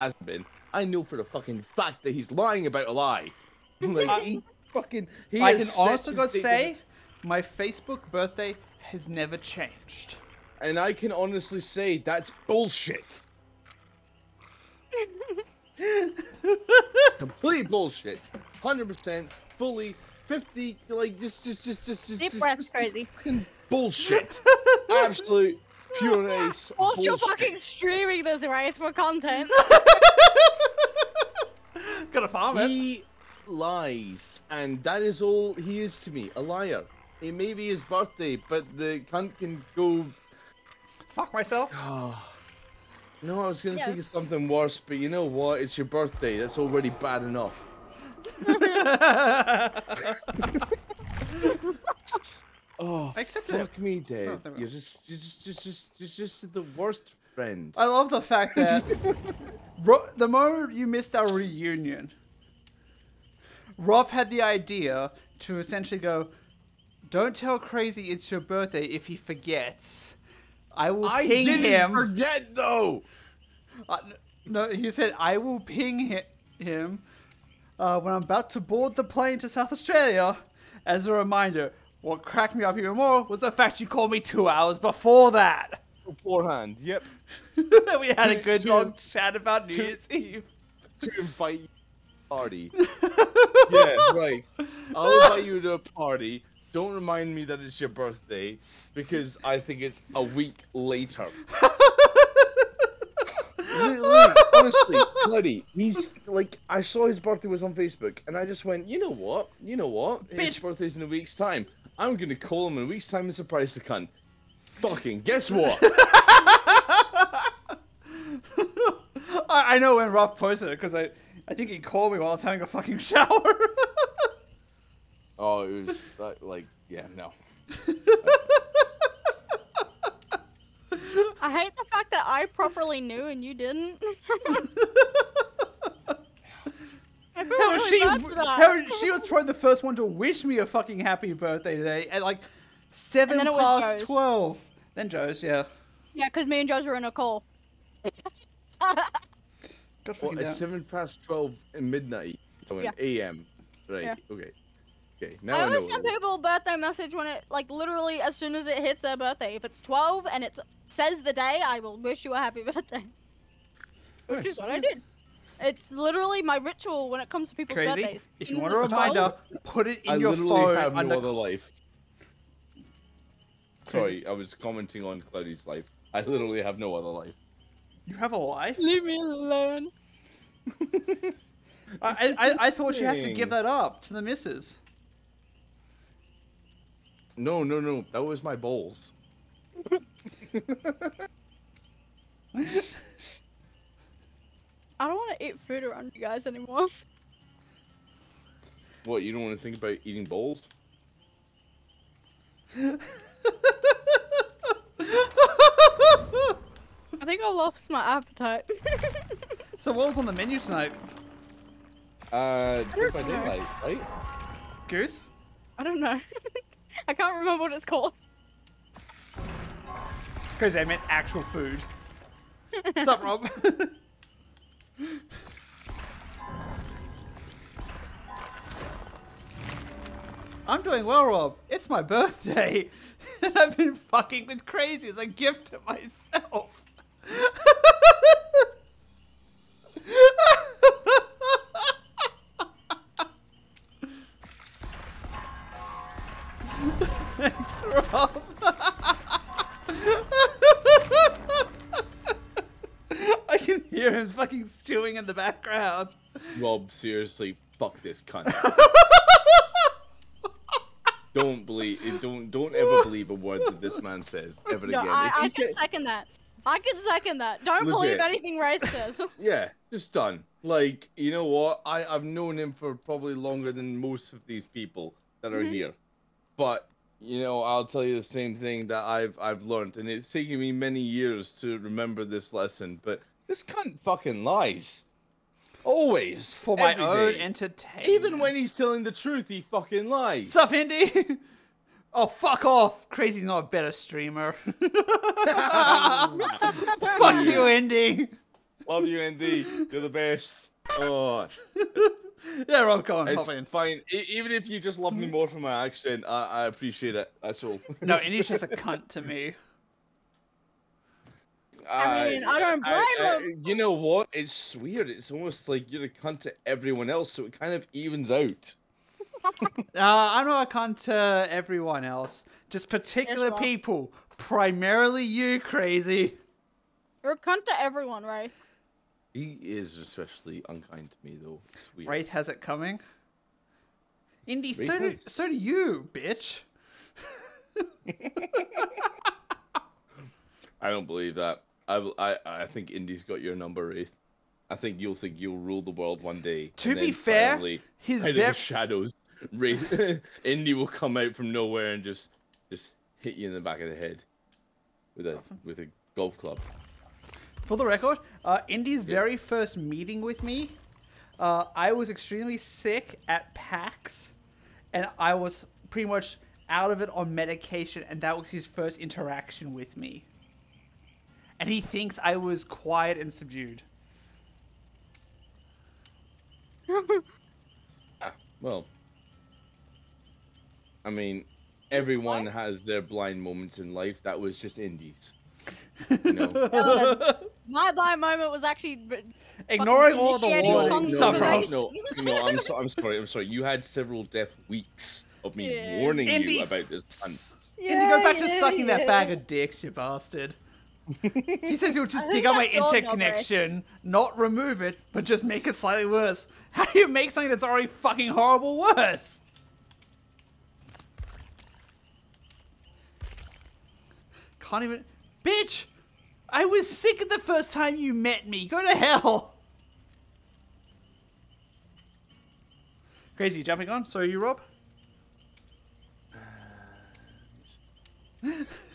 has been. I know for the fucking fact that he's lying about a lie. Like he fucking. He I has can set honestly his God date say, my Facebook birthday has never changed. and I can honestly say that's bullshit. Complete bullshit. Hundred percent, fully, fifty, like just, just, just, just, just, Deep just, breaths, just crazy. fucking bullshit. Absolute pure ace. What's you bullshit. fucking streaming this, right, for content? Gotta farm it. He lies, and that is all he is to me, a liar. It may be his birthday, but the cunt can go. Fuck myself. Oh. No, I was gonna Yeah. think of something worse, but you know what? It's your birthday. That's already bad enough. Oh, Accept it. fuck me, Dave. Oh, you're just, you're just, you're just, you're just the worst friend. I love the fact that Ro- the moment you missed our reunion, Rob had the idea to essentially go, "Don't tell Crazy it's your birthday if he forgets. I will I ping didn't him." forget though. Uh, no, he said, "I will ping hi- him uh, when I'm about to board the plane to South Australia." As a reminder, what cracked me up even more was the fact you called me two hours before that. Beforehand, yep. we had a good to- long chat about New to- Year's Eve. To invite you to a party. yeah, right. I'll invite you to a party. Don't remind me that it's your birthday because I think it's a week later. Literally, honestly, bloody, he's like, I saw his birthday was on Facebook, and I just went, you know what? You know what? His Bitch. birthday's in a week's time. I'm gonna call him in a week's time and surprise the cunt. Fucking, guess what? I, I know when Rob posted it because I, I think he called me while I was having a fucking shower. oh, it was uh, like, yeah, no. I hate the fact that I properly knew and you didn't. I feel Hell, really she, bad for that. hell, she was probably the first one to wish me a fucking happy birthday today at like seven then past Joe's. twelve. Then Joe's, yeah. Yeah, because me and Joe's were in a call. God What, fucking it's seven past twelve in midnight, so in Yeah. AM. Right. Yeah. Okay. Okay. Now I I, know. always send people a birthday message when it, like, literally as soon as it hits their birthday. If it's 12 and it says the day, I will wish you a happy birthday. Which is what I did. It's literally my ritual when it comes to people's Crazy. birthdays. If you want a reminder, put it in I your literally phone have no other life. Sorry, I was commenting on Cloudy's life. I literally have no other life. You have a life. Leave me alone. I, I, I thought you had to give that up to the missus. No, no, no. That was my balls. I don't want to eat food around you guys anymore. What? You don't want to think about eating bowls? I think I lost my appetite. so what was on the menu tonight? Uh, Dead by. Daylight, right? Goose? I don't know. I can't remember what it's called. Crazy, I meant actual food. What's up, Rob? I'm doing well, Rob. It's my birthday. I've been fucking with crazy as a gift to myself. Thanks, Rob. I can hear him fucking stewing in the background. Rob, seriously, fuck this cunt. don't believe, don't, don't ever believe a word that this man says ever No, again. I, I can said- second that. I can second that. Don't believe anything Wraith says. Yeah, just done. Like, you know what? I, I've known him for probably longer than most of these people that are Mhm. here. But, you know, I'll tell you the same thing that I've I've learned, and it's taken me many years to remember this lesson, but this cunt fucking lies. Always. For my own day. entertainment. Even when he's telling the truth, he fucking lies. Sup, Indy? oh, fuck off. Crazy's not a better streamer. fuck you, Indy. Love you, Andy. You're the best. Oh, yeah, Rob, go on, it's in. fine. E- even if you just love me more for my accent, I, I appreciate it. That's all. No, Indy's just a cunt to me. I mean, I don't blame him. You know what? It's weird. It's almost like you're a cunt to everyone else, so it kind of evens out. Uh, I'm not a cunt to everyone else. Just particular Rob. people. Primarily you, crazy. You're a cunt to everyone, right? He is especially unkind to me, though. It's weird. Wraith has it coming. Indy, so Wraith do, has- so do you, bitch. I don't believe that. I, will- I, I think Indy's got your number, Wraith. I think you'll think you'll rule the world one day. To be fair, silently, His out of the shadows, Wraith, Indy will come out from nowhere and just, just hit you in the back of the head with a, with a golf club. For the record, uh, Indy's Yeah. very first meeting with me, uh, I was extremely sick at PAX, and I was pretty much out of it on medication, and that was his first interaction with me. And he thinks I was quiet and subdued. Ah, well, I mean, everyone has their blind moments in life. That was just Indy's. You know. My blind moment was actually Ignoring all the initiating warnings, some somehow. no, no, I'm, so, I'm sorry. I'm sorry. You had several deaf weeks of me Yeah. warning Indy, you about this. cunt. Indy, go back to Yeah, sucking that bag of dicks, you bastard. He says he'll just dig up my that's your internet number. connection, not remove it, but just make it slightly worse. How do you make something that's already fucking horrible worse? Can't even. Bitch! I was sick the first time you met me. Go to hell! Crazy, you jumping on? So are you, Rob? Uh,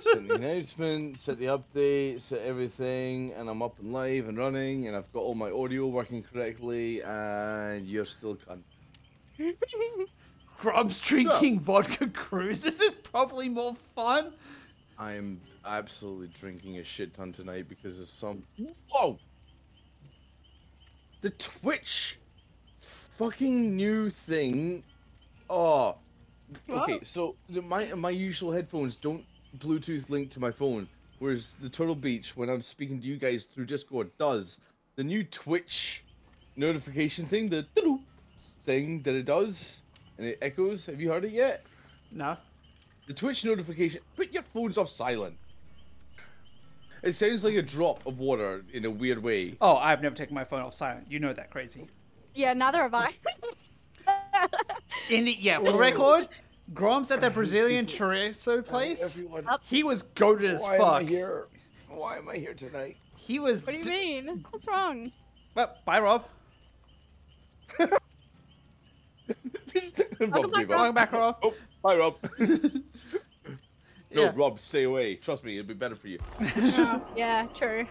set the announcement, set the update, set everything, and I'm up and live and running, and I've got all my audio working correctly, and you're still cunt. Grub's drinking vodka cruise. This is probably more fun. I'm absolutely drinking a shit ton tonight because of some. Whoa! The Twitch fucking new thing. Oh. Okay, so the, my my usual headphones don't Bluetooth link to my phone, whereas the Turtle Beach, when I'm speaking to you guys through Discord, does. The new Twitch notification thing, the thing that it does, and it echoes. Have you heard it yet? No. The Twitch notification. Put your phones off silent. It sounds like a drop of water in a weird way. Oh, I've never taken my phone off silent. You know that, crazy. Yeah, neither have I. In the, yeah, for the record, Grom's at that Brazilian chorizo place. Everyone, He was goaded as why am I here? Why am I here tonight? He was. what do you d- mean? What's wrong? Well, bye, Rob. Just, Welcome back, Rob. Welcome back, Rob. Oh, bye, Rob. no, Yeah. Rob, stay away. Trust me, it'll be better for you. Oh, yeah, true.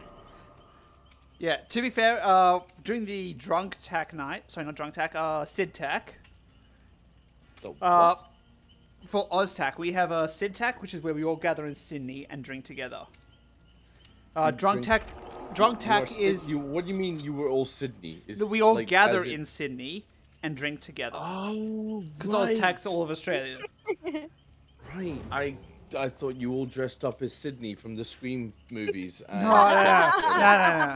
Yeah, to be fair, uh, during the drunk tack night, sorry, not drunk tack, uh, Sid tack, So, uh, what? For OzTac, we have a Sid tack, which is where we all gather in Sydney and drink together. Uh, You drunk drink- drunk You are tack Sid- is You, what do you mean you were all Sydney? Is, we all like, gather as in Sydney and drink together. Oh, Because right. OzTac's all of Australia. Right. I I thought you all dressed up as Sydney from the Scream movies. No, no, no, no, no, no, no.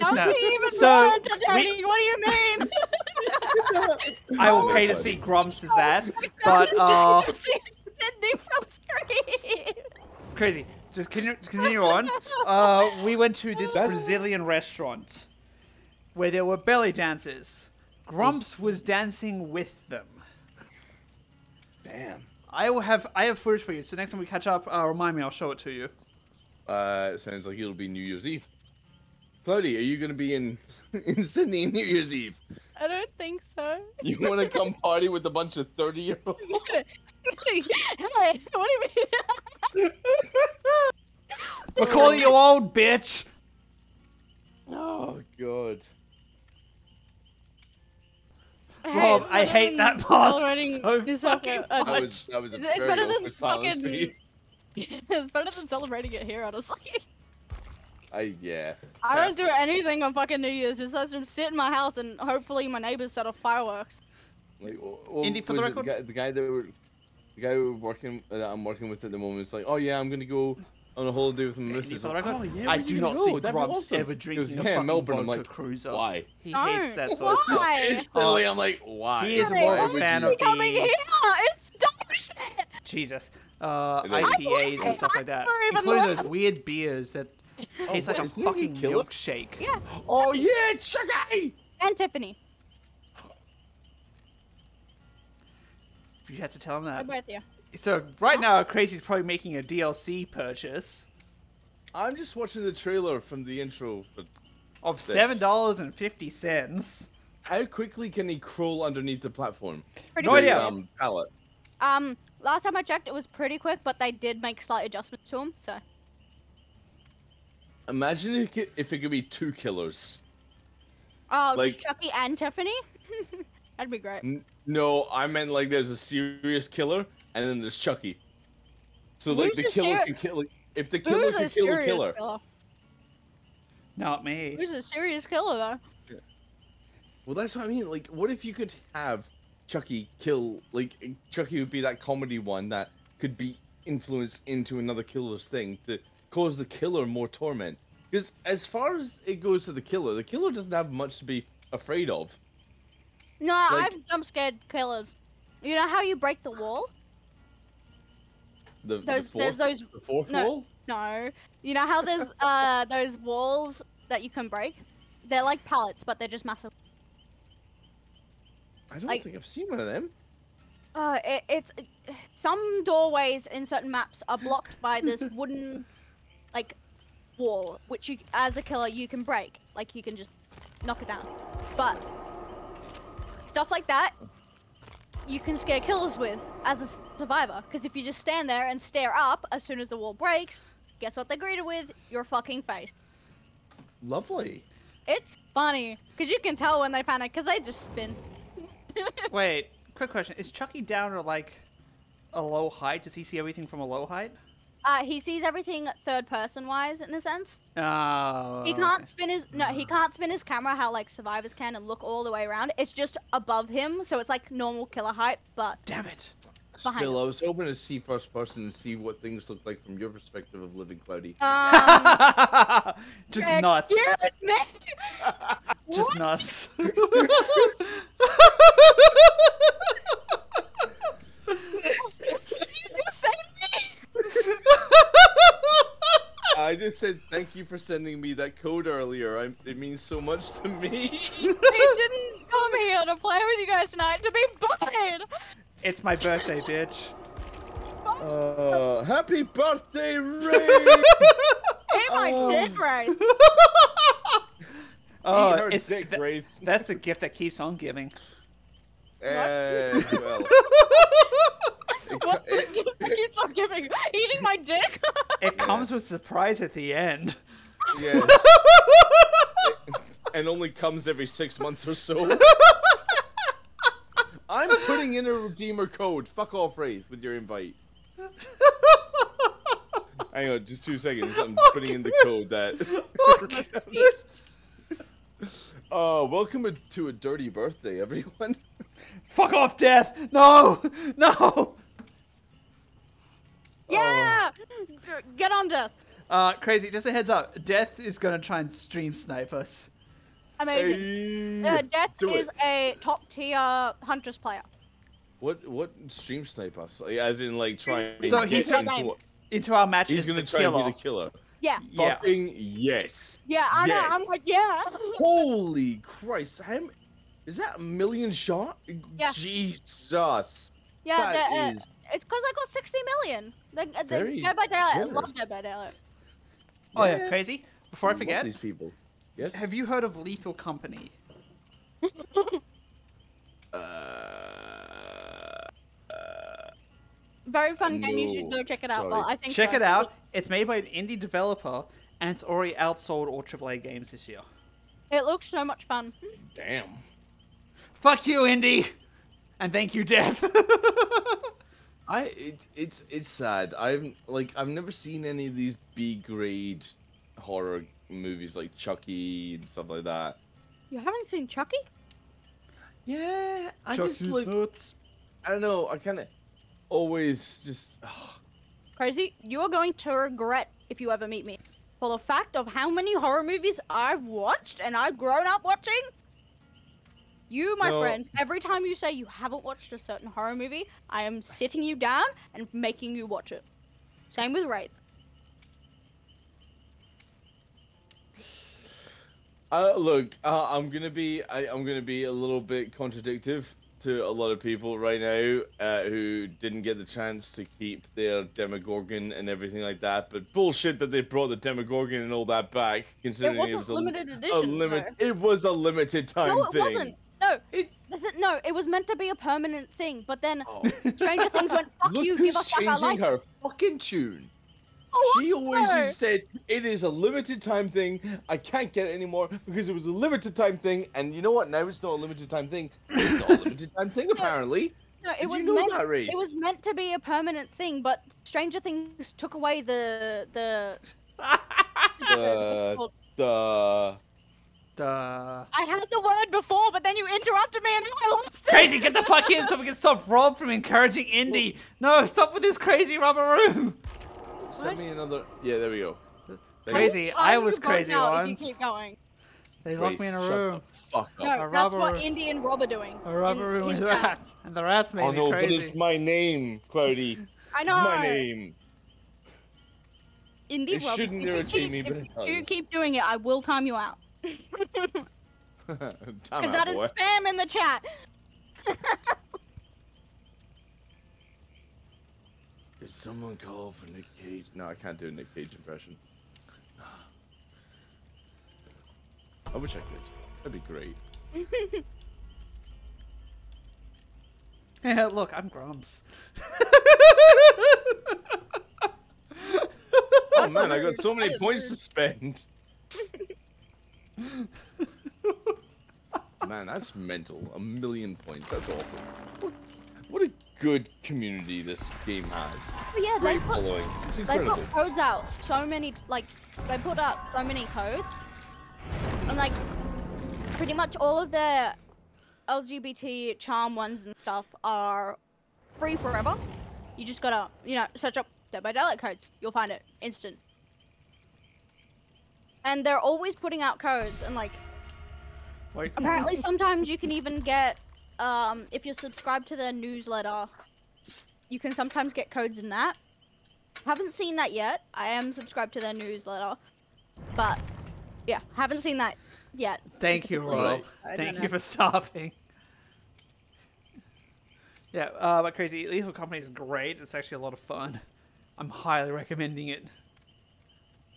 How No. you even So, know entertaining? What do you mean? I will pay to see Grumps as that, but uh, Sydney from Scream. crazy. Just continue, continue on. Uh, we went to this That's- Brazilian restaurant where there were belly dancers. Grumps was dancing with them. Damn. I will have I have footage for you. So next time we catch up, uh, remind me. I'll show it to you. Uh, sounds like it'll be New Year's Eve. Cloudy, are you gonna be in in Sydney New Year's Eve? I don't think so. You want to come party with a bunch of thirty year olds? hey, what do you mean? We're calling you old, bitch. Oh God. Hey, Rob, I hate that mask so fucking a- a- That was that was a It's- it's better than fucking- it's better than celebrating it here, honestly. I yeah. I don't do anything on fucking New Year's besides from sit in my house and hopefully my neighbors set off fireworks. Like, w- well, Indy, for the was it record- guy, the guy that we're, the guy we're working that I'm working with at the moment is like, oh yeah, I'm gonna go on a holiday with my Indy, missus. Like, oh yeah, I do not go? see That'd be awesome." ever He drinking goes, a yeah, fucking Melbourne. I'm vodka like, cruiser. why? He No, hates that sort of stuff. why? Instantly, I'm like, why? He is more a fan of be coming the- here? It's dog shit. Jesus. Uh, IPAs and stuff like that. Including those weird beers that taste like a isn't he a fucking milkshake. Yeah, Oh yeah, Chucky! and Tiffany. You had to tell him that. I'm with you. So right now, Crazy's probably making a DLC purchase I'm just watching the trailer from the intro. But of This. seven dollars and fifty cents. how quickly can he crawl underneath the platform? Pretty No quick. idea. Um, pallet. Um, last time I checked, it was pretty quick, but they did make slight adjustments to him. So Imagine if it, could, if it could be two killers. Oh, Like- just Chucky and Tiffany? That'd be great. N- no, I meant like there's a serious killer and then there's Chucky. So like Who's the the killer ser- can kill. Like, if the killer Who's can a kill the serious killer, killer? Not me. Who's a serious killer though? well, that's what I mean. Like, what if you could have Chucky kill? Like, Chucky would be that comedy one that could be influenced into another killer's thing to cause the killer more torment. Because as far as it goes to the killer, the killer doesn't have much to be afraid of. No, Like- I've jump scared killers. You know how you break the wall? The, the Those, fourth, there's those. the fourth no. wall. No, you know how there's uh those walls that you can break? They're like pallets, but they're just massive. I don't like- think I've seen one of them. Uh, it, it's some doorways in certain maps are blocked by this wooden, like, wall, which you, as a killer, you can break. Like you can just knock it down. But stuff like that, you can scare killers with as a survivor. Because if you just stand there and stare up, as soon as the wall breaks, guess what they're greeted with? Your fucking face. Lovely. It's funny because you can tell when they panic because they just spin. Wait, quick question: Is Chucky down at like a low height? Does he see everything from a low height? Uh, he sees everything third person wise in a sense. Oh. He can't spin his no. He can't spin his camera how like survivors can and look all the way around. It's just above him, so it's like normal killer height. But Damn it! Behind Still, I was hoping to see first person and see what things look like from your perspective of living cloudy. um, Just nuts. me. Just What? nuts. Did you just say me? I just said thank you for sending me that code earlier. I, it means so much to me. He didn't come here to play with you guys tonight to be bullied. it's my birthday, bitch. Uh, happy birthday, Ray! Hey, my Oh. dick right. oh, Eat it's, dick, tha- Wraith. that's a gift that keeps on giving. Eh, well, it, What it, the keeps on giving? Eating my dick? It comes with surprise at the end. yes, and only comes every six months or so. I'm putting in a redeemer code. Fuck off, Wraith, with your invite. Hang on, just two seconds. I'm putting in the code that. Uh, welcome to a dirty birthday, everyone. Fuck off, death! No! No! Yeah. Get on death. Uh, crazy, just a heads up. Death is gonna try and stream snipe us. Amazing. Hey, Uh, Death is it. a top tier Huntress player. What what stream snipe us? As in like try and So get he's your into name. Into our match He's gonna the try killer. and be the killer. Yeah. Yeah. Fucking yes. Yeah, I know. I'm like, yeah. Holy Christ! How m- is that a million shot? Yeah. Jesus. Yeah, That the, uh, is it's because I got 60 million. The, uh, the Very Dead by Daylight, I love Dead by Daylight. Oh yeah, Yeah. crazy. Before I love forget, these people. Yes. have you heard of Lethal Company? Uh, uh, Very fun game. You should go check it out. sorry. Well, I think Check so. it out. It's made by an indie developer, and it's already outsold all AAA games this year. It looks so much fun. damn. Fuck you, indie, and thank you, Death. I it, it's it's sad. I'm like I've never seen any of these B grade horror movies like Chucky and stuff like that. You haven't seen Chucky? Yeah, I Chucky's just like nuts. I don't know. I kind of always just. Crazy, you are going to regret if you ever meet me. For the fact of how many horror movies I've watched and I've grown up watching. You, my No. friend, every time you say you haven't watched a certain horror movie, I am sitting you down and making you watch it. Same with Wraith. Uh, look, uh, I'm gonna be I, I'm gonna be a little bit contradictive to a lot of people right now uh, who didn't get the chance to keep their Demogorgon and everything like that. But bullshit that they brought the Demogorgon and all that back, It considering wasn't it was a, limited edition. a limit. It was a limited time No, it thing. wasn't. No, It- no, it was meant to be a permanent thing. But then Oh, Stranger Things went, "Fuck look you, give us back our changing life." her fucking tune. Oh, She always no. used to it is a limited time thing. I can't get it anymore because it was a limited time thing. And you know what? Now it's not a limited time thing. It's not a limited time thing apparently. No, it Did was you know meant. that, Reese? It was meant to be a permanent thing, but Stranger Things took away the the. Uh, The Duh. I had the word before, but then you interrupted me and I lost it. Crazy, get the fuck in so we can stop Rob from encouraging Indy. No, stop with this crazy rubber room. send me another. Yeah, there we go. There Crazy, Time I was crazy now if once. You keep going. They go. locked me in a shut room. the Fuck up. No, A that's what room. Indy and Rob are doing. A rubber in room with his round. rats, and the rats made oh me no, but it's my name, Cloudy. I know. It's my name. Indy It Rob. shouldn't if you irritate keep- me, but if it you keep doing it, I will time you out. Time Because out, that is boy. spam in the chat. Did someone call for Nick Cage? No, I can't do a Nick Cage impression. I wish I could. That'd be great. Yeah, look, I'm Grumps. Oh man, I got so many points to spend. Man, that's mental. A million points. That's awesome. What, what a good community this game has. But yeah, they Great put, following. It's they put codes out. So many, like, they put out so many codes. And, like, pretty much all of their LGBT charm ones and stuff are free forever. You just gotta, you know, search up Dead by Daylight codes. You'll find it instant. And they're always putting out codes, and like Wait, apparently sometimes you can even get, um, if you're subscribed to their newsletter, you can sometimes get codes in that. Haven't seen that yet. I am subscribed to their newsletter, but yeah, haven't seen that yet. Thank you, specifically. Rob. I Thank know. you for stopping. Yeah, uh, but Crazy Lethal Company is great. It's actually a lot of fun. I'm highly recommending it.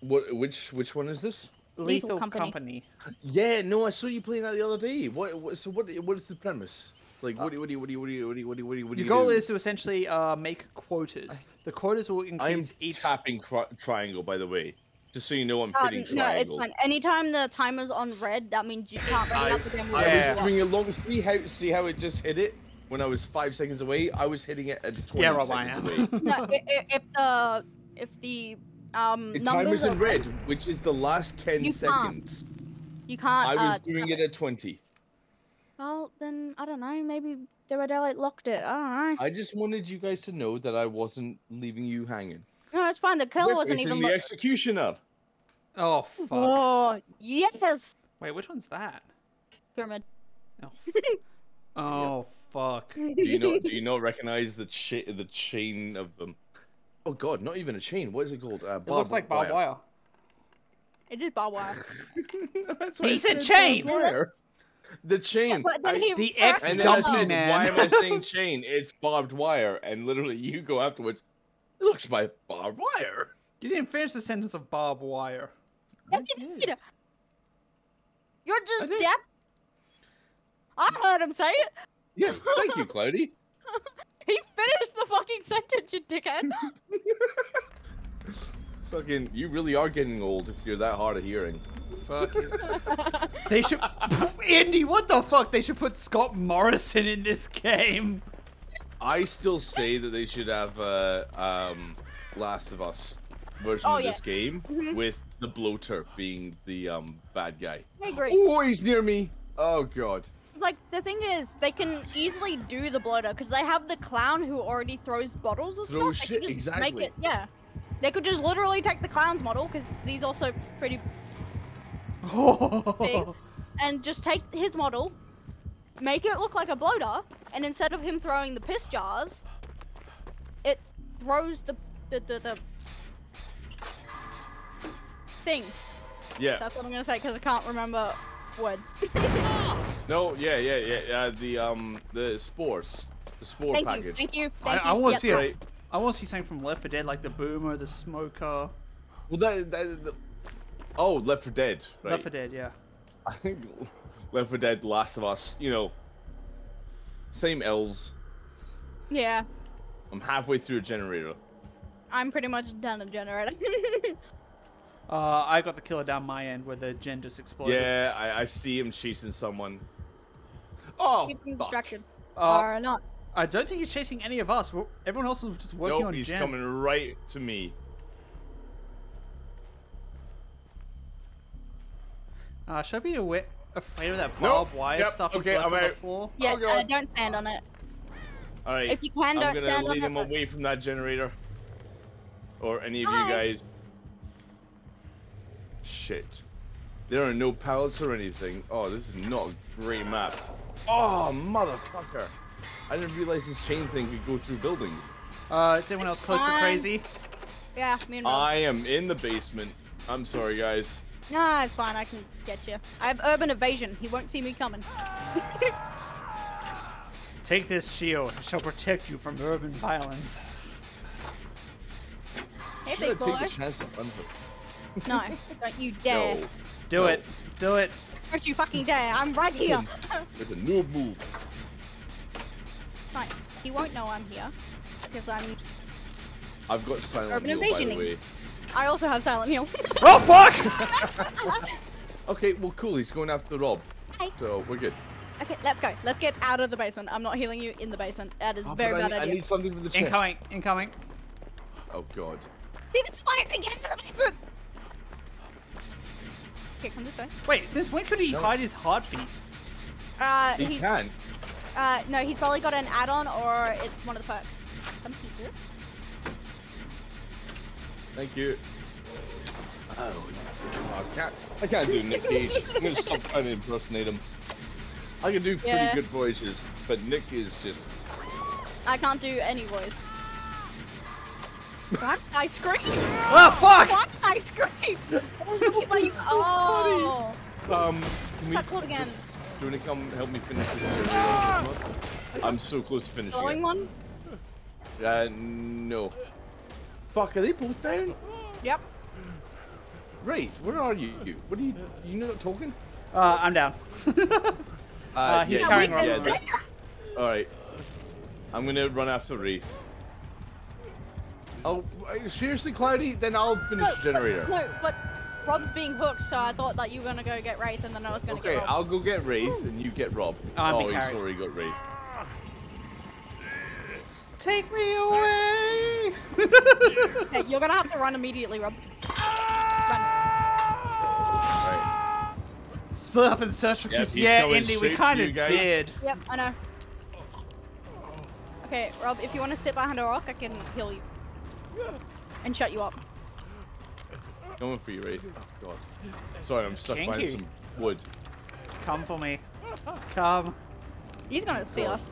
What? Which? Which one is this? Lethal Lethal, Company. Company. Yeah, no, I saw you playing that the other day. What? what so what? What is the premise? Like, what do you? What do you? What do you? What do you? What do you? What do you? What do you? What do Your goal do? is to essentially uh, make quotas. The quotas will increase I am increase each. tapping cri- triangle, by the way. Just so you know, I'm Um, hitting no, it's triangle. fine. Anytime the timer's on red, that means you can't ready I, up again. I Yeah. was doing it long. See how? See how it just hit it when I was five seconds away. I was hitting it at twenty Yeah, Rob, I seconds am. away. no, i- i- if the if the um The numbers timer's in are red, which is the last ten You can't. seconds. you can't. I was uh, doing it at twenty. Well, then I don't know. Maybe Dead by Daylight locked it. I don't know. I just wanted you guys to know that I wasn't leaving you hanging. No, it's fine. The kill wasn't Referencing even. the Lo- executioner. Oh fuck! oh yes, Wait, which one's that? pyramid. Oh, oh fuck! Do you know? do you not recognize the cha- the chain of them? Oh god, not even a chain. What is it called? Uh, It looks like barbed wire. It is barbed wire. That's why He said chain. wire. The chain. but then I- the first- X and then I Dumpy said, man. "Why am I saying chain? It's barbed wire." And literally, you go afterwards. It looks like barbed wire. You didn't finish the sentence of barbed wire. Yes, you did. did. You're just deaf. I heard him say it. Yeah, thank you, Cloudy. He finished the fucking sentence, you dickhead. Fucking, you really are getting old if you're that hard of hearing. Fuck. They should. Andy, what the fuck? They should put Scott Morrison in this game. I still say that they should have uh, um, Last of Us version Oh, of yeah. this game Mhm. with the bloater being the um bad guy. I agree. Oh, he's near me. Oh god. Like the thing is, they can easily do the bloater because they have the clown who already throws bottles and Throws stuff. shit, they exactly. Make it, yeah. They could just literally take the clown's model because he's also pretty, Big. and just take his model, make it look like a bloater, and instead of him throwing the piss jars, it throws the the the, the thing. Yeah. That's what I'm gonna say because I can't remember words. No. Yeah. Yeah. Yeah. Uh, the um the spores. The spore thank you, package. thank you, I, thank I you. want to Yep. see. A, Right. I want to see something from Left 4 Dead, like the boomer, the smoker. Well, that, that, that- Oh, Left 4 Dead. Right. Left 4 Dead, yeah. I think Left 4 Dead, Last of Us. You know, same L's. Yeah, I'm halfway through a generator. I'm pretty much done a generator. Uh, I got the killer down my end where the gen just exploded. Yeah, I, I see him chasing someone. Oh, Keep him distracted. Uh, or not. I don't think he's chasing any of us. We're, everyone else is just working Nope, on he's gen. coming right to me. Uh, should I be awa- afraid of that Nope. barbed wire Yep, stuff he's okay, left I'm on the out. floor? Yeah, Oh, uh, don't stand on it. All right, If you can, I'm gonna stand lead it. him but- away from that generator. Or any of Hi. you guys. Shit. There are no pallets or anything. Oh, this is not a great map. Oh, motherfucker. I didn't realize this chain thing could go through buildings. Uh, is anyone else close to crazy? Yeah, me and Rob. I am in the basement. I'm sorry, guys. Nah, it's fine. I can get you. I have urban evasion. He won't see me coming. Take this shield. It shall protect you from urban violence. Hey, Should I big take the chance to run her? No, don't you dare. No. Do No. it. Do it. Don't you fucking dare. I'm right here. It's a new move. Fine. He won't know I'm here. Because I'm. I've got silent Urban heal, by the way. I also have silent heal. Oh fuck! Okay, well, cool. He's going after Rob. Hey. So we're good. okay, let's go. Let's get out of the basement. I'm not healing you in the basement. That is Oh, very but I, bad I need something for the chest. incoming. Incoming. Oh god. See the spikes and get into the basement. Okay, come this way. Wait, since when could he No. hide his heartbeat? Uh, He can't. uh, no, he's probably got an add-on or it's one of the perks. Come here. Thank you. Oh, I can't. I can't do Nick Cage. I'm gonna stop trying to impersonate him. I can do pretty Yeah. good voices, but Nick is just. I can't do any voice. What? I scream! Oh fuck! What? I scream! But you- so oh! Um, can we? What's that again? Do you want to come help me finish this? generator? I'm so close to finishing Glowing it. one? Uh, no. Fuck, are they both down? Yep. Wraith, where are you? What are you? You not talking? Uh, I'm down. Uh, he's yeah, carrying yeah, Rob. yeah, All right. I'm gonna run after Wraith. Oh, are you seriously, Cloudy? Then I'll finish the generator. No, but Rob's being hooked, so I thought that you were gonna go get Wraith and then I was gonna Okay, get Rob. I'll go get Wraith and you get Rob. I'm oh, being he's carried. already got Wraith. Take me away! Okay, you're gonna have to run immediately, Rob. Run. Right. Split up and search for Yep, Yeah, coming Indy, we kind of did. Yep, I know. Okay, Rob, if you want to sit behind a rock, I can heal you. And shut you up. Coming for you, Wraith. Oh god. Sorry, I'm stuck Thank behind you. some wood. Come for me. Come. He's gonna see us.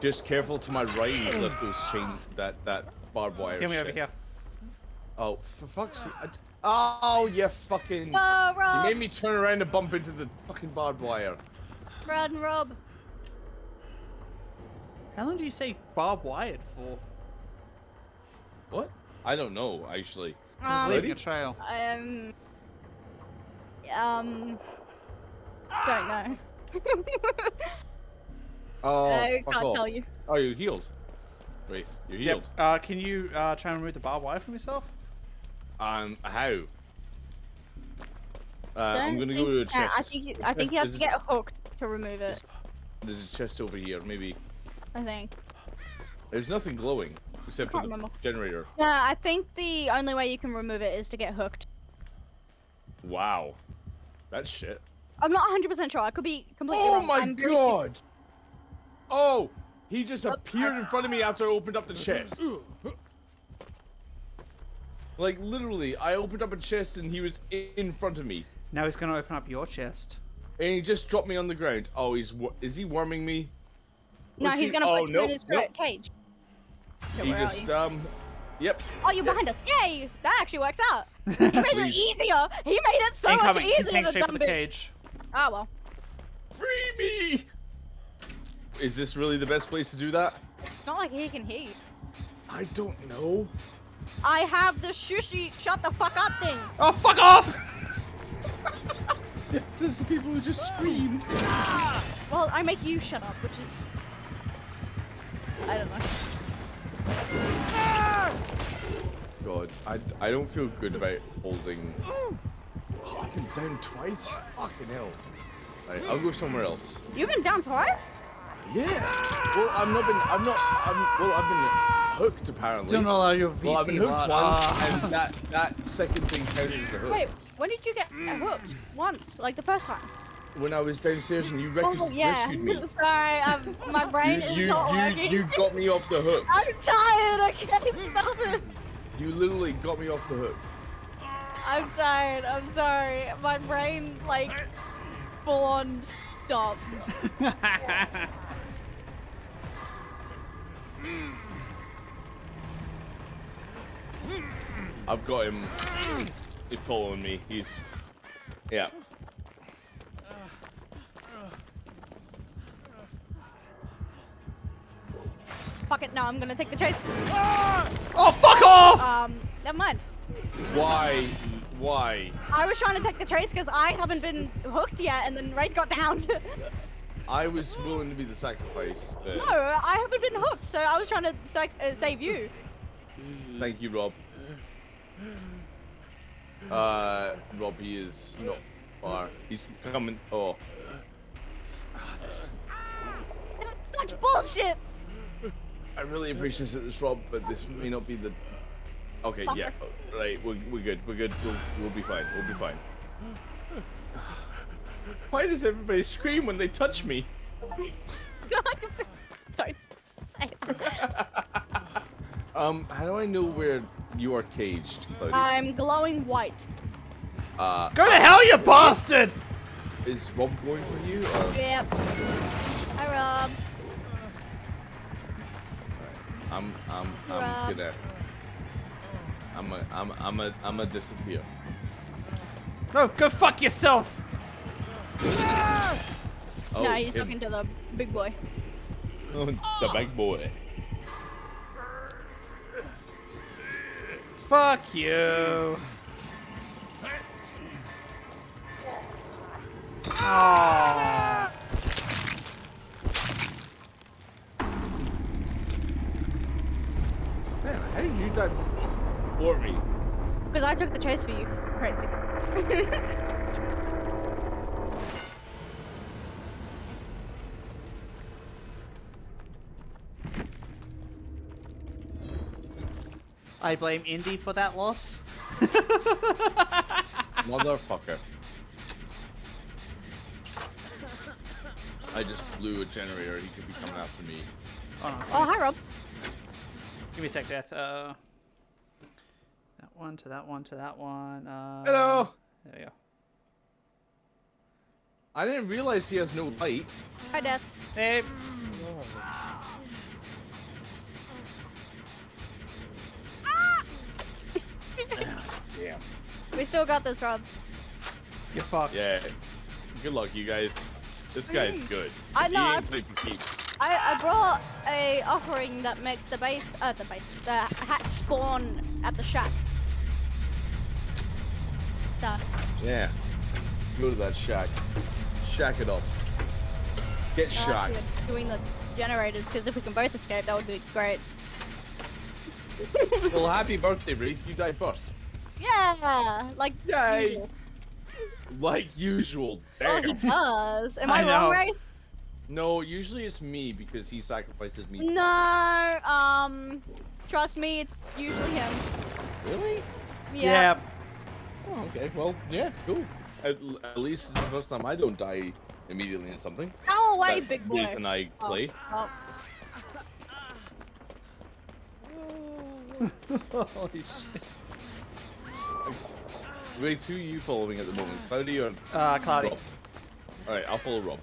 Just careful to my right. You left those chain that that barbed wire. Get me over here. Oh, for fuck's sake! Oh, you fucking! No, You made me turn around and bump into the fucking barbed wire. Run, Rob. How long do you say barbed wired for? What? I don't know, actually. He's Um, leaving a trail. um, um, don't know. Oh, I fuck can't off. tell you. Oh, you're healed. Wraith, you're Yep. healed. Uh, can you uh, try and remove the barbed wire from yourself? Um, how? Uh, I'm Don't gonna go to a think- yeah, chest. I think you, I think you have There's to a- get hooked to remove it. There's a chest over here, maybe. I think. There's nothing glowing. except for the remember. generator. No, I think the only way you can remove it is to get hooked. Wow, that's shit. I'm not 100% sure. I could be completely Oh wrong. my I'm god! Oh, he just What? appeared in front of me after I opened up the chest. Like literally, I opened up a chest and he was in front of me, Now he's gonna open up your chest. and he just dropped me on the ground. Oh, he's wor- is he worming me? No, he's gonna oh, put you nope, in his nope. cage. Okay, He just um, yep. Oh, you're Yep. behind us. Yay! That actually works out. He made it easier. He made it so much Incoming. He's easier heading than straight for dumb the cage. Ah well. Free me! Is this really the best place to do that? It's not like he can hear you. I don't know. I have the shushy shut the fuck up thing. Oh, fuck off! Says the people who just screamed. Well, I make you shut up, which is. I don't know. God, I, I don't feel good about holding. Oh, I've been down twice. Fucking hell. Right, I'll go somewhere else. You've been down twice? Yeah. Well, I've not been. I'm not. I'm. Well, I've been hooked apparently. Still not allow your VC well, I've been hooked lot. once, and that that second thing counted as a hook. Wait, when did you get hooked? Once, like the first time. When I was downstairs and you rec- Oh yeah. rescued me. Sorry, um, my brain you, is you, not you, working. you got me off the hook. I'm tired. I can't stop it. You literally got me off the hook. I'm tired. I'm sorry. My brain like full on stopped. I've got him. He's following me. He's. Yeah. Fuck it. No, I'm gonna take the chase. oh, fuck off! Um, never mind. Why? Why? I was trying to take the chase because I haven't been hooked yet, and then Wraith got downed. I was willing to be the sacrifice. But no, I haven't been hooked, so I was trying to sac- uh, save you. Thank you, Rob. Uh, Robbie is not far. He's coming. Oh. Ah, That's such bullshit. I really appreciate this, Rob, but this may not be the. Okay, yeah, oh, right. We're, we're good. We're good. We'll, we'll be fine. We'll be fine. Why does everybody scream when they touch me? Sorry. um, how do I know where you are caged, Cloudy? I'm glowing white. Uh, Go to hell, you bastard! is Rob going for you? Or... Yep. Hi, Rob. I'm I'm I'm Rob. gonna I'm a I'm I'm a I'm a disappear. No, go fuck yourself! Oh, no, he's him. talking to the big boy. Oh, the big boy. Fuck you! Aww. Man, how did you die before me? Because I took the chase for you. Crazy. I blame Indy for that loss. Motherfucker. I just blew a generator. He could be coming after me. Oh, no, oh, hi, Rob. Give me a sec, Death. Uh, that one to that one to that one. Uh, Hello. There we go. I didn't realize he has no light. Hi, Death. Hey. Yeah. We still got this, Rob. You're fucked. Yeah. Good luck, you guys. This guy's good. I know, He I- ain't played for keeps. I, I brought a offering that makes the base, uh, the base, the hatch spawn at the shack. So, Yeah. Go to that shack. Shack it up. Get shacked. doing the generators because if we can both escape, that would be great. well, happy birthday, Wraith. You died first. yeah, like. Yay. usual. Like usual. Oh, he does. Am I I, wrong. Wraith? No, usually it's me because he sacrifices me. No, um, Trust me, it's usually him. Really? Yeah. Oh, okay. Well, yeah, cool. At, at least it's the first time I don't die immediately in something. Go away, that big boy. Ruth and I Oh, play. oh. Holy shit. Wait, who are you following at the moment? Cloudy or Uh, Cloudy. Rob? Alright, I'll follow Rob.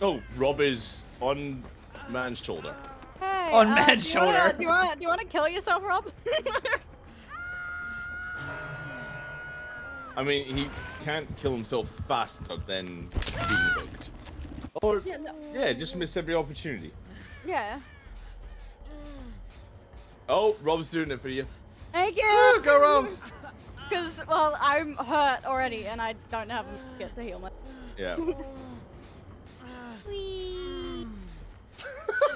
Oh, Rob is on man's shoulder. Hey, On uh, man's do you wanna- shoulder. Do you want to do you want to kill yourself, Rob? I mean, he can't kill himself faster than being hooked. Or, yeah, no. yeah, just miss every opportunity. yeah. Oh, Rob's doing it for you. Thank Woo, you. go Rob. Because well, I'm hurt already, and I don't have get to heal my. Yeah. Whee!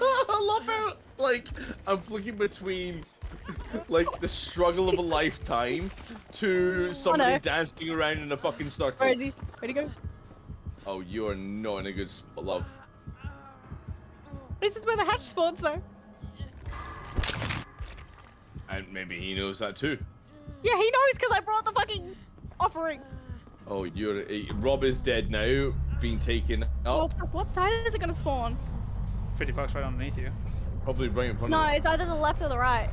I love how, like, I'm flicking between, like, the struggle of a lifetime to somebody no. dancing around in a fucking circle. Where is he? Where'd he go? Oh, you are not in a good spot, love. This is where the hatch spawns, though. And maybe he knows that too. Yeah, he knows because I brought the fucking offering. Oh, you're. eh, Rob is dead now, being taken up. fuck, what side is it gonna spawn? 50 bucks right underneath you. Probably right in front No, of him. it's either the left or the right.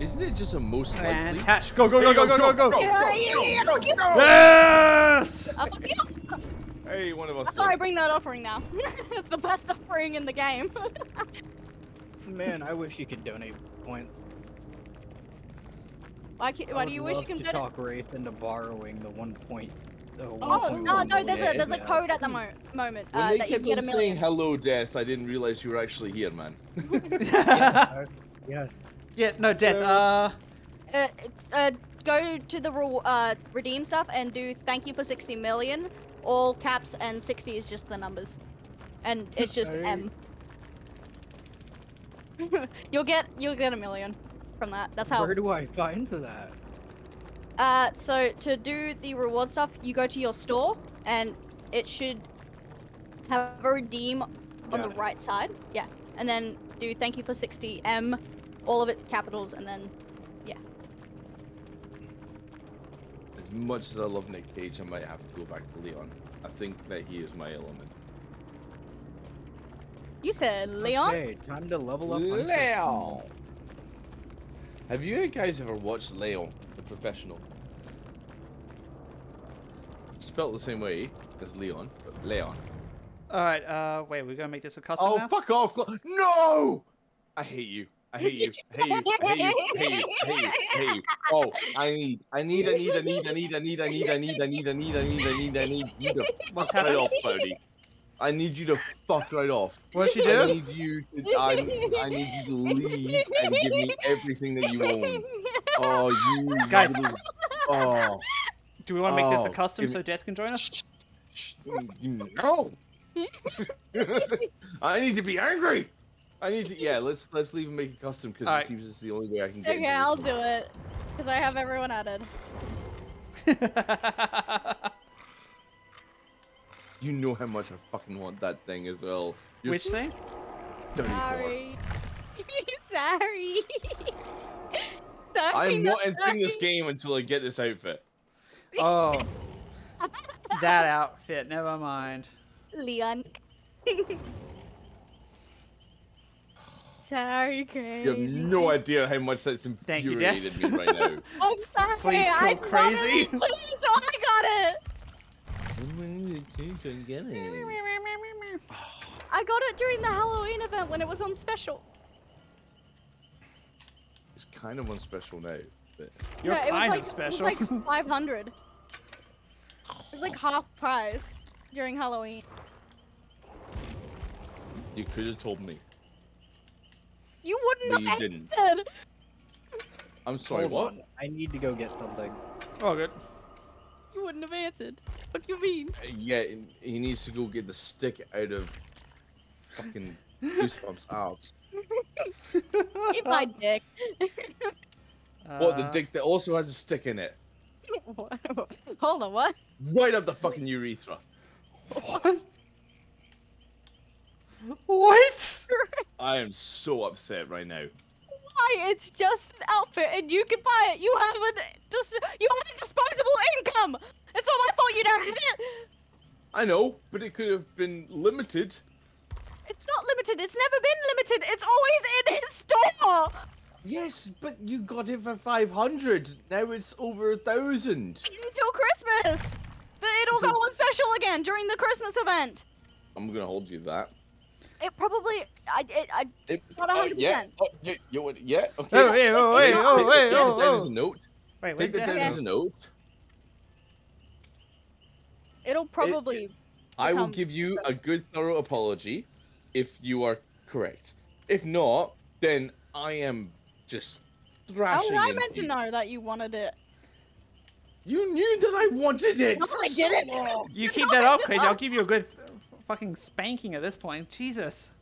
Isn't it just a most likely? And hatch. Go, go, go, go, go, go, go. Yeah, yeah, yeah, fuck you. Yes! Uh, fuck you. Hey, one of us. That's why I bring that offering now. it's the best offering in the game. Man, I wish you could donate points. why, ca- why do you wish you love can to get it? talk Wraith into borrowing the one point. The Oh, no, no, there's a there's a code at the mo- moment When uh, they that you kept can get on a saying hello, death, I didn't realize you were actually here, man. Yeah, yeah. yeah, no, death. Uh, Uh, uh, go to the re- uh, redeem stuff and do thank you for 60 million. All caps and 60 is just the numbers, and it's just Okay. M. you'll get you'll get a million from that. That's how. Where do I find that? Uh, so to do the reward stuff, you go to your store, and it should have a redeem on Got the right side. Yeah, and then do thank you for 60 M, all of it capitals, and then yeah. As much as I love Nick Cage, I might have to go back to Leon. I think that he is my element. you said Leon. Okay, time to level up. Leon! Have you guys ever watched Leon, the professional? Spelled the same way as Leon, but Leon. alright, uh, wait, we're gonna make this a custom Oh, now? fuck off! No! I hate you. I hate you. I hate you. I hate you. I hate you. I hate you. I hate you. Oh, I need. I need. I need. I need. I need. I need. I need. I need. I need. I need. I need. I need. I need you to fuck right off, buddy. I need you to fuck right off. What'd she I need you. To, I, I need you to leave and give me everything that you own. Oh, you Guys. little- Oh. Do we want to make this a Oh, custom so Death can join us? No. Oh. I need to be angry. I need to. Yeah, let's let's leave and make it custom because Alright. it seems it's the only way I can get. Okay, into I'll do it. Because I have everyone added. You know how much I fucking want that thing as well. You're Which thing? dirty whore. Sorry. Sorry. Sorry. I'm not not entering this game until I get this outfit. Oh, that outfit, never mind. Leon. Sorry, Crazy. You have no idea how much that's Thank you, Death. infuriated me right now. I'm sorry. Please go I crazy. too, oh, so I got it. I got it during the Halloween event when it was on special. It's kind of on special now, but You're yeah, it was kind like, of special. It was like 500. It was like half price during Halloween. you could have told me. You wouldn't have didn't. answered. I'm sorry. Hold what? on, I need to go get something. oh, good. You wouldn't have answered. What do you mean? Uh, Yeah, he needs to go get the stick out of fucking Goosebumps arms. Eat my dick. What the Uh, dick that also has a stick in it, Hold on, what? right up the fucking urethra. What? What? I am so upset right now. Why? it's just an outfit, and you can buy it. You haven't just you have disposable income. It's not my fault you don't have it. I know, but it could have been limited. It's not limited. It's never been limited. It's always in his store. Yes, but you got it for 500. Now it's over a thousand. Until Christmas. It'll go on special again during the Christmas event. I'm gonna hold you that. It probably I it, I It, Not uh, 100%. yeah, oh, yeah, you yeah, okay. Oh, wait, oh, wait, It's oh, not Take wait, that oh, down a oh. note. Wait, Take wait, that down Okay. as a note. it'll probably I will give you a good, thorough apology if you are correct. If not, then I am just How thrashing. I into meant to know that you wanted it? You knew that I wanted it. No, for I so didn't. long. You keep No, that up, did Crazy. I'll give you a good fucking spanking at this point. Jesus.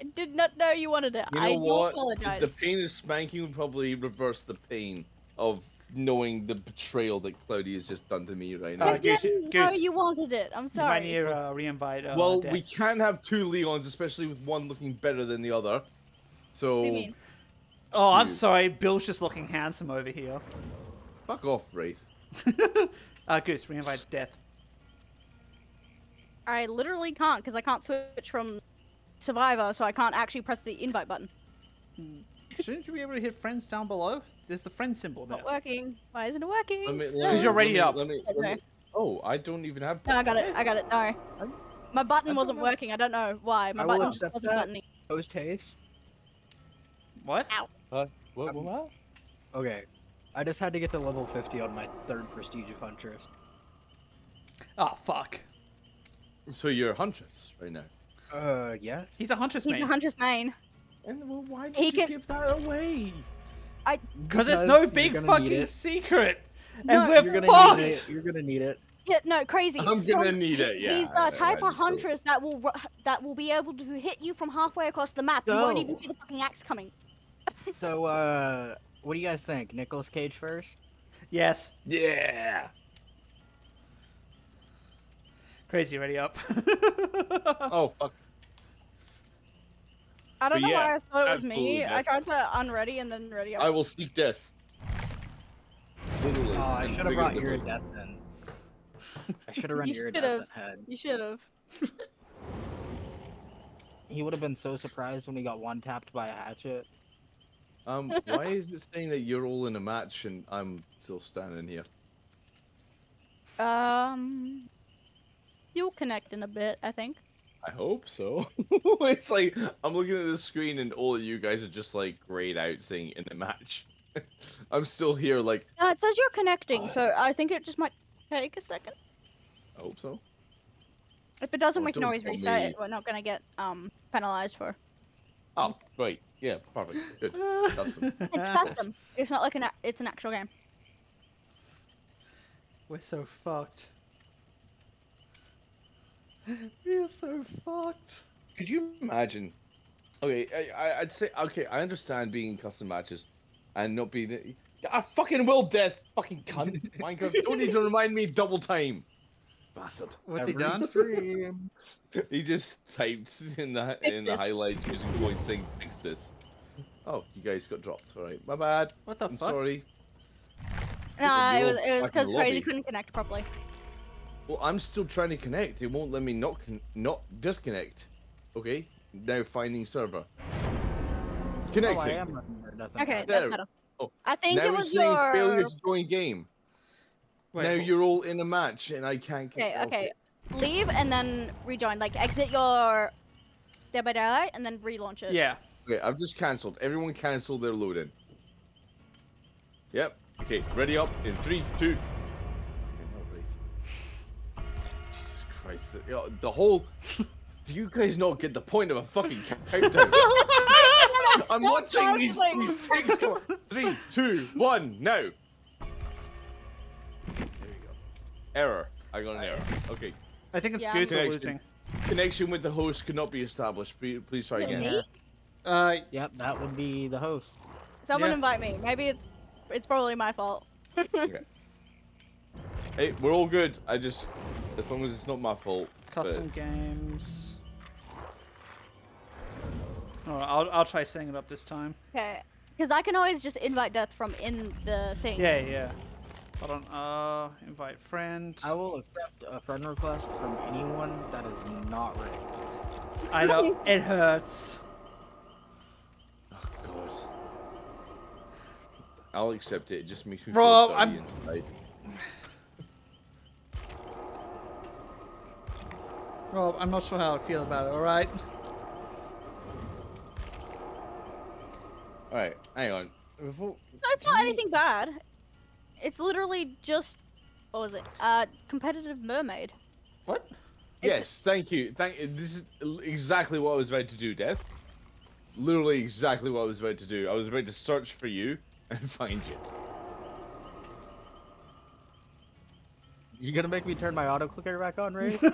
I did not know you wanted it. You know I what? apologize. The pain of spanking would probably reverse the pain of knowing the betrayal that Cloudy has just done to me right now. Uh, I Goose, didn't know Goose. you wanted it. I'm You might sorry. need uh, re-invite. Uh, well, Death. we can't have two Leons, especially with one looking better than the other. So What do you mean? Oh, I'm sorry. Bill's just looking handsome over here. fuck off, Wraith. uh, Goose, re-invite Death. I literally can't because I can't switch from Survivor, so I can't actually press the invite button. Shouldn't you be able to hit friends down below? There's the friend symbol there. Not working. Why isn't it working? Let me, let Because you're ready up. let me- let Okay. me- Oh, I don't even have. No, I got it. I got it. No. My button wasn't know. working. I don't know why. My I button just wasn't that. buttoning. Those haste. What? What, what, what? Okay. I just had to get to level 50 on my third prestige of Huntress. Oh, fuck. So you're a huntress right now. Uh, yeah. He's a huntress He's main. a huntress main. And well, why did He you can- give that away? I. Because it's no big fucking it. secret. No, and we're You're gonna fucked. need it. You're gonna need it. Yeah, no, crazy. I'm gonna From- need it. Yeah. He's I- I- the type I of just don't- huntress that will that will be able to hit you from halfway across the map. You won't even see the fucking axe coming. So, uh, what do you guys think? Nicolas Cage first? Yes. Yeah. Crazy, ready up. Oh fuck. I don't But know yeah, why I thought it was absolutely me. I tried to unready and then ready up. I will seek death. Literally. Oh, I should have brought your figuratively. death then. I should have run You your death ahead. You should have. He would have been so surprised when he got one tapped by a hatchet. Um, why is it saying that you're all in a match and I'm still standing here? Um, you'll connect in a bit, I think. I hope so. it's like I'm looking at the screen and all of you guys are just like grayed out saying in the match. I'm still here like No, it says you're connecting, so I think it just might take a second. I hope so. If it doesn't, Oh, we can always reset me. it. We're not gonna get um penalized for. Oh, great. Yeah, perfect. Good. Custom. It's custom. It's not like an. a- It's an actual game. We're so fucked. We're so fucked. Could you imagine? Okay, I, I, I'd say okay. I understand being in custom matches, and not being. I fucking will death, fucking cunt. Minecraft, don't need to remind me double time. Bastard. What's he done? He just typed in the Fix in the this. highlights using point saying fix this. Oh, you guys got dropped. All right, my bad. What the I'm fuck? sorry. Uh, nah, it you're was it was because Crazy lobby. couldn't connect properly. Well, I'm still trying to connect. It won't let me not con- not disconnect. Okay, now finding server. Oh, I Connecting. am running Okay, ahead. that's There. better. Oh, I think now it it's was saying your. failure to join game. Wait, now wh- you're all in a match and I can't. Okay, con- okay. Leave and then rejoin. Like exit your Dead by Daylight and then relaunch it. Yeah. Okay, I've just cancelled. Everyone cancel their loading. Yep. Okay, ready up in three, two. Christ. The, you know, the whole. Do you guys not get the point of a fucking countdown? I'm Stop watching these, trolling. these ticks go. Three, two, one, now. There you go. Error. I got an error. Okay. I think it's Yeah, Goose we're I'm- losing. Connection with the host could not be established. Please, please try again. Me? Uh, Yep, that would be the host. Someone Yeah. invite me. Maybe it's it's probably my fault. Hey, we're all good. I just, as long as it's not my fault. but- custom games. Alright, I'll, I'll try setting it up this time. Okay. Because I can always just invite death from in the thing. Yeah, yeah. Hold on. Uh, invite friend. I will accept a friend request from anyone that is not ready. I know it hurts. Oh god. I'll accept it. It just makes me Rob, feel dirty I'm- inside. Rob, I'm not sure how I feel about it. All right. All right, hang on. Before, No, it's not anything bad. It's literally just what was it? Uh, competitive mermaid. What? yes, thank you. Thank. You. This is exactly what I was about to do, Death. Literally exactly what I was about to do. I was about to search for you and find you. You're gonna make me turn my auto clicker back on, Ray?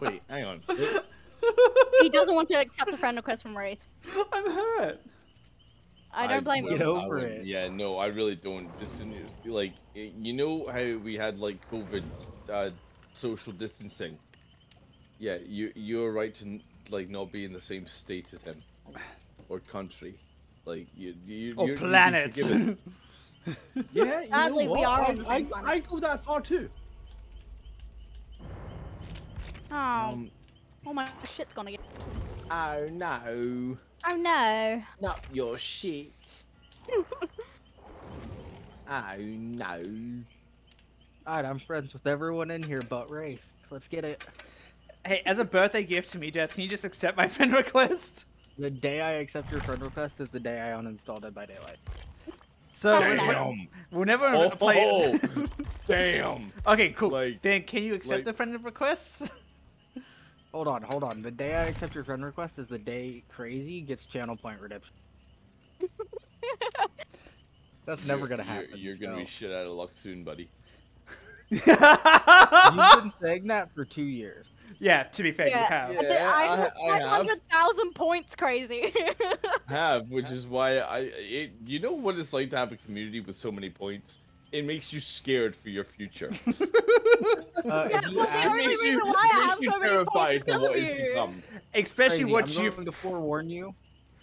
Wait, hang on. He doesn't want to accept a friend request from Wraith. I'm hurt. I don't blame Get you. over it. Yeah, no, I really don't. Just in- like you know how we had like COVID uh, social distancing. Yeah, you you're right to like not be in the same state as him or country. Like you you Or you're- you'd planet. forgiven. Yeah, you Sadly, know we are I, on the same I, planet. I go that far too. Oh, Um, oh my shit's gonna get. oh no, Oh no. not your shit. oh no. Alright, I'm friends with everyone in here but Ray. Let's get it. hey, as a birthday gift to me, Death, can you just accept my friend request? The day I accept your friend request is the day I uninstall Dead by Daylight. So Oh, we- we- Damn. we'll never Oh, play. Oh, damn. okay, cool. Like- then can you accept like- the friend requests? Hold on, hold on. The day I accept your friend request is the day Crazy gets channel point redemption. That's never gonna You're- happen. You're, gonna be shit out of luck soon, buddy. You've been saying that for two years. yeah, to be fair, you Yeah. have. I, did, Yeah, I I- got I have. 500,000 points crazy. have, which is why I, it, you know what it's like to have a community with so many points. It makes you scared for your future. Uh, Yeah, you well, the add- only makes you, reason why I makes have you so many terrified points for is what because is of to come. Especially Crazy, what I'm you. going to forewarn you.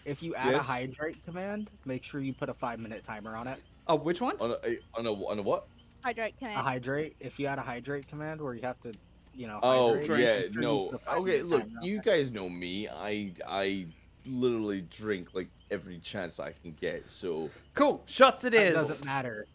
If you add Yes? a hydrate command, make sure you put a five minute timer on it. Oh, which one? On a, on a on a what? Hydrate command. A hydrate. If you add a hydrate command where you have to, you know. Oh hydrate, yeah, make sure you no. put a five Okay, look, you it. guys know me. I I literally drink like every chance I can get. So Cool. Shots it That is. doesn't matter.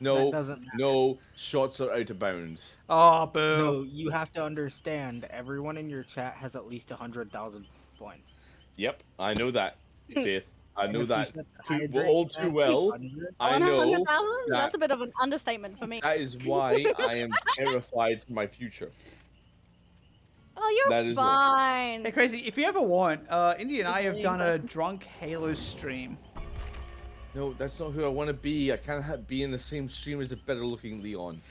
No, That doesn't matter. no shots are out of bounds. Oh, boo. No, you have to understand. Everyone in your chat has at least a hundred thousand points. Yep, I know that, Faith. I know that too, hydrate all too well. I know that- That's a bit of an understatement for me. that is why I am terrified for my future. Oh, you're that is all. fine. Hey, crazy. If you ever want, uh, Indy and I have done a drunk Halo stream. No, that's not who I want to be. I can't ha- be in the same stream as a better looking Leon.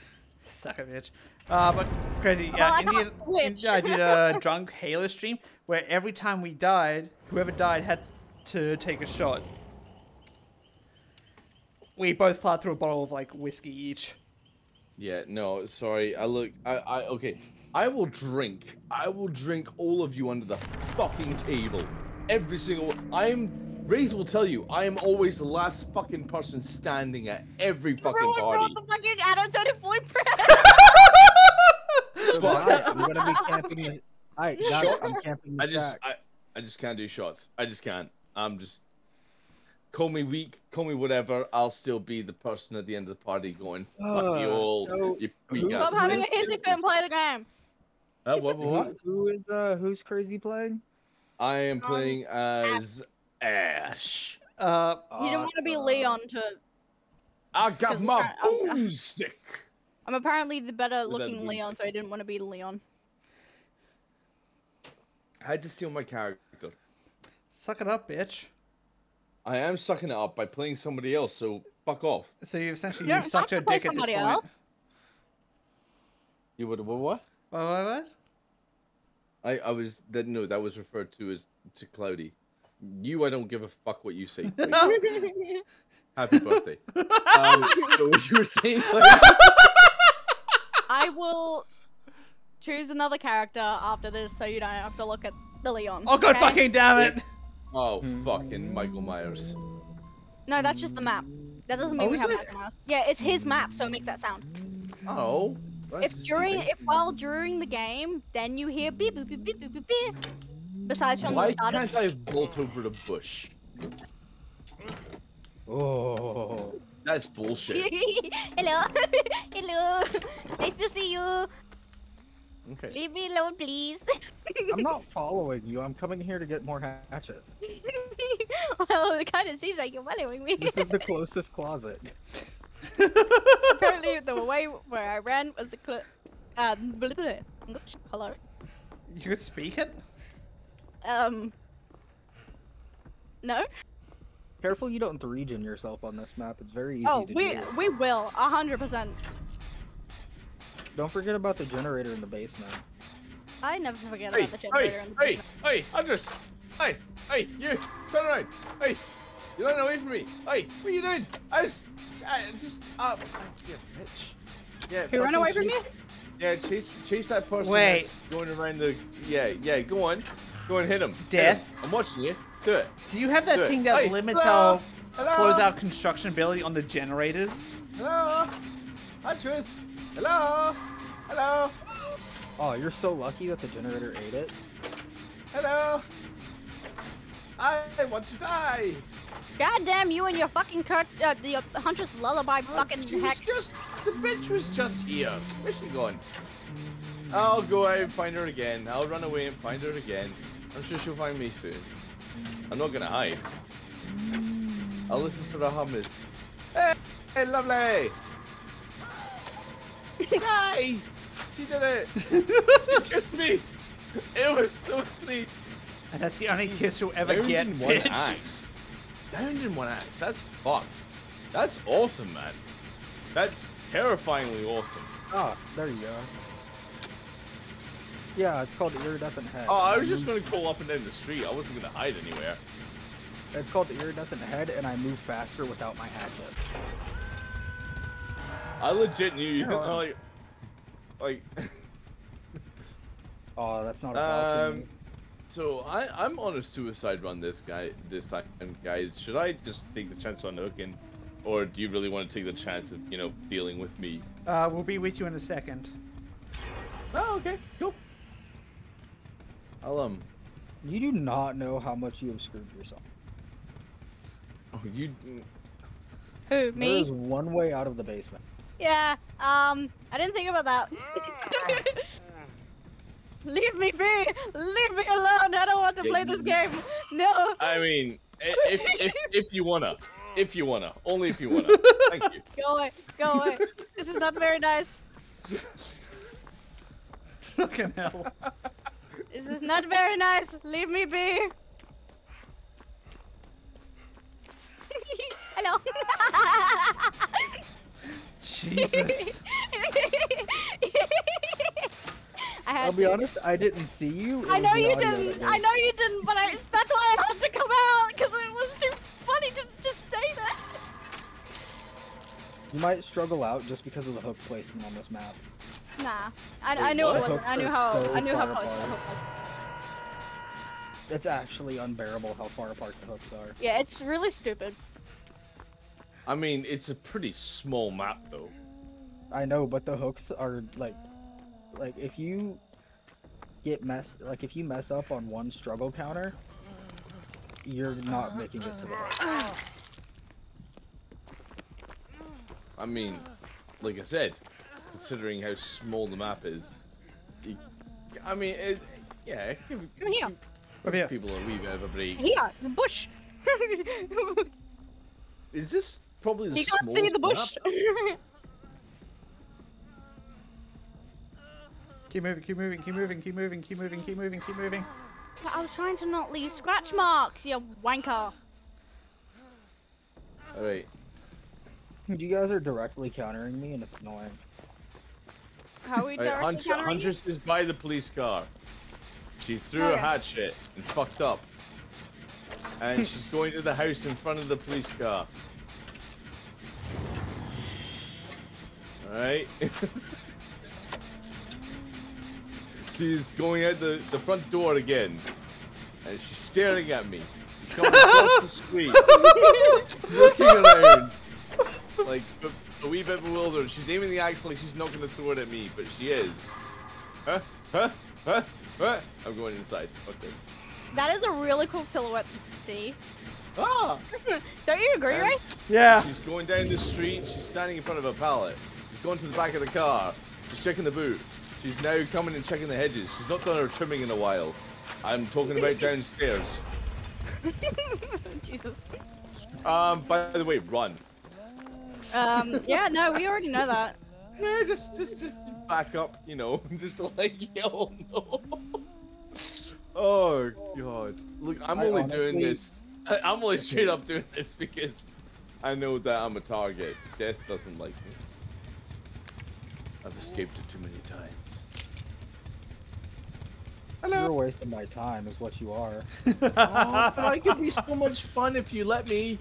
Suck a bitch. Uh, but crazy. Well, Yeah, I Indy got and, Twitch. yeah, I did a drunk Halo stream where every time we died, whoever died had to take a shot. We both plowed through a bottle of like whiskey each. Yeah, no, sorry. I look. I. I. Okay. I will drink. I will drink all of you under the fucking table. Every single. I'm. Raze will tell you. I am always the last fucking person standing at every fucking Everyone party. brought the fucking Adder 34 So, But- guys, I'm gonna be camping. The... Alright, guys, I'm camping the I just. I. I just can't do shots. I just can't. I'm just. Call me weak. Call me whatever. I'll still be the person at the end of the party going. Fuck you Uh, all. so you weak who- Stop having a bitches." hissy fit and play the game. Uh, what? What? what? Who, who is uh who's crazy playing? I am Um, playing as Ash. Uh, You didn't want to be Leon to. I got my I- I- boom stick. I'm apparently the better Without the looking Leon, so I didn't want to be Leon. I had to steal my character. suck it up, bitch. I am sucking it up by playing somebody else, so fuck off. So you essentially You you've don't sucked have her to play dick at this somebody point. else. You would what? What? What, what, what? I I was that no, that was referred to as to Cloudy. You, I don't give a fuck what you say. Happy birthday. Um, so what you were saying? Cloudy? I will choose another character after this, so you don't have to look at the Leon. Oh god okay? fucking damn it! Oh, fucking Michael Myers. No, that's just the map. That doesn't mean Oh, we have it? Michael Myers. Yeah, it's his map, so it makes that sound. Oh. If during, if while during the game, then you hear beep beep beep beep beep beep beep. Besides from Why the start can't I vault over the bush? Oh. That's bullshit. Hello, hello. Nice to see you. Okay. Leave me alone, please. I'm not following you. I'm coming here to get more hatchets. well, it kind of seems like you're following me. This is the closest closet. Apparently, the way where I ran was the cl- um. blah, blah, blah. Hello. You could speak it? Um. No. Careful you don't regen yourself on this map. It's very easy Oh, to we do. we will a hundred percent. Don't forget about the generator in the basement. I never forget Hey, about the hey, generator in the hey, basement. hey, hey, Andres! Hey, hey, you! Turn around! Hey! You're running away from me! Hey, what are you doing? I just... I just, uh, yeah, bitch. Yeah, Who ran fucking away from chase- you? Yeah, chase, chase that person Wait. that's going around the, yeah, yeah, go on. Go and hit him. Hit Death? him. I'm watching you. Do it. Do you have that Good. thing that Hey, limits hello? our Hello? slows our construction ability on the generators? Hello? Andres? Hello? Hello? Oh, you're so lucky that the generator ate it. Hello? I want to die! God damn you and your fucking Kurt, uh, the uh, Huntress Lullaby fucking she hex. just the bitch was just here. Where's she going? I'll go out and find her again. I'll run away and find her again. I'm sure she'll find me soon. I'm not gonna hide. I'll listen for the hummus. Hey, hey lovely! Hi! She did it! she kissed me! It was so sweet! And that's the only kiss you'll ever Downed get, in one bitch. axe. Downed in one axe. That's fucked. That's awesome, man. That's terrifyingly awesome. Ah, there you go. Yeah, it's called the iridescent head. Oh, I was just gonna pull up and down the street. I wasn't gonna hide anywhere. It's called the iridescent head, and I move faster without my hatchet. I legit knew you. Yeah, like, like. Oh, that's not a um. So I I'm on a suicide run this guy this time, guys. Should I just take the chance on hooking, or do you really want to take the chance of you know dealing with me? Uh, we'll be with you in a second. Oh, okay, cool. I'll um. You do not know how much you have screwed yourself. Oh, you. Who, me? There is one way out of the basement. Yeah, um, I didn't think about that. Leave me be! Leave me alone! I don't want to play this game! No! I mean, i- if if if you wanna, if you wanna, only if you wanna. Thank you. Go away! Go away! This is not very nice! Fucking hell. This is not very nice! Leave me be! Hello! Jesus. I had I'll be honest, I didn't see you. I know you didn't. I know you didn't, but I, that's why I had to come out because it was too funny to just stay there. You might struggle out just because of the hook placement on this map. Nah, I, Wait, I knew what? it wasn't. I knew how. So I knew how close the apart. hook was. It's actually unbearable how far apart the hooks are. Yeah, it's really stupid. I mean, it's a pretty small map though. I know, but the hooks are like, like if you get mess, like if you mess up on one struggle counter, you're not making it to the hook. I mean, like I said, considering how small the map is, you, I mean, it, yeah, give, Come here. Over here. people a wee bit of a break. Here, the bush. Is this probably the you can't see the bush. Keep moving, keep moving, keep moving, keep moving, keep moving, keep moving, keep moving. But I was trying to not leave scratch marks, you wanker. All right. You guys are directly countering me, and it's annoying. How we right, Huntress. Huntress is by the police car. She threw a hatchet and fucked up. And she's going to the house in front of the police car. Alright? she's going out the, the front door again. And she's staring at me. She's coming across the street. looking around. Like, a, a wee bit bewildered. She's aiming the axe like she's not going to throw it at me, but she is. Huh? Huh? Huh? Huh? I'm going inside. Fuck this. That is a really cool silhouette to see. Ah! Don't you agree, Um, Ray? Yeah. She's going down the street. She's standing in front of a pallet. She's going to the back of the car. She's checking the boot. She's now coming and checking the hedges. She's not done her trimming in a while. I'm talking about downstairs. Jesus. Um, by the way, run. Um, yeah, no, we already know that. Yeah, just, just, just back up. You know, just like yell no. oh god. Look, I'm I only doing this. I- I'm only straight up doing this because I know that I'm a target. Death doesn't like me. I've escaped it too many times. Hello. You're Hello. wasting my time, is what you are. oh, I could be so much fun if you let me.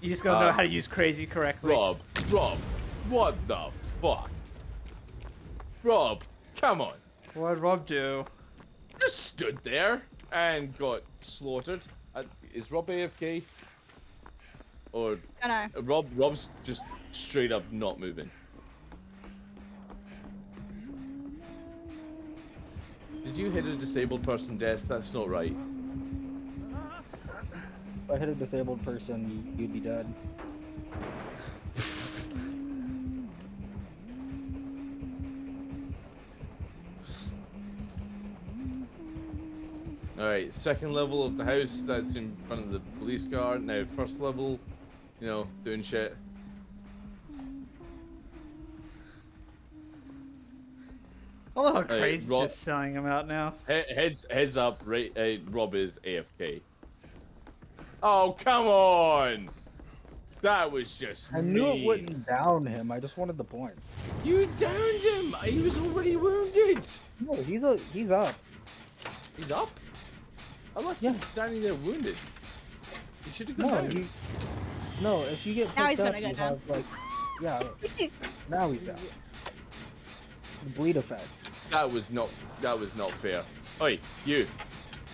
You just gotta know Um, how to use crazy correctly. Rob, Rob, what the fuck? Rob, come on. What'd Rob do? Just stood there and got slaughtered. Uh, is Rob AFK? Or I know. uh, Rob? Rob's just straight up not moving. Did you hit a disabled person death? That's not right. If I hit a disabled person, you'd be dead. Alright, second level of the house, that's in front of the police car. Now, first level, you know, doing shit. I love how Hey, crazy Rob- just selling him out now. He- heads, heads up, right, uh, Rob is AFK. Oh, come on! That was just I knew it wouldn't down him. I just wanted the points. You downed him! He was already wounded! No, he's a he's up. He's up? I left Yeah. him standing there wounded. He should have gone No, down. you. No, if you get Now picked he's up, gonna go you down. have like, yeah. now he's down. The bleed effect. That was not, that was not fair. Oi, you.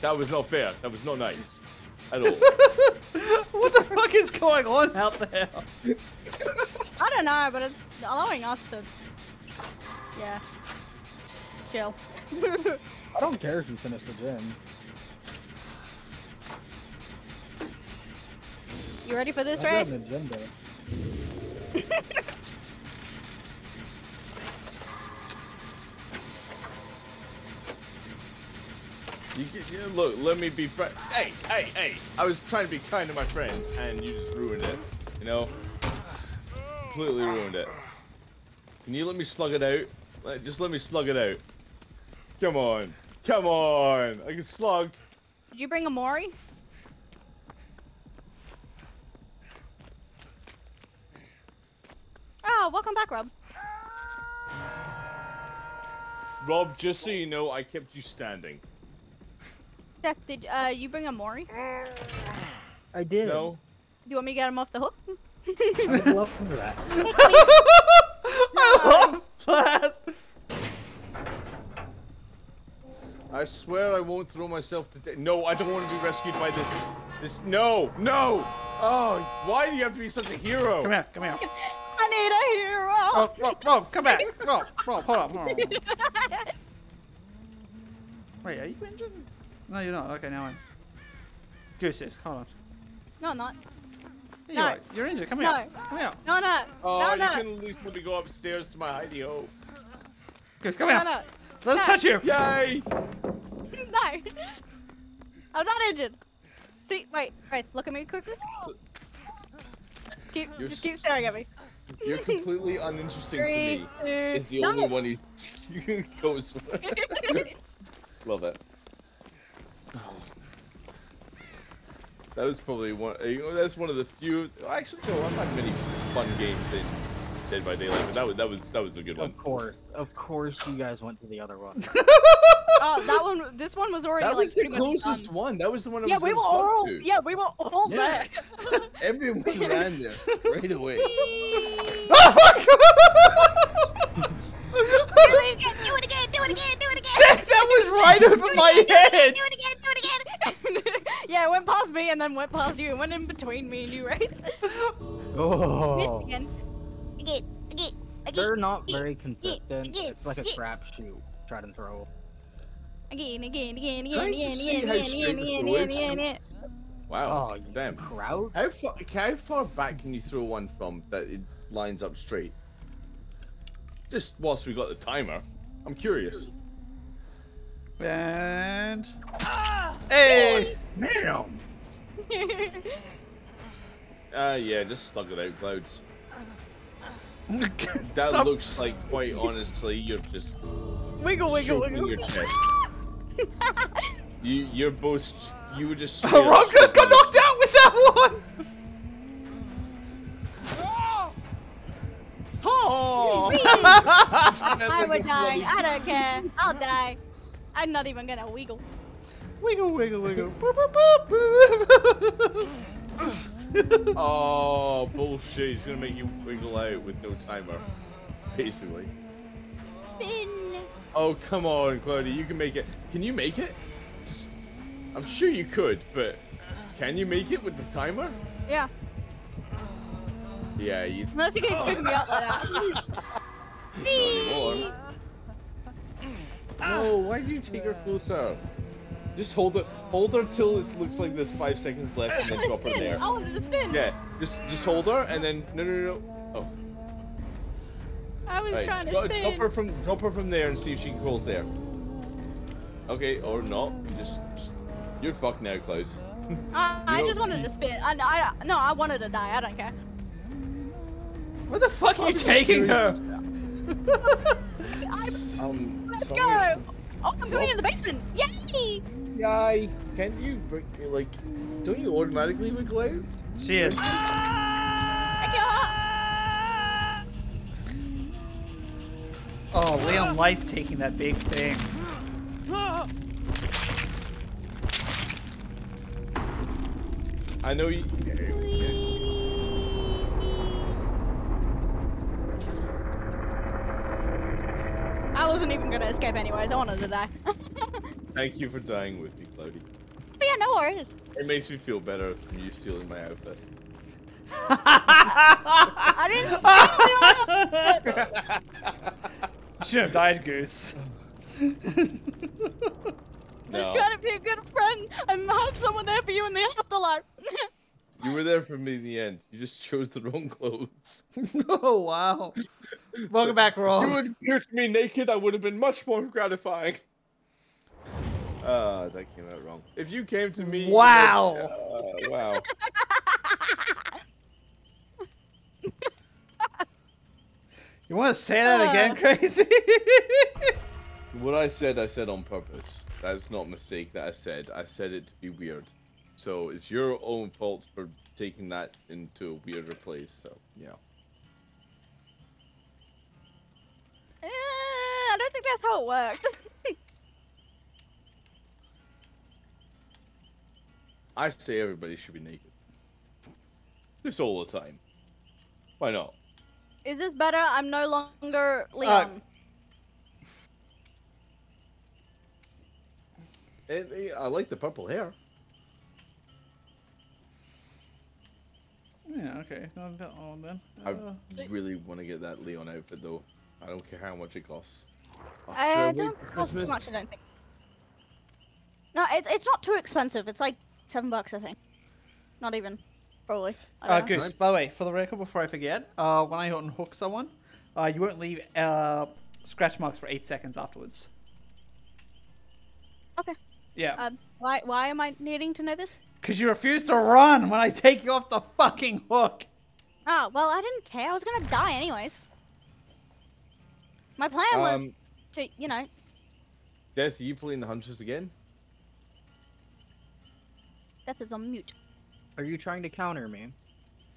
That was not fair. That was not nice. At all. what the fuck is going on out there? I don't know, but it's allowing us to. Yeah. Chill. I don't care if you finish the gym. you ready for this, I've Ray? You, you look, let me be friend. Hey, hey, hey! I was trying to be kind to my friend, and you just ruined it. You know, completely ruined it. Can you let me slug it out? Like, Just let me slug it out. Come on, come on! I can slug. Did you bring a Mori? Oh, welcome back, Rob. Rob, just so you know, I kept you standing. Jeff, did uh, you bring a Mori? I did. No. Do you want me to get him off the hook? I'd love that. I love that. I swear I won't throw myself to death. No, I don't want to be rescued by this. This. No, no. Oh, why do you have to be such a hero? Come here, come here. I need a hero. Oh, Rob, Rob, come back. Rob, Rob, hold up, hold on. Wait, are you injured? No, you're not. Okay, now I'm. Goose is. Hold on. no, I'm not. Yeah, No. You're, you're injured. Come No. here. Come here. No, no. Oh, no, you no. can at least let me go upstairs to my hidey ho. Goose, come No, here. no. Let No. us touch you. Yay! No. I'm not injured. See, wait, wait, look at me quickly. Keep, You're just keep staring at me. You're completely uninteresting Three, to me. two, Is the no. only one he goes with. Love it. That was probably one. You know, that's one of the few. Actually, no, I've had many fun games in Dead by Daylight, but that was that was that was a good one. Of course, of course, you guys went to the other one. Oh, that one. This one was already That like was the pretty much closest one. That was the one I Yeah, was we were all. to. Yeah, we were all Yeah. there. Everyone ran there right away. Oh, fuck! do it again! Do it again! Do it again! Do it did. Do it again, do it again. yeah, it went past me and then went past you and went in between me and you, right? Oh. Missed again. Again, again, They're again, not very consistent. yeah, It's like a yeah. crap shoot. Try and throw. again, again, again, again, again, again, again, again, again, again, again. Wow. Oh, damn. Crowd? How far, how far back can you throw one from that it lines up straight? Just whilst we got the timer, I'm curious. And Ah! hey, Damn. Uh, yeah, just slug it out, clouds. That Stop. looks like, quite honestly, you're just Wiggle, wiggle, wiggle. your chest. You, you're both, you were just. Oh, just got knocked out with that one. Oh! I would die. I don't care. I'll die. I'm not even gonna wiggle. Wiggle, wiggle, wiggle. Boop, boop, boop, boop. Oh, bullshit. He's gonna make you wiggle out with no timer. Basically. Spin. Oh, come on, Cloudy. You can make it. Can you make it? I'm sure you could, but can you make it with the timer? Yeah. Yeah, you. Unless you can pick me up like that. Not anymore. No, why do you take her closer? Just hold it. Hold her till it looks like there's five seconds left, and then I drop her there. I wanted to spin. Yeah, just just hold her, and then no, no, no. no. Oh, I was right. trying to Dro- spin. drop her from drop her from there and see if she crawls there. Okay, or not. Just, just you're fucked now, Clouds. I, I just wanted to spin. I, I, no, I wanted to die. I don't care. Where the fuck are you taking her? Um, Let's sorry. go. Oh, I'm going in the basement. Yay! Yay! Can you like? Don't you automatically wiggle out? She is. Oh, Leon Light's taking that big thing. I know you. I wasn't even gonna escape anyways. I wanted to die. but Thank you for dying with me, Cloudy. yeah, no worries. It makes me feel better from you stealing my outfit. I didn't steal You should have died, Goose. Just no, trying to be a good friend and have someone there for you in the afterlife. you were there for me in the end. You just chose the wrong clothes. oh wow. Welcome back, If you Rob. had pierced me naked, I would have been much more gratifying. Ah, that came out wrong. If you came to me, Wow. uh, wow. You want to say that again, Uh. crazy? What I said, I said on purpose. That's not a mistake that I said. I said it to be weird. So it's your own fault for taking that into a weirder place. So yeah. Eh, I don't think that's how it works. I say everybody should be naked. This all the time. Why not? Is this better? I'm no longer Leon. And, eh, I like the purple hair. yeah, okay. No, no, oh, then. I Uh, So- really want to get that Leon outfit though. I don't care how much it costs. I'll I don't cost Christmas. much, I don't think. No, it, it's not too expensive. It's like seven bucks, I think. Not even, probably. I uh, don't know. Goose, by the way, for the record, before I forget, uh, when I unhook someone, uh, you won't leave uh, scratch marks for eight seconds afterwards. Okay. Yeah, Um, why, why am I needing to know this? because you refuse to run when I take you off the fucking hook. Oh, well, I didn't care. I was gonna die anyways. My plan was Um, to, you know, Death, are you playing the Hunters again? Death is on mute. Are you trying to counter me?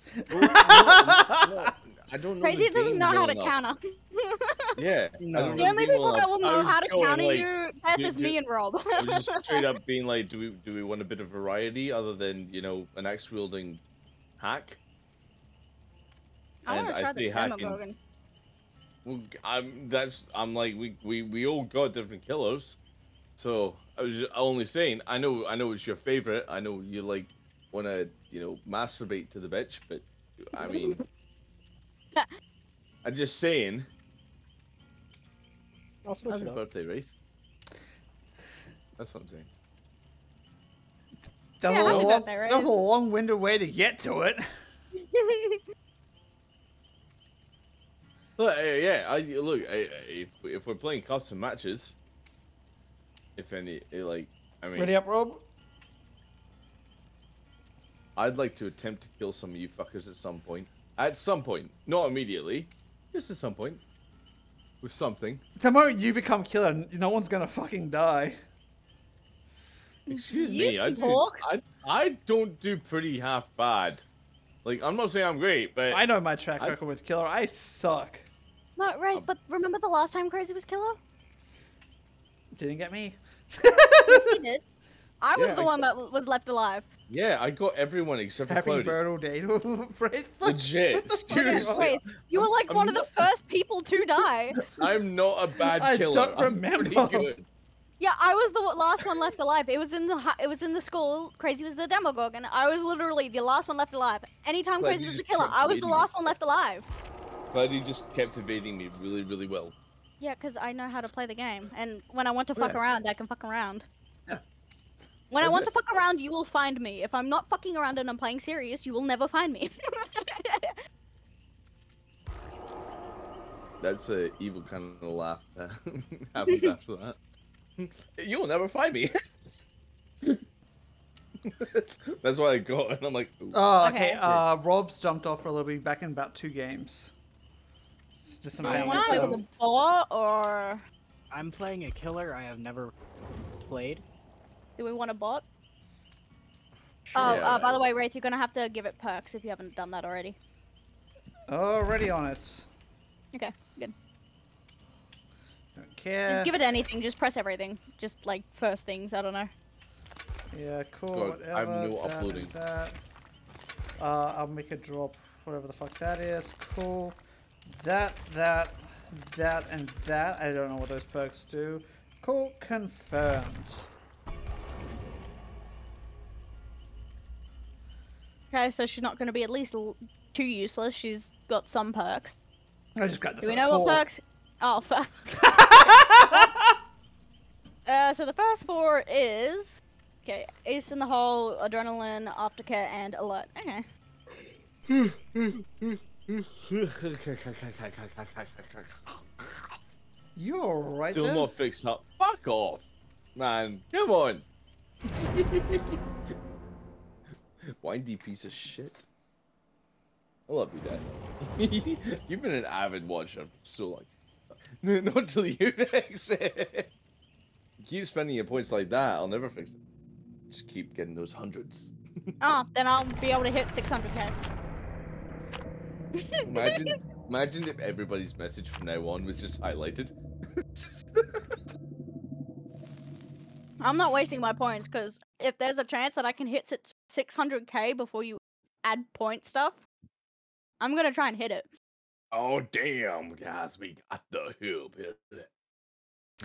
No, no, I don't know. Crazy the doesn't game know how to counter. Yeah. I No. the only people that will know how to counter like, you, Death do- is me and Rob. I was just straight up being like, do we do we want a bit of variety other than you know an axe wielding hack? I and want to I try say the hacking. Demogorgon. Well, I'm that's I'm like we we we all got different killers, so I was just only saying. I know, I know it's your favorite. I know you like want to, you know, masturbate to the bitch, but I mean, I'm just saying. I'll switch Happy it birthday, Wraith. That's what I'm saying. That Yeah, was, a happy long, birthday, that was a Ray. long-winded way to get to it. Look, uh, yeah, I look. I, I- if if we're playing custom matches, if any, eh, like, I mean, Ready up, Rob? I'd like to attempt to kill some of you fuckers at some point. At some point, not immediately, just at some point, with something. The moment you become killer, no one's gonna fucking die. Excuse You me, I do. talk. I I don't do pretty half bad. Like I'm not saying I'm great, but I know my track I- record with killer. I suck. Not right, Um, but remember the last time Crazy was killer? Didn't get me. Yes, he did. I was Yeah, the I one that was left alive. yeah, I got everyone except for Happy Cloudy. Birthday day to Fred. Legit, seriously. Wait, you were like I'm one of the first people to die. I'm not a bad I killer. don't I'm pretty good. Yeah, I was the last one left alive. It was in the it was in the school. Crazy was the demagogue, and I was literally the last one left alive. Anytime Glad Crazy was the killer, I was the evading me. last one left alive. Cloudy just kept evading me really, really well. Yeah, because I know how to play the game, and when I want to fuck Yeah. around, I can fuck around. Yeah. When I want it. to fuck around, you will find me. If I'm not fucking around and I'm playing serious, you will never find me. That's a evil kind of laugh that happens after that. You'll never find me. That's what I got, and I'm like, ooh. Oh, okay. Okay. Uh, Rob's jumped off for a little bit. Back in about two games. It's just some Do we want to play stuff. with a bot, or I'm playing a killer I have never played. do we want a bot? Oh, Yeah. uh, by the way, Wraith, you're gonna have to give it perks if you haven't done that already. Already on it. Okay, good. Don't care. Just give it anything. Just press everything. Just like first things. I don't know. Yeah, cool. God, whatever. I'm no that uploading. That. Uh, I'll make a drop. Whatever the fuck that is. Cool. That, that, that, and that. I don't know what those perks do. Cool. Confirmed. Okay, so she's not gonna be at least l- too useless. She's got some perks. I just got the Do we know four. what perks? Oh fuck. Uh, so the first four is okay. Ace in the hole, adrenaline, aftercare, and alert. Okay. you alright Still there? not fixed up. Fuck off, man. Come on. Windy piece of shit. I love you, Dad. You've been an avid watcher for so long. Not until you fix it. Keep spending your points like that, I'll never fix it. Just keep getting those hundreds. Oh, then I'll be able to hit 600k. Imagine, imagine if everybody's message from now on was just highlighted. I'm not wasting my points because if there's a chance that I can hit 600k before you add point stuff, I'm gonna try and hit it. Oh damn, guys, we got the hillbilly.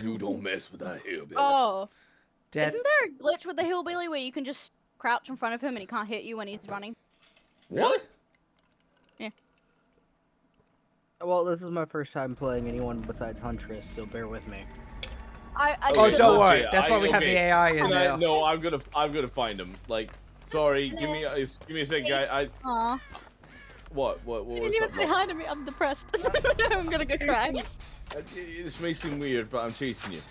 You don't mess with that hillbilly. Oh, Dad, isn't there a glitch with the hillbilly where you can just crouch in front of him and he can't hit you when he's running? what? Well, this is my first time playing anyone besides Huntress, so bear with me. I, I Oh, don't worry. That's why I- we have the. AI in there. no, I'm gonna, I'm gonna find him. Like, sorry, give me, a, give me a second, guy. I, Aw. what, what, what You was didn't even up? say hi to me. I'm depressed. I'm gonna go cry. Uh, This may seem weird, but I'm chasing you,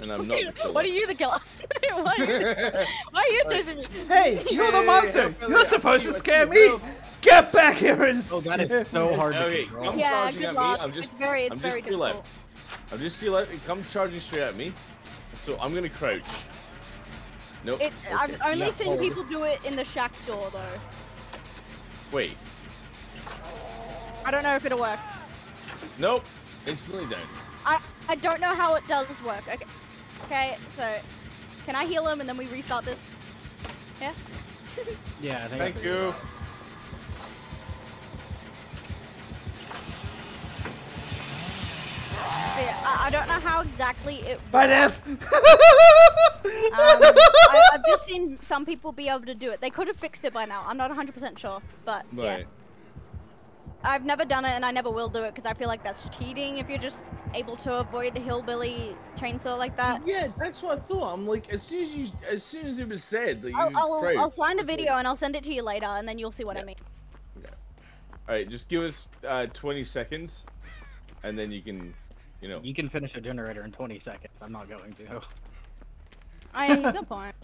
and I'm not. what are you the killer? why, why are you chasing me? Hey, you're the monster. hey, hey, You're supposed to scare see you. me. Get back here and Oh, that scare is so me. hard to Okay, control. come- Yeah, charging good at me, luck. I'm just- it's very, it's I'm very just to difficult. left. I'm just to your left. Come charging straight at me. So I'm gonna crouch. Nope. It, I've only Yeah, seen forward. people do it in the shack door though. Wait. I don't know if it'll work. Nope. Instantly down. I I don't know how it does work. Okay, okay. So, can I heal him and then we restart this? Yeah. Yeah, I think Thank you. out. But yeah, I, I don't know how exactly it By death. Um, I, I've just seen some people be able to do it. They could have fixed it by now. I'm not 100% sure, but yeah. Right. I've never done it and I never will do it because I feel like that's cheating if you're just able to avoid a hillbilly chainsaw like that. Yeah, that's what I thought. I'm like, as soon as you, as soon as it was said that you I'll, I'll, I'll find a video and I'll send it to you later and then you'll see what I Yeah. mean. All right, just give us uh, 20 seconds, and then you can, you know. You can finish a generator in 20 seconds. I'm not going to. I good point.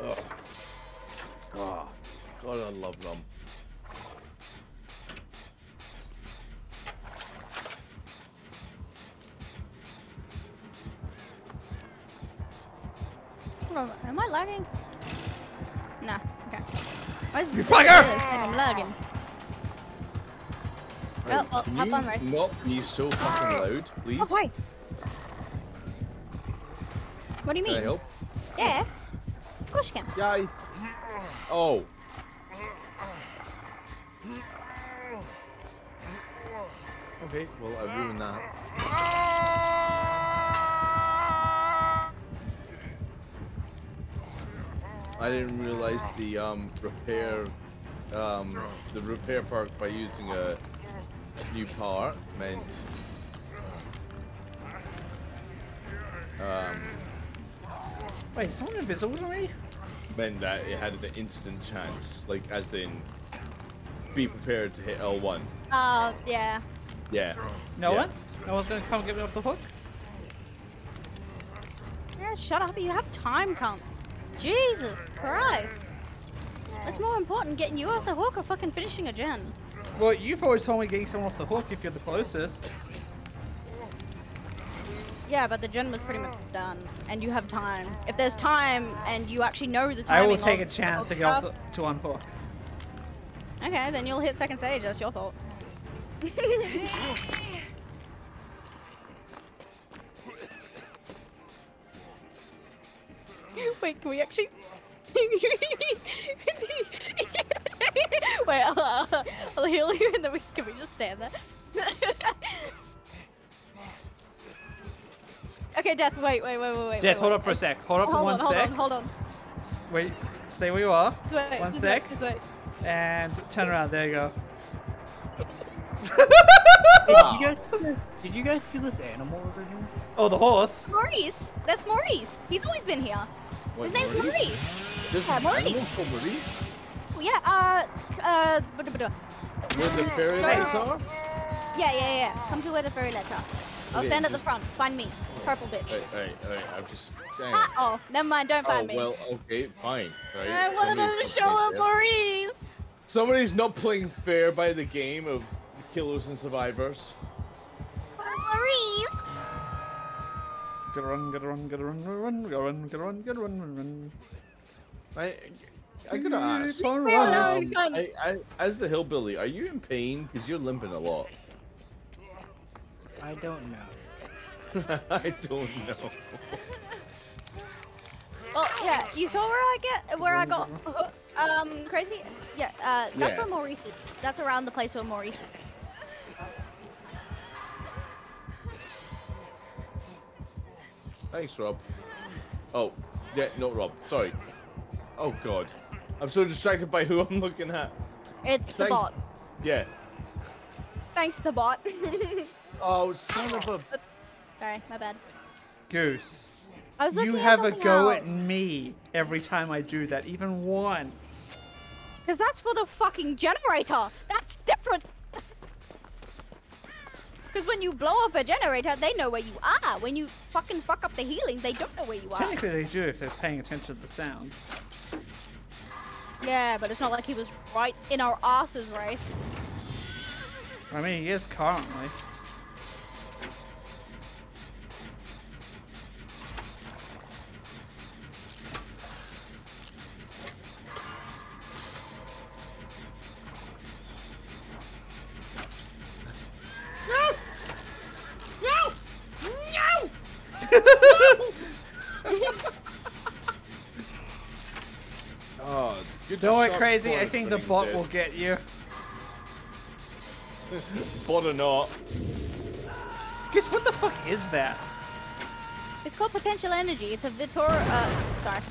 Oh. oh, God, I love them. Hold on, Am I lagging? Nah. Okay. Why is You fucker! I'm lagging? Well, well, hop you on, right? not be so fucking oh, loud, please? Oh, wait. What do you Can I mean? help? Yeah. Of course you can. Yeah. I... Oh. Okay, well, I ruined that. I didn't realize the um, repair, um, the repair part by using a new part meant um, Wait, is someone invisible to me? Meant that it had an instant chance, like as in, be prepared to hit L1. Oh, yeah. Yeah. No Yeah. one? No one's gonna come get me off the hook? Yeah, shut up. You have time, cunt. Jesus Christ. It's more important getting you off the hook or fucking finishing a gen. Well, you've always told me getting someone off the hook if you're the closest. Yeah, but the gen was pretty much done, and you have time. If there's time and you actually know the time. I will take a chance to hook get off stuff, the, to unhook. Okay, then you'll hit second stage. That's your fault. Wait, can we actually? Wait, I'll, uh, I'll heal you, and then we can we just stand there? Okay, Death. Wait, wait, wait, wait, wait. Death, wait, hold wait. up for a sec. Hold up for Hold one on, hold on, hold on. S- Wait, stay where you are. Just wait, One just sec. Wait, just wait. And turn around. There you go. Did you guys see this? Did you guys see this animal over here? oh, the horse. Maurice! That's Maurice! He's always been here. What, His name's Maurice! There's Yeah, Maurice. animal called Maurice? Oh, yeah, uh, c- uh, blah, blah, blah. Where the fairy lights are? yeah, yeah, yeah. Come to where the fairy lights are. I'll Okay, stand at the front. Find me. Purple bitch. Alright, alright, alright, I'm just... Dang. Ah, oh, never mind. Don't Oh, find me. well, okay, fine. Right, I wanted somebody to show like him. Maurice! Somebody's not playing fair by the game of killers and survivors. Maurice! Gotta run, gotta run, gotta run, gotta run, gotta run, gotta run, gotta run, run, run. I, I gotta ask. Keep on me running. alone. Um. I, I, as the hillbilly, are you in pain? Because you're limping a lot. I don't know. I don't know. Well, yeah, you saw where I get, where I got, um, crazy? Yeah, uh, that's Yeah. where Maurice is. That's around the place where Maurice is. Thanks, Rob. Oh, yeah, not Rob. Sorry. Oh God, I'm so distracted by who I'm looking at. It's the bot. Yeah. Thanks, the bot. Oh, son of a. Sorry, my bad. Goose. You have a go else. at me every time I do that, even once. Because that's for the fucking generator. That's different. Because when you blow up a generator, they know where you are. When you fucking fuck up the healing, they don't know where you are. Technically, they do if they're paying attention to the sounds. Yeah, but it's not like he was right in our asses, right? I mean, he is currently. Don't worry, stop crazy. I think the bot dead. will get you. Bot or not. Guess what the fuck is that? It's called potential energy. It's a Vitor. Uh, sorry.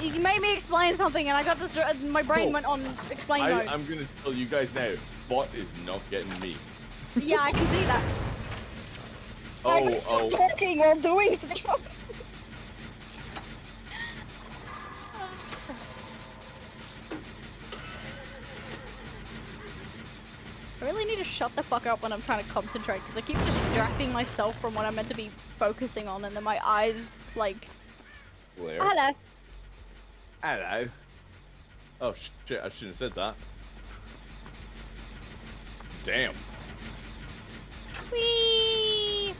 You made me explain something, and I got this. My brain Oh. went on explain I, mode. I'm gonna tell you guys now. Bot is not getting me. Yeah, I can see that. I Oh, can stop oh. talking while doing stuff. I really need to shut the fuck up when I'm trying to concentrate because I keep just distracting myself from what I'm meant to be focusing on, and then my eyes like. Hello. Hello. Oh shit! I shouldn't have said that. Damn. Whee!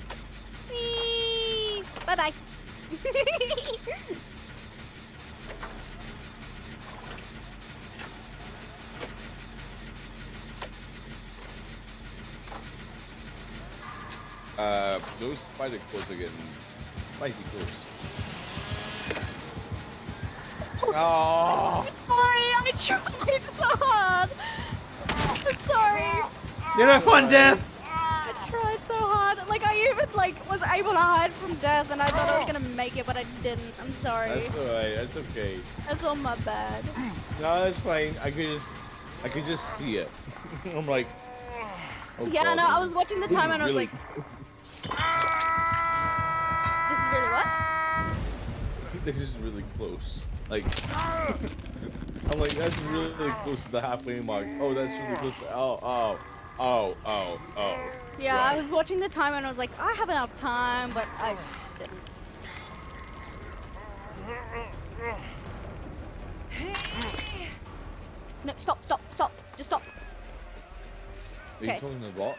Whee! Bye bye Uh, those spider claws are getting mighty close. Oh, sorry, I tried so hard. I'm sorry. You know, fun death. I tried so hard. Like I even like was able to hide from death, and I thought I was gonna make it, but I didn't. I'm sorry. that's alright. That's okay. That's all my bad. No, that's fine. I could just, I could just see it. I'm like. Oh yeah, God, no, I was watching the this time and I was really- like, this is really what? This is really close. Like, I'm like, that's really close to the halfway mark. Oh, that's really close. To, oh, oh, oh, oh, oh. Yeah, I was watching the time and I was like, I have enough time, but I didn't. No, stop, stop, stop. Just stop. Are you talking to the bot?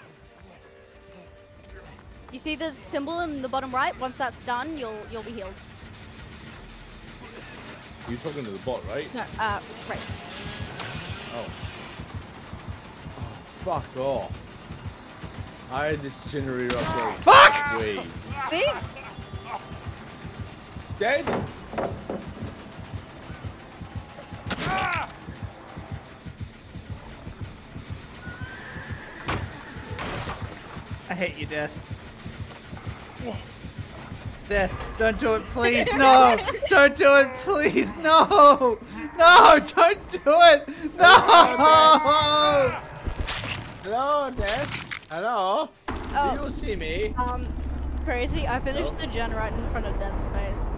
You see the symbol in the bottom right? Once that's done, you'll you'll be healed. You're talking to the bot, right? No, uh, right. Oh. Oh, fuck off. I had this generator up there. Fuck! Wait. See? Dead? I hate you, Death. Death, don't do it, please. No! Don't do it, please. No! No! Don't do it! No! Hello, Dead. Hello. Oh. Do you see me? Um, crazy. I finished the gen right in front of Dead Space.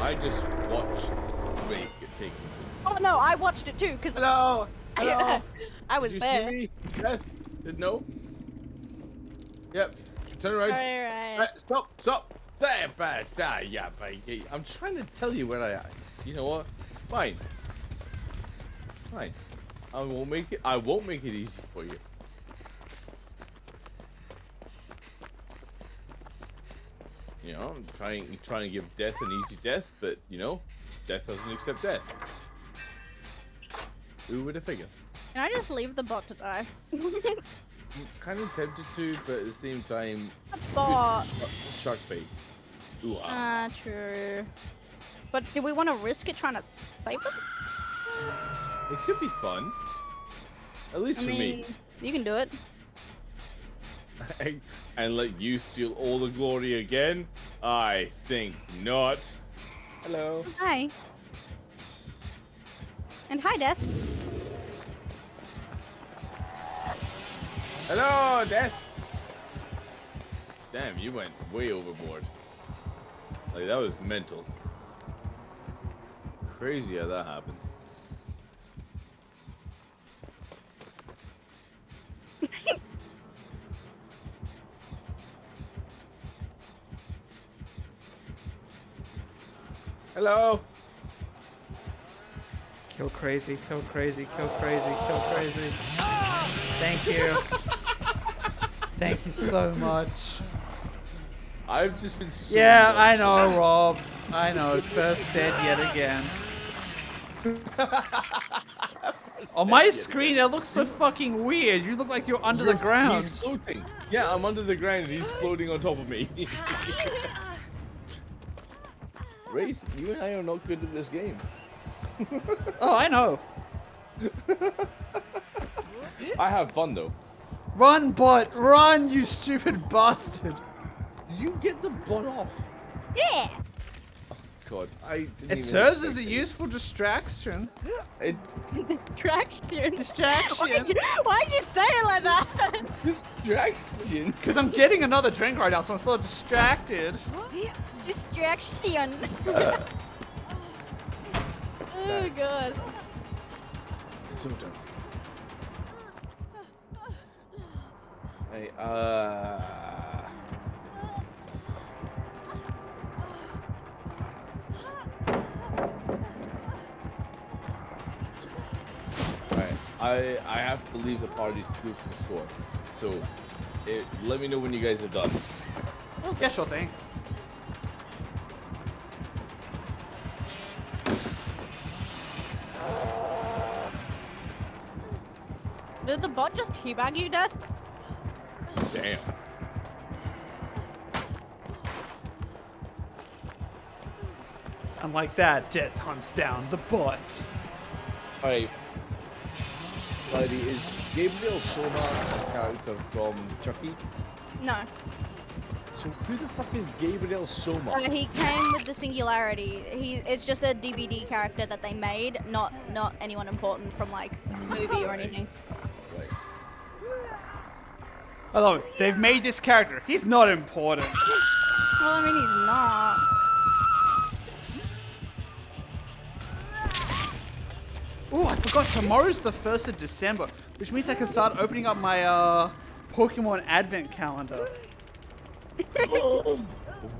I just watched get taken. Oh no, I watched it too, because Hello. Hello. I was Did you there. see me? Death? Did no? Yep. Turn around. Alright. Uh, stop, stop. There, bad, ah, yeah, baby. I'm trying to tell you where I am. You know what? Fine. Fine. I won't make it. I won't make it easy for you. You know, I'm trying, trying to give death an easy death, but you know, death doesn't accept death. Who would have figured? Can I just leave the bot to die? I'm kind of tempted to, but at the same time, the good shark, shark bait. Ooh, ah. Ah, true. But do we want to risk it trying to save them? It could be fun. At least I for mean, me. you can do it. and let you steal all the glory again? I think not. Hello. Hi. And hi, Death. Hello, Death. Damn, you went way overboard. Like that was mental. Crazy how that happened. Hello. Kill crazy, kill crazy, kill crazy, kill crazy. Thank you. Thank you so much. I've just been. so Yeah, I nuts. know, Rob. I know. First dead yet again. On my screen, it looks so fucking weird. You look like you're under the ground. He's floating. Yeah, I'm under the ground and he's floating on top of me. Wraith, you and I are not good at this game. Oh, I know. I have fun though. Run, butt! run, you stupid bastard. Did you get the butt off? Yeah. Oh God, I didn't It even serves as a it. useful distraction. It, Distraction. Distraction. Why'd you, why'd you say it like that? distraction. Because I'm getting another drink right now, so I'm so distracted. Distraction. Uh, Oh god. so dumb. Hey, uh. Alright, I I have to leave the party to go to the store. So, it, let me know when you guys are done. Yeah, sure thing. Did the bot just teabag you, Death? Damn. And like that, death hunts down the bots. Alright. Lady, is Gabriel Soma a character from Chucky? No. So who the fuck is Gabriel Soma? Uh, he came with the singularity. He it's just a DBD character that they made, not not anyone important from like movie or Right. anything. Right. Although, they've made this character. He's not important. Well, I mean he's not. Oh, I forgot tomorrow's the 1st of December, which means I can start opening up my uh, Pokemon Advent calendar.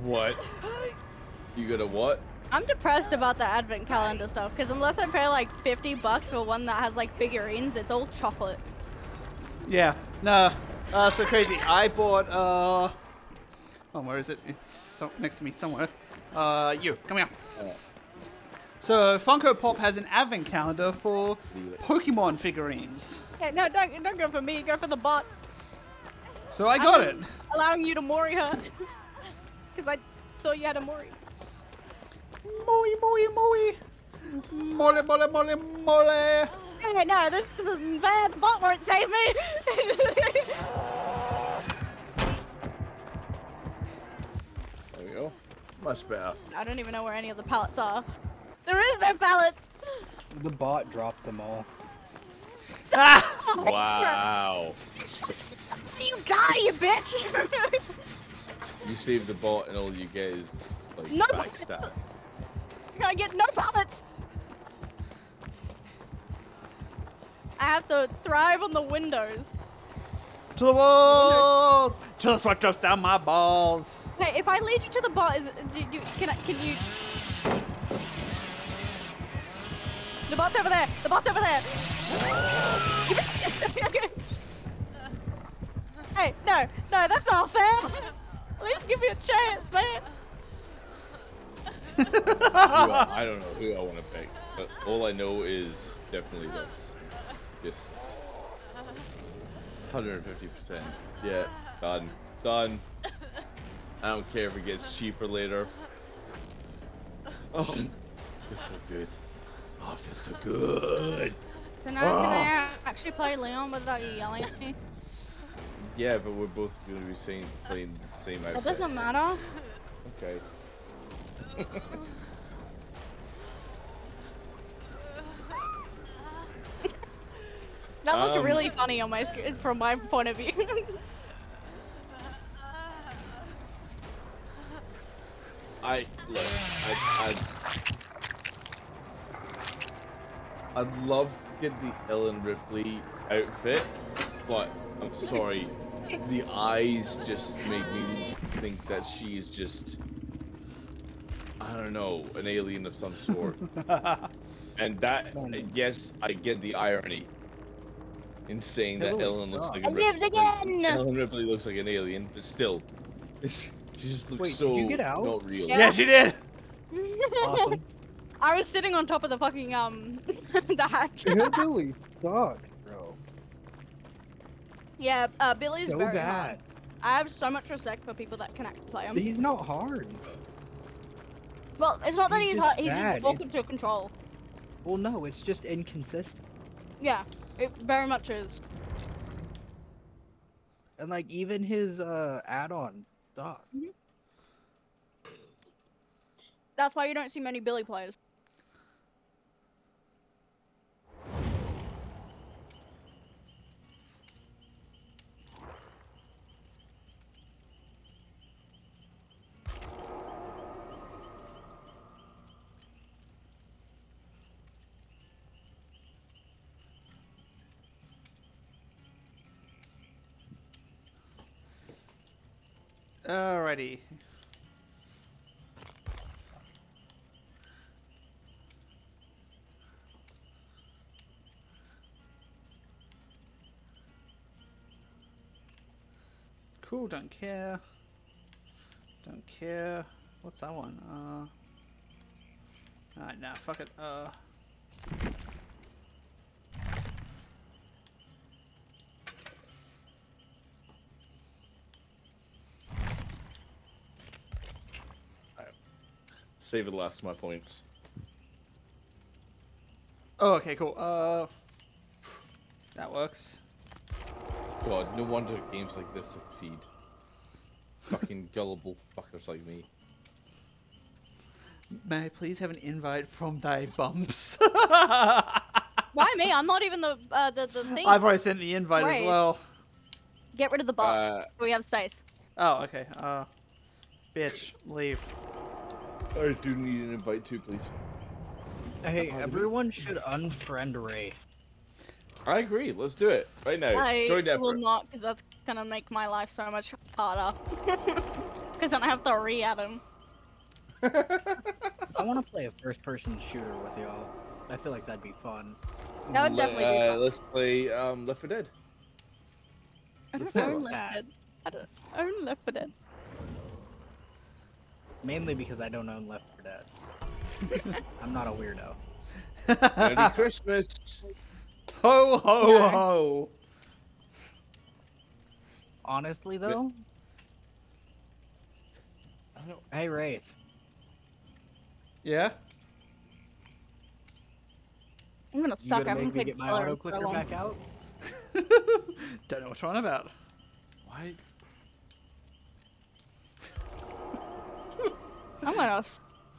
What? You got a what? I'm depressed about the advent calendar stuff because unless I pay like 50 bucks for one that has like figurines, it's all chocolate. Yeah, no, uh, so crazy. I bought, uh, oh, where is it? It's so, next to me somewhere. Uh, you, come here. So, Funko Pop has an Advent calendar for Pokemon figurines. Yeah, no, don't don't go for me. Go for the bot. So I got it. I'm Allowing you to mori her because I saw you had a mori. Moe, moe, moe. Mole, mole, mole, mole. No, no, this is bad. The bot won't save me. there we go. Much better. I don't even know where any of the pallets are. There is no pallets. The bot dropped them all. Ah! Wow. You die, you bitch. You save the bot and all you get is like No, backstab. I get no pallets. I have to thrive on the windows. To the walls! Till the sweat drops down my balls. Hey, if I lead you to the bot, is do, do, can I, can you? The bot's over there. The bot's over there. Bitch. Okay. hey, no, no, that's not fair. At least give me a chance, man. I, I don't know who I want to pick, but all I know is definitely this. Just 150%. Yeah, done. Done. I don't care if it gets cheaper later. Oh, feels so good. Oh, it feels so good. So now can I actually play Leon without you yelling at me? Yeah, but we're both going to be saying, playing the same outfit. It doesn't matter. Okay. That looked Um, really funny on my screen from my point of view. I look. I, I'd, I'd love to get the Ellen Ripley outfit, but I'm sorry. the eyes just make me think that she is just. I don't know, an alien of some sort. and that, yes, I get the irony in saying that Ellen looks like I a lived Rip- again! Ellen Ripley looks like an alien, but still, she just looks Wait, did so you get out? not real. Yeah. yes, you did. Awesome. I was sitting on top of the fucking um hatch. Hillbilly sucks, bro. yeah, uh, Billy's So very hard. bad. I have so much respect for people that can actually play him. He's not hard. Well, it's not that He's he's hard. He's bad, just awkward to control. Well, no, it's just inconsistent. Yeah, it very much is. And like even his uh add-on sucks. That's why you don't see many Billy players. Alrighty. Cool, don't care. Don't care. What's that one? Uh. Alright, now fuck it. Uh. Save it last my points. Oh, okay, cool. Uh. That works. God, no wonder games like this succeed. Fucking gullible fuckers like me. May I please have an invite from thy bumps? Why me? I'm not even the uh, the the thing. I've already sent the invite as well. Get rid of the bot. Uh, we have space. Oh, okay. Uh, bitch, leave. I do need an invite too, please. Hey, Pardon me? everyone should unfriend Ray. I agree. Let's do it right now. I Join will effort. not, because that's gonna make my life so much harder. Because then I have to re-add him. I want to play a first-person shooter with y'all. I feel like that'd be fun. That would Le- definitely be uh. Let's play um, Left 4 Dead. I don't four of own us. Left Cat. 4 Dead. I don't own Left 4 Dead. Mainly because I don't own Left 4 Dead. I'm not a weirdo. Merry Christmas. ho ho Yeah. ho! Honestly, though, I don't. hey Wraith, Yeah. I'm gonna you suck. I gonna haven't make me played get my Killer auto clicker back out? Don't know what you're on about. Why? I'm gonna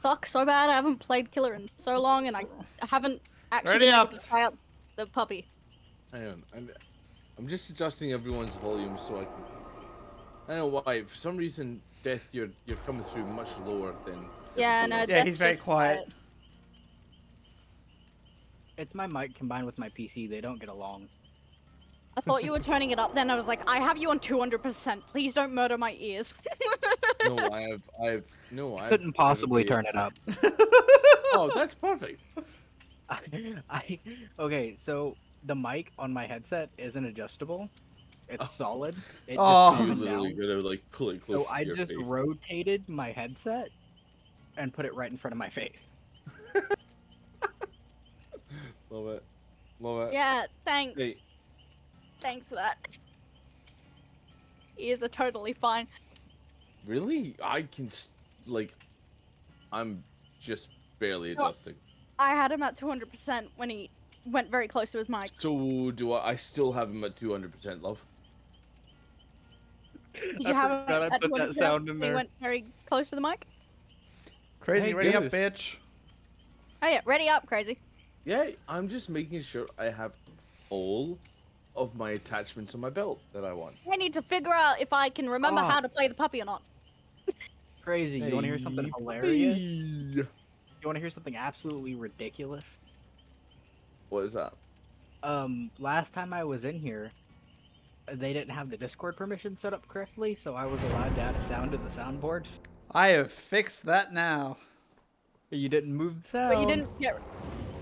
suck so bad. I haven't played Killer in so long, and I I haven't actually Ready been up. able to try out the puppy. Hang on. I'm, I'm just adjusting everyone's volume so I can. I don't know why. For some reason, Death, you're you're coming through much lower than. Yeah, everybody no, else. Yeah, he's very just quiet. It's my mic combined with my PC. They don't get along. I thought you were turning it up. Then I was like, I have you on 200%. Please don't murder my ears. No, I have. I have. No, I Couldn't possibly turn it up. Oh, that's perfect. I, I okay, so the mic on my headset isn't adjustable. It's Oh. solid. It Oh. just You goes literally down. gotta like pull it close So I your just face. rotated my headset and put it right in front of my face. Love it. Love it. yeah, thanks. Hey, Thanks for that. Ears are totally fine. really? I can like. I'm just barely Oh. adjusting. I had him at 200% when he went very close to his mic. So do I? I still have him at 200%, love. Did I you have him forgot I at put that 200% sound in when He went very close to the mic. Crazy, Hey, ready up, bitch. Oh yeah, ready up, crazy. Yeah, I'm just making sure I have all of my attachments on my belt that I want. I need to figure out if I can remember Oh. how to play the puppy or not. Crazy. You want to hear something hilarious? puppy. You want to hear something absolutely ridiculous? What is that? Um, last time I was in here, they didn't have the Discord permission set up correctly, so I was allowed to add a sound to the soundboard. I have fixed that now. You didn't move the sound. But you didn't get.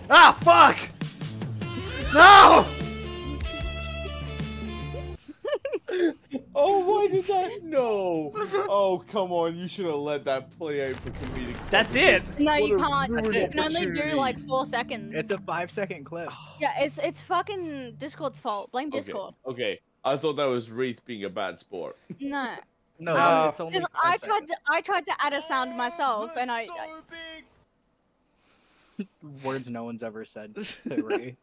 Ah, fuck! No! Oh, why did that? No. Oh, come on! You should have let that play out for comedic. That's purposes. it. No, What you can't. ruined You can only do like four seconds. It's a five second clip. Yeah, it's it's fucking Discord's fault. Blame Discord. Okay, I thought that was Wraith being a bad sport. No, No, um, it's only I tried seconds. to I tried to add a sound myself, and I, I Words no one's ever said to Ray.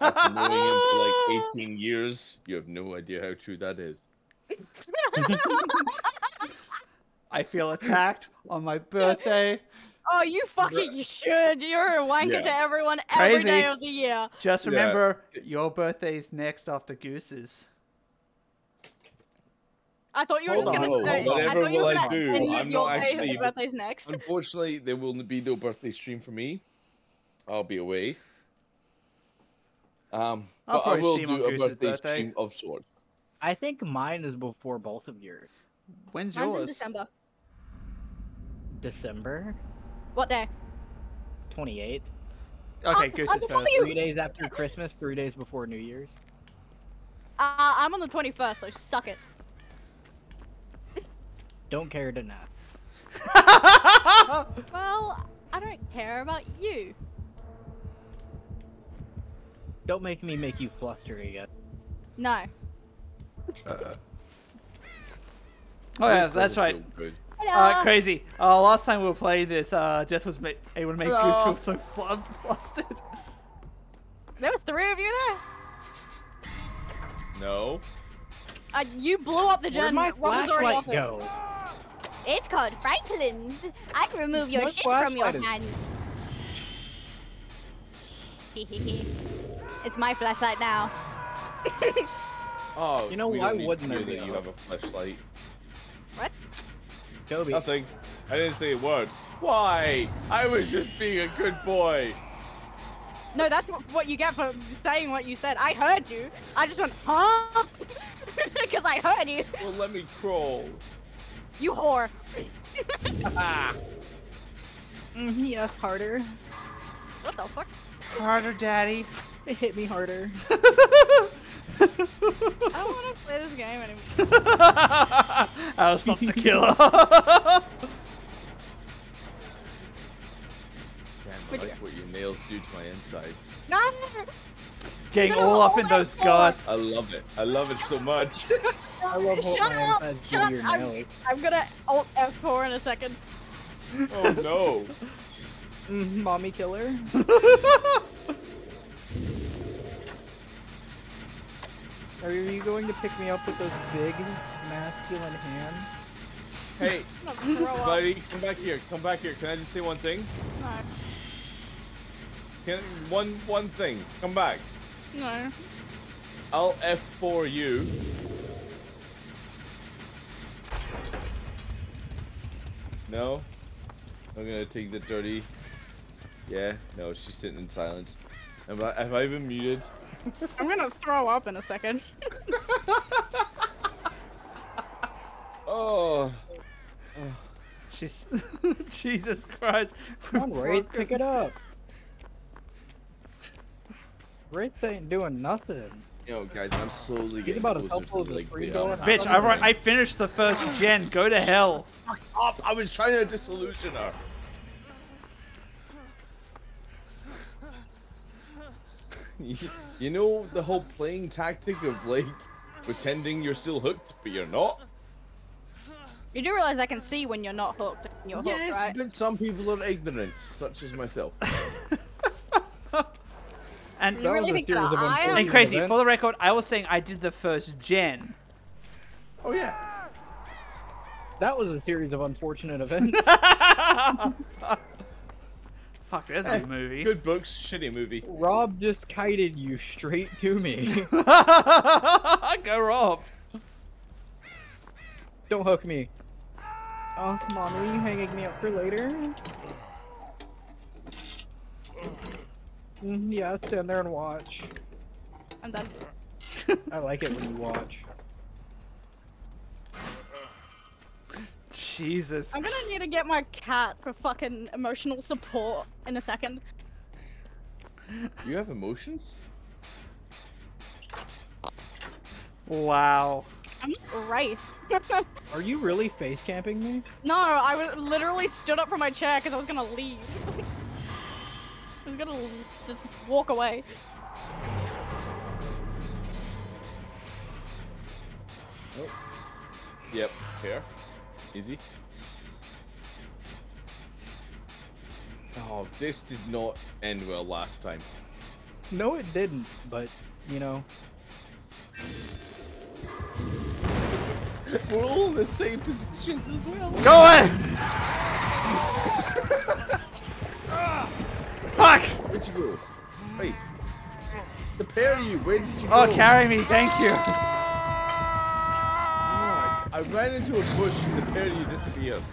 After knowing him for like 18 years, you have no idea how true that is. I feel attacked on my birthday. oh, you fucking should. You're a wanker Yeah. to everyone every day Crazy. of the year. Just Yeah. remember, your birthday's next after Goose's. I thought you were Hold just on, gonna hold say. on. I Whatever thought you will were I gonna do? end I'm your not actually- birthday's next. Unfortunately, there will be no birthday stream for me. I'll be away. Um, I'll but I will do a birthday, birthday. stream of sorts. I think mine is before both of yours. When's Mine's in? December. December What day? 28th. Okay, Oh, Goose's first. Three days after Christmas, three days before New Year's. Uh, I'm on the 21st, so suck it. Don't care to know. Well, I don't care about you. Don't make me make you fluster again. No. Oh yeah, that's right. Hello. Uh, crazy. Uh, last time we were playing this, uh, Jeff was ma- able to make Goose feel so fl- flustered. there was three of you there. No. Uh, you blew up the Where'd gen. my Rob was already off it. go? It's called Franklin's. I can remove your My shit from your flashlight is- hand. Hehehe. it's my flashlight now. Oh, You know, why don't need to wouldn't hear there that you have a flashlight? Toby. Nothing. I didn't say a word. Why? I was just being a good boy. No, that's what you get for saying what you said. I heard you. I just went, huh? Because I heard you. Well, let me crawl. You whore. Ah. Mm, yes, harder. What the fuck? Harder, Daddy. It hit me harder. I don't want to play this game anymore. I'll stop the killer. Damn, I like what your nails do to my insides. No. Getting all up in those guts. I love it. I love it so much. I love Shut up. Shut to your up. I'm gonna alt F4 in a second. oh no. Mm, mommy killer. Are you going to pick me up with those big, masculine hands? Hey, I'm gonna throw up. buddy, come back here. Come back here. Can I just say one thing? No. Can one one thing? Come back. No. I'll F4 you. No? I'm gonna take the dirty. Yeah, no, she's sitting in silence. Am I, have I been muted? I'm gonna throw up in a second. Oh. She's Jesus Christ. Come on, Wraith, pick it up. Wraith ain't doing nothing. You know, guys, I'm slowly He's getting about as closer to as like free the, door. Bitch, I, run- I finished the first gen. Go to hell. Fuck up! I was trying to disillusion her. you, you know the whole playing tactic of like pretending you're still hooked, but you're not. You do realize I can see when you're not hooked. and You're hooked, yes, right? but some people are ignorant, such as myself. and You really think that I am? and crazy. events. For the record, I was saying I did the first gen. oh yeah. That was a series of unfortunate events. Fuck, there's a movie. Good books, shitty movie. Rob just kited you straight to me. Go Rob. Don't hook me. Oh, mommy, are you hanging me up for later? Mm, yeah, stand there and watch. I'm done. I like it when you watch. Jesus. I'm gonna need to get my cat for fucking emotional support in a second. You have emotions? Wow. I'm right. Are you really face camping me? no, I was literally stood up from my chair because I was gonna leave. I'm gonna just walk away. Oh. Yep, here. Easy. Oh, this did not end well last time. No, it didn't, but, you know. We're all in the same positions as well. Go ahead! Where'd you go? Wait. The pair of you, where did you Oh, go? carry me, thank you. God, I ran into a bush and the pair of you disappeared.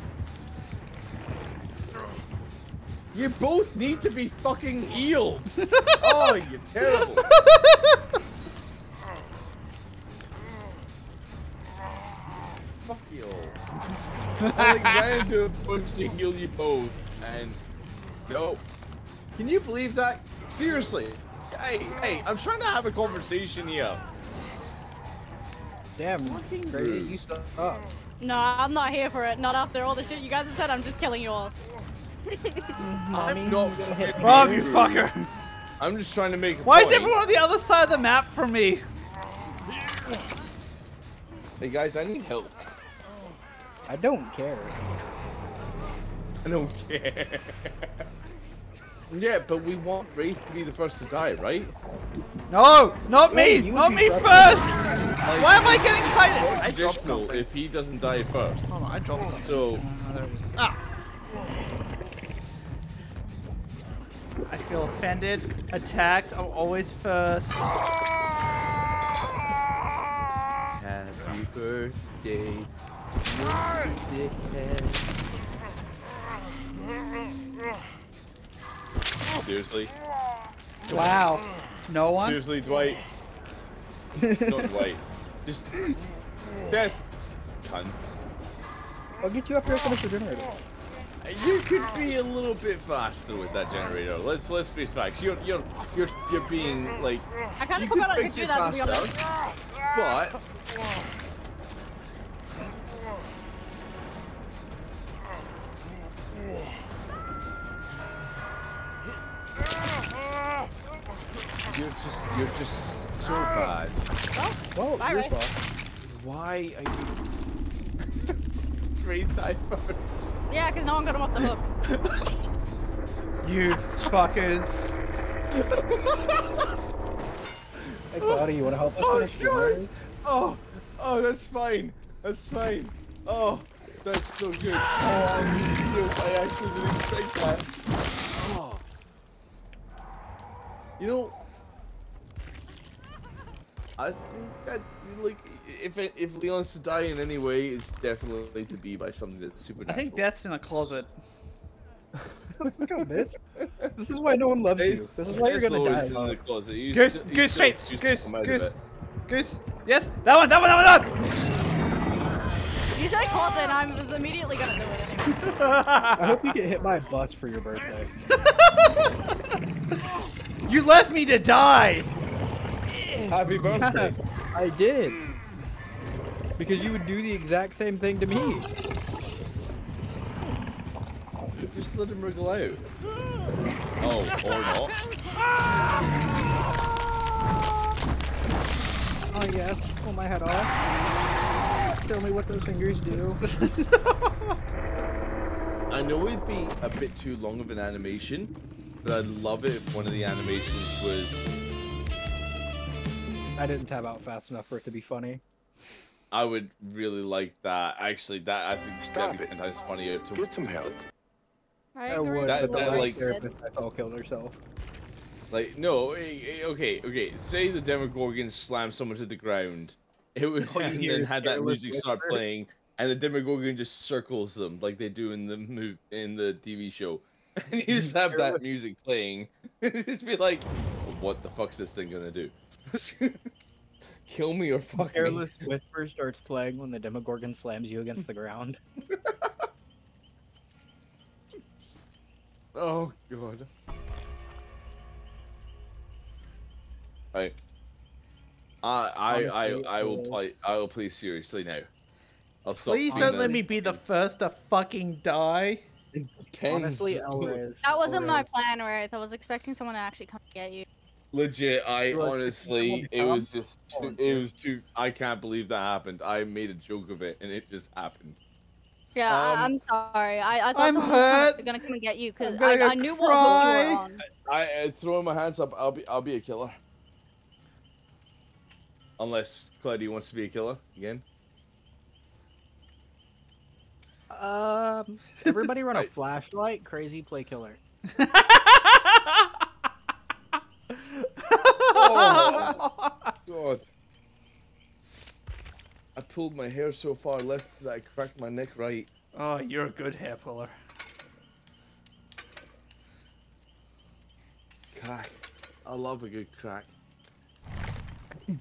You both need to be fucking healed. oh, you're terrible. Fuck you. I like ran into a bush to heal you both, and no. Can you believe that? Seriously. Hey, hey, I'm trying to have a conversation here. damn, Fucking Gray, rude. you suck. No, I'm not here for it. Not after all the shit you guys have said. I'm just killing you all. Mm-hmm. I'm not fucking Rob, you fucker! I'm just trying to make a Why is everyone on the other side of the map from me? Hey guys, I need help. I don't care. I don't care. yeah, but we want Wraith to be the first to die, right? No, not me, you would not me first. first. Like, Why am I getting excited? I dropped Traditional something. if he doesn't die first. Hold on, I dropped something. So there it is. Ah. I feel offended, attacked. I'm always first. happy birthday, Mr. Dickhead. Seriously? Wow. No one. Seriously, Dwight? Not Dwight. Just death, cunt. I'll get you after I finish the generator. You could be a little bit faster with that generator. Let's let's face facts. You're you're you're you're being like I kind you of could forgot I could fix do it that to be faster, honest. but you're just you're just so ah. bad. Well, Bye, Ray. Why are you? Great typhoon. Yeah, because no one got him off the hook. You fuckers. Hey, Claudia, you want to help us Oh, finish yours! Oh, oh, that's fine. That's fine. Oh, that's so good. Um, oh, I'm. I actually didn't expect that. Oh. You know, I think that like if it, if Leon's to die in any way, it's definitely to be by something that's super different. I think death's in a closet. Look out, bitch. This is why no one loves you. This is why you're gonna die. been in the closet. You Goose, still- goose still straight, goose, come out of goose, goose. Yes, that one, that one, that one, that You said closet, and I was immediately gonna do it anyway. I hope you get hit by a bus for your birthday. you left me to die. Happy birthday. I did. Because you would do the exact same thing to me. Just let him wriggle out. Oh, or not. Oh yes, pull my head off. Tell me what those fingers do. I know it'd be a bit too long of an animation, but I'd love it if one of the animations was. I didn't tab out fast enough for it to be funny. I would really like that. Actually, that I think Stop that'd be it. ten times funnier to Get some help. I I would, That- but that, like- therapist I saw killed herself. like. No, eh, eh, okay, okay. Say the Demogorgon slammed someone to the ground. It would All and then had that music start whisper. playing, and the Demogorgon just circles them like they do in the move in the TV show. And you just have that music playing. just be like, what the fuck's this thing gonna do? Kill me or fuck me. Careless Whisper starts playing when the Demogorgon slams you against the ground. Oh god. Right. I I I I will play I will play seriously now. I'll stop. Please don't let me be the first to fucking die. It. Honestly, Elriz. That wasn't my plan, Wraith. I was expecting someone to actually come get you. Legit, I Look, honestly, it was just, too, it was too. I can't believe that happened. I made a joke of it, and it just happened. Yeah, Um, I, I'm sorry. I, I thought I'm someone was hurt. gonna, gonna come and get you because I'm I, go I knew what hook you were on. I, I throw my hands up. I'll be I'll be a killer. Unless Cloudy wants to be a killer again. Um, everybody run a flashlight. Crazy play killer. Oh. God. I pulled my hair so far left that I cracked my neck right. oh, you're a good hair puller. Crack. I love a good crack.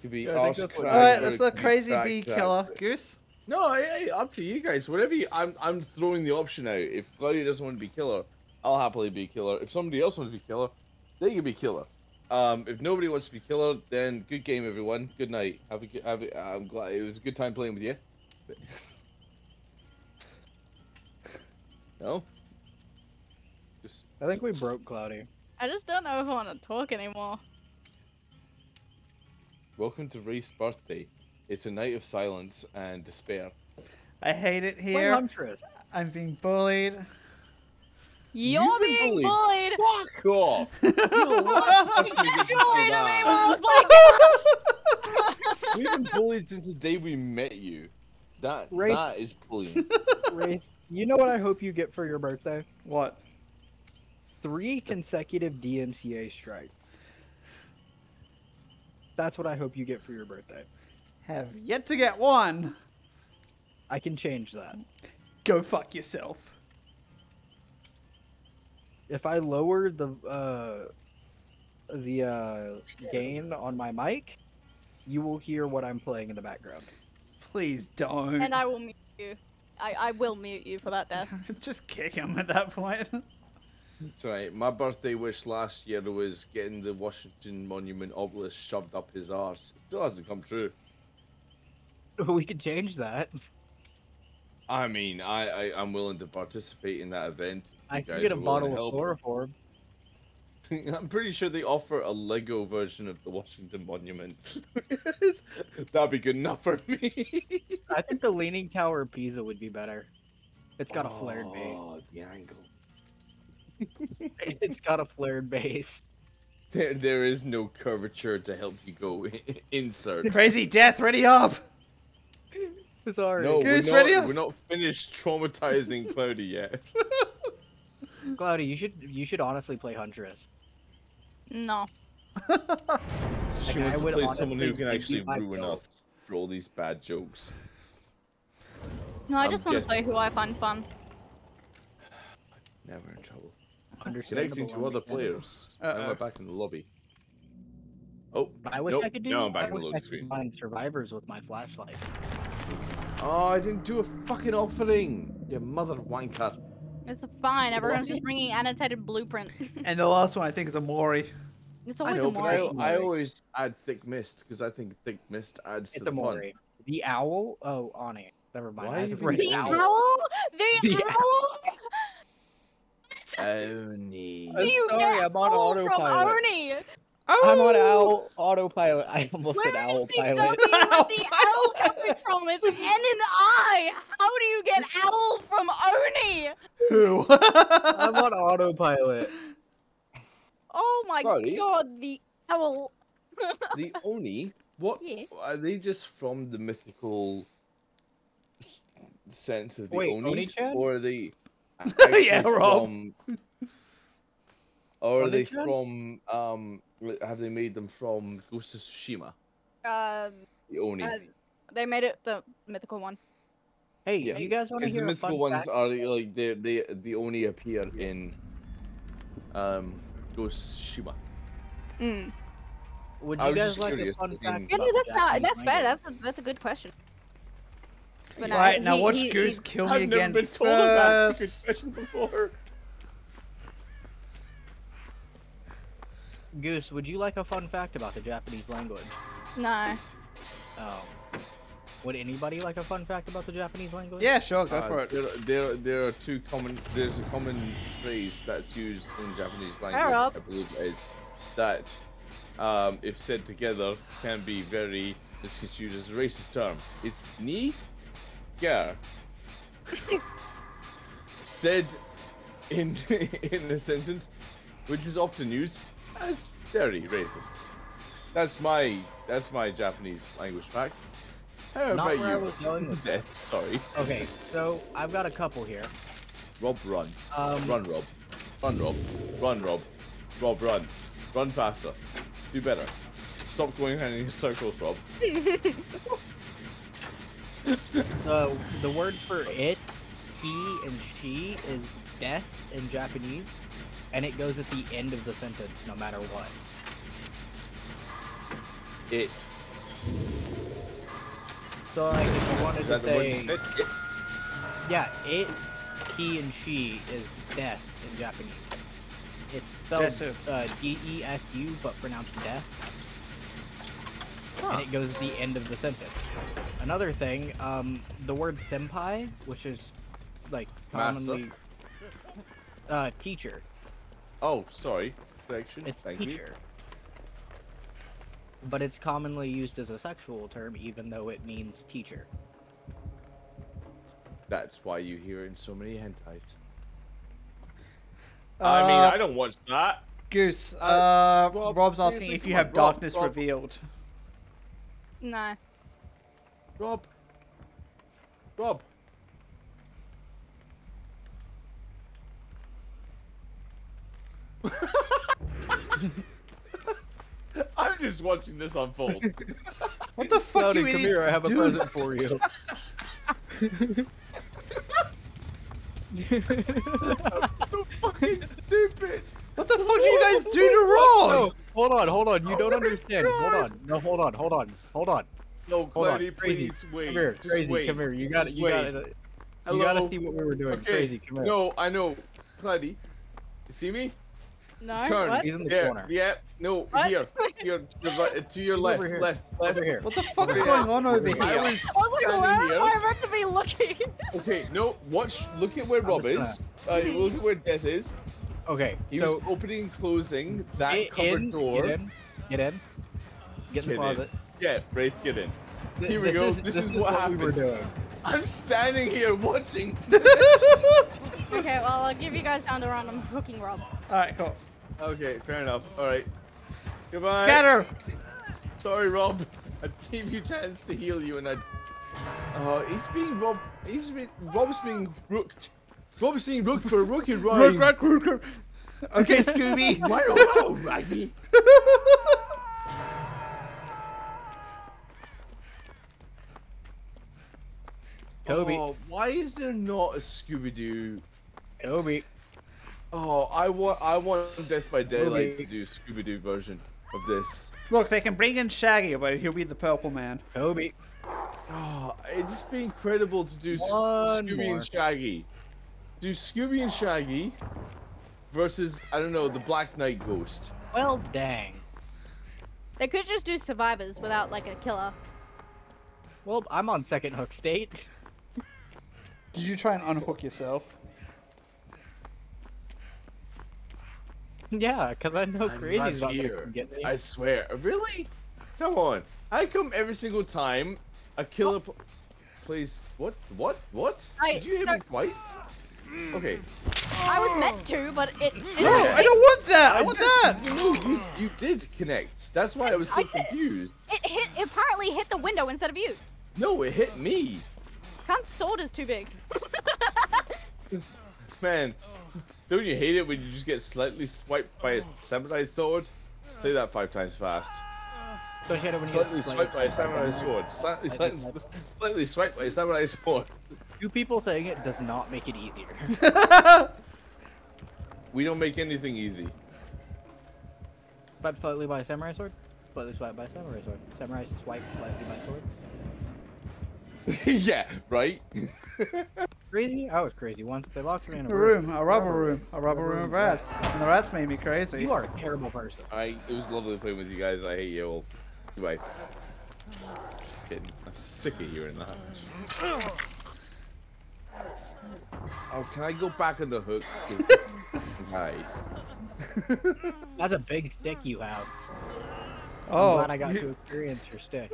Could be Yeah, I think arse crack. Alright, or let's it look could be crazy crack, bee crack. killer. Goose? No, hey, hey, up to you guys. Whatever you, I'm, I'm throwing the option out. If Claudia doesn't want to be killer, I'll happily be killer. If somebody else wants to be killer, they can be killer. Um, if nobody wants to be killer, then good game, everyone. Good night. Have a good. Have a, I'm glad it was a good time playing with you. no. Just I think we broke Cloudy. I just don't know if I want to talk anymore. welcome to Wraith's birthday. It's a night of silence and despair. I hate it here. I'm being bullied. You're You've being bullied. bullied. Fuck off! Sexually to me while I was playing. We've been bullied since the day we met you. That Right. that is bullying. Wraith, you know what I hope you get for your birthday? what? Three consecutive DMCA strikes. That's what I hope you get for your birthday. Have yet to get one. I can change that. Go fuck yourself. If I lower the uh, the uh, gain on my mic, you will hear what I'm playing in the background. Please don't. and I will mute you. I, I will mute you for that death. Just kick him at that point. Sorry, my birthday wish last year was getting the Washington Monument obelisk shoved up his arse. Still hasn't come true. we could change that. I mean, I, I I'm willing to participate in that event. I You can get a are willing bottle of help. chloroform. I'm pretty sure they offer a Lego version of the Washington Monument. That'd be good enough for me. I think the Leaning Tower of Pisa would be better. It's got a flared base. Oh, the angle. It's got a flared base. There, there is no curvature to help you go insert. Crazy death, ready up! Sorry. No, we're Goose, ready not, we're not finished traumatizing Cloudy yet. Cloudy, you should you should honestly play Huntress. No. She Like, wants I to play someone who can actually ruin vote. us for all these bad jokes. No, I I'm just want to play who I find fun. Never in trouble. Understandable Connecting to other players. Now Uh-oh. we're back in the lobby. Oh, I wish nope. I could do. Now I'm back I in the wish loading I could screen. find survivors with my flashlight. Oh, I didn't do a fucking offering. You mother wanker. It's fine. Everyone's just bringing annotated blueprint. and the last one I think is a Amori. it's I always know, a but more. I, I always add thick mist because I think thick mist adds It's to a the fun. The owl. Oh, Ani. Never mind. Why are you to write being The owl? owl? The, The owl? Oni. I'm sorry, I'm on owl from autopilot. Oni. I'm on Oh! owl autopilot. I almost Where said is owl the W pilot. with the owl coming from? It's N and I. How do you get owl from Oni? Who? I'm on autopilot. Oh my Sorry? god, the owl. the Oni. What Yeah. are they? Just from the mythical sense of the Wait, Onis, Oni-chan? or are they Yeah, actually Rob. from? Or are they Oni-chan? from? Um, have they made them from Ghost of Tsushima? Um, The Oni. uh, they made it the mythical one. Hey, Yeah, do you guys want to Because the hear a mythical fun ones fact? are like they they the Oni appear in um Ghost of Tsushima. Mm. Would I you was guys just like curious, a fun fact? Yeah, no, about the that's not. That's fair. That's a that's a good question. But right, now he- watch he- Goose kill me I've again never been told of that stupid first. question before. Goose, would you like a fun fact about the Japanese language? No. Oh. Would anybody like a fun fact about the Japanese language? Yeah, sure, go Uh, for it. There, there, there are two common. There's a common phrase that's used in Japanese language. Arab. I believe is that, um, if said together, can be very misconstrued as a racist term. It's ni, gar, said in in a sentence, which is often used as very racist. That's my that's my Japanese language fact. How Not about where I you? was going with Death. Sorry. Okay, so I've got a couple here. Rob, run. Um, Run, Rob. Run, Rob. Run, Rob. Rob, run. Run faster. Do better. Stop going around in circles, Rob. The the word for it, he and she is death in Japanese, and it goes at the end of the sentence no matter what. It. So like if you wanted to that the word you say, said? It. yeah, it, he and she is death in Japanese. It's spelled Desu. uh, D-E-S-U, but pronounced death. Huh. and it goes at the end of the sentence. Another thing, um, the word senpai, which is like Master? commonly uh, teacher. Oh, sorry. Correction. It's Thank you. But it's commonly used as a sexual term, even though it means teacher. That's why you hear it in so many hentais. I mean, Uh, I don't watch that. Goose. Uh, Uh, Rob, Rob's asking if you have Rob, darkness Rob. revealed. No. Rob. Rob. I'm just watching this unfold. What the fuck Cloudy, you come here, I have a doing? present for you. I'm so fucking stupid. What the fuck did you guys do to No, hold on, hold on. You Oh don't my understand. Hold on. No, hold on, hold on, hold on. No, Hold on, Cloudy, please wait. Come here, Just crazy. wait. Come here. You got to You wait. got to You Hello. gotta see what we were doing. Okay. Crazy. Come here. No, I know. Cloudy, you see me? No. Turn. What? He's in the yeah, corner. yeah. No, What? here, here, to your, to your left, here. left, left. Over here. What the fuck's Okay. going on over here? I was I was like, where here. am I meant to be looking? Okay, no, watch. Look at where I'm Rob just is. Uh, look at where Death is. Okay. He so was opening and closing that get cupboard in, door. Get in. Get in. Get in the Get in. closet. Yeah, Brace, get in. Th- Here we go, this is what we were doing. I'm standing here watching. okay, well I'll give you guys time to run. I'm hooking Rob. Alright, cool. Okay, fair enough. All right. Goodbye. Scatter! Sorry, Rob. I gave you a chance to heal you, and I. Oh, he's being Rob. He's being Rob's being rooked. Rob's being rooked for a rookie ride. Rook, rook, rook, rook. Okay, Scooby. Why don't know, Raggy? Toby. Oh, why is there not a Scooby Doo? Toby. Oh, I want I want Dead by Daylight Toby. to do Scooby Doo version of this. Look, they can bring in Shaggy, but he'll be the purple man. Toby. Oh, it'd just be incredible to do S- One Scooby more. and Shaggy. Do Scooby and Shaggy versus I don't know the Black Knight Ghost. Well, dang. They could just do survivors without like a killer. Well, I'm on second hook state. Did you try and unhook yourself? yeah, because I know I'm crazy's right not here. come get me. I swear, really? Come on, I come every single time a killer pl- plays. What? What? What? I- Did you hit me twice? Okay. I was meant to, but it didn't. No, I don't want that! I want did- that! No, you, you did connect. That's why I was so I confused. It hit. It apparently hit the window instead of you. No, it hit me. Khan's sword is too big. Man, don't you hate it when you just get slightly swiped by a oh. samurai sword? Say that five times fast. Don't hit it when you Slightly get swiped by a samurai sword. Slightly, slightly, slightly swiped by a samurai sword. Two people saying it does not make it easier. We don't make anything easy. Swipe slightly by a samurai sword. Slightly swipe by a samurai sword. Samurai swipe slightly by sword. yeah, right? Crazy? I was crazy once. They locked me in a a room, a rubber room, a rubber room of rats. And the rats made me crazy. You are a terrible person. I, it was lovely playing with you guys. I hate you all. Goodbye. Kidding. I'm sick of hearing that. Oh, can I go back on the hook? this Hi. That's a big stick you have. I'm Oh. glad I got to experience your stick.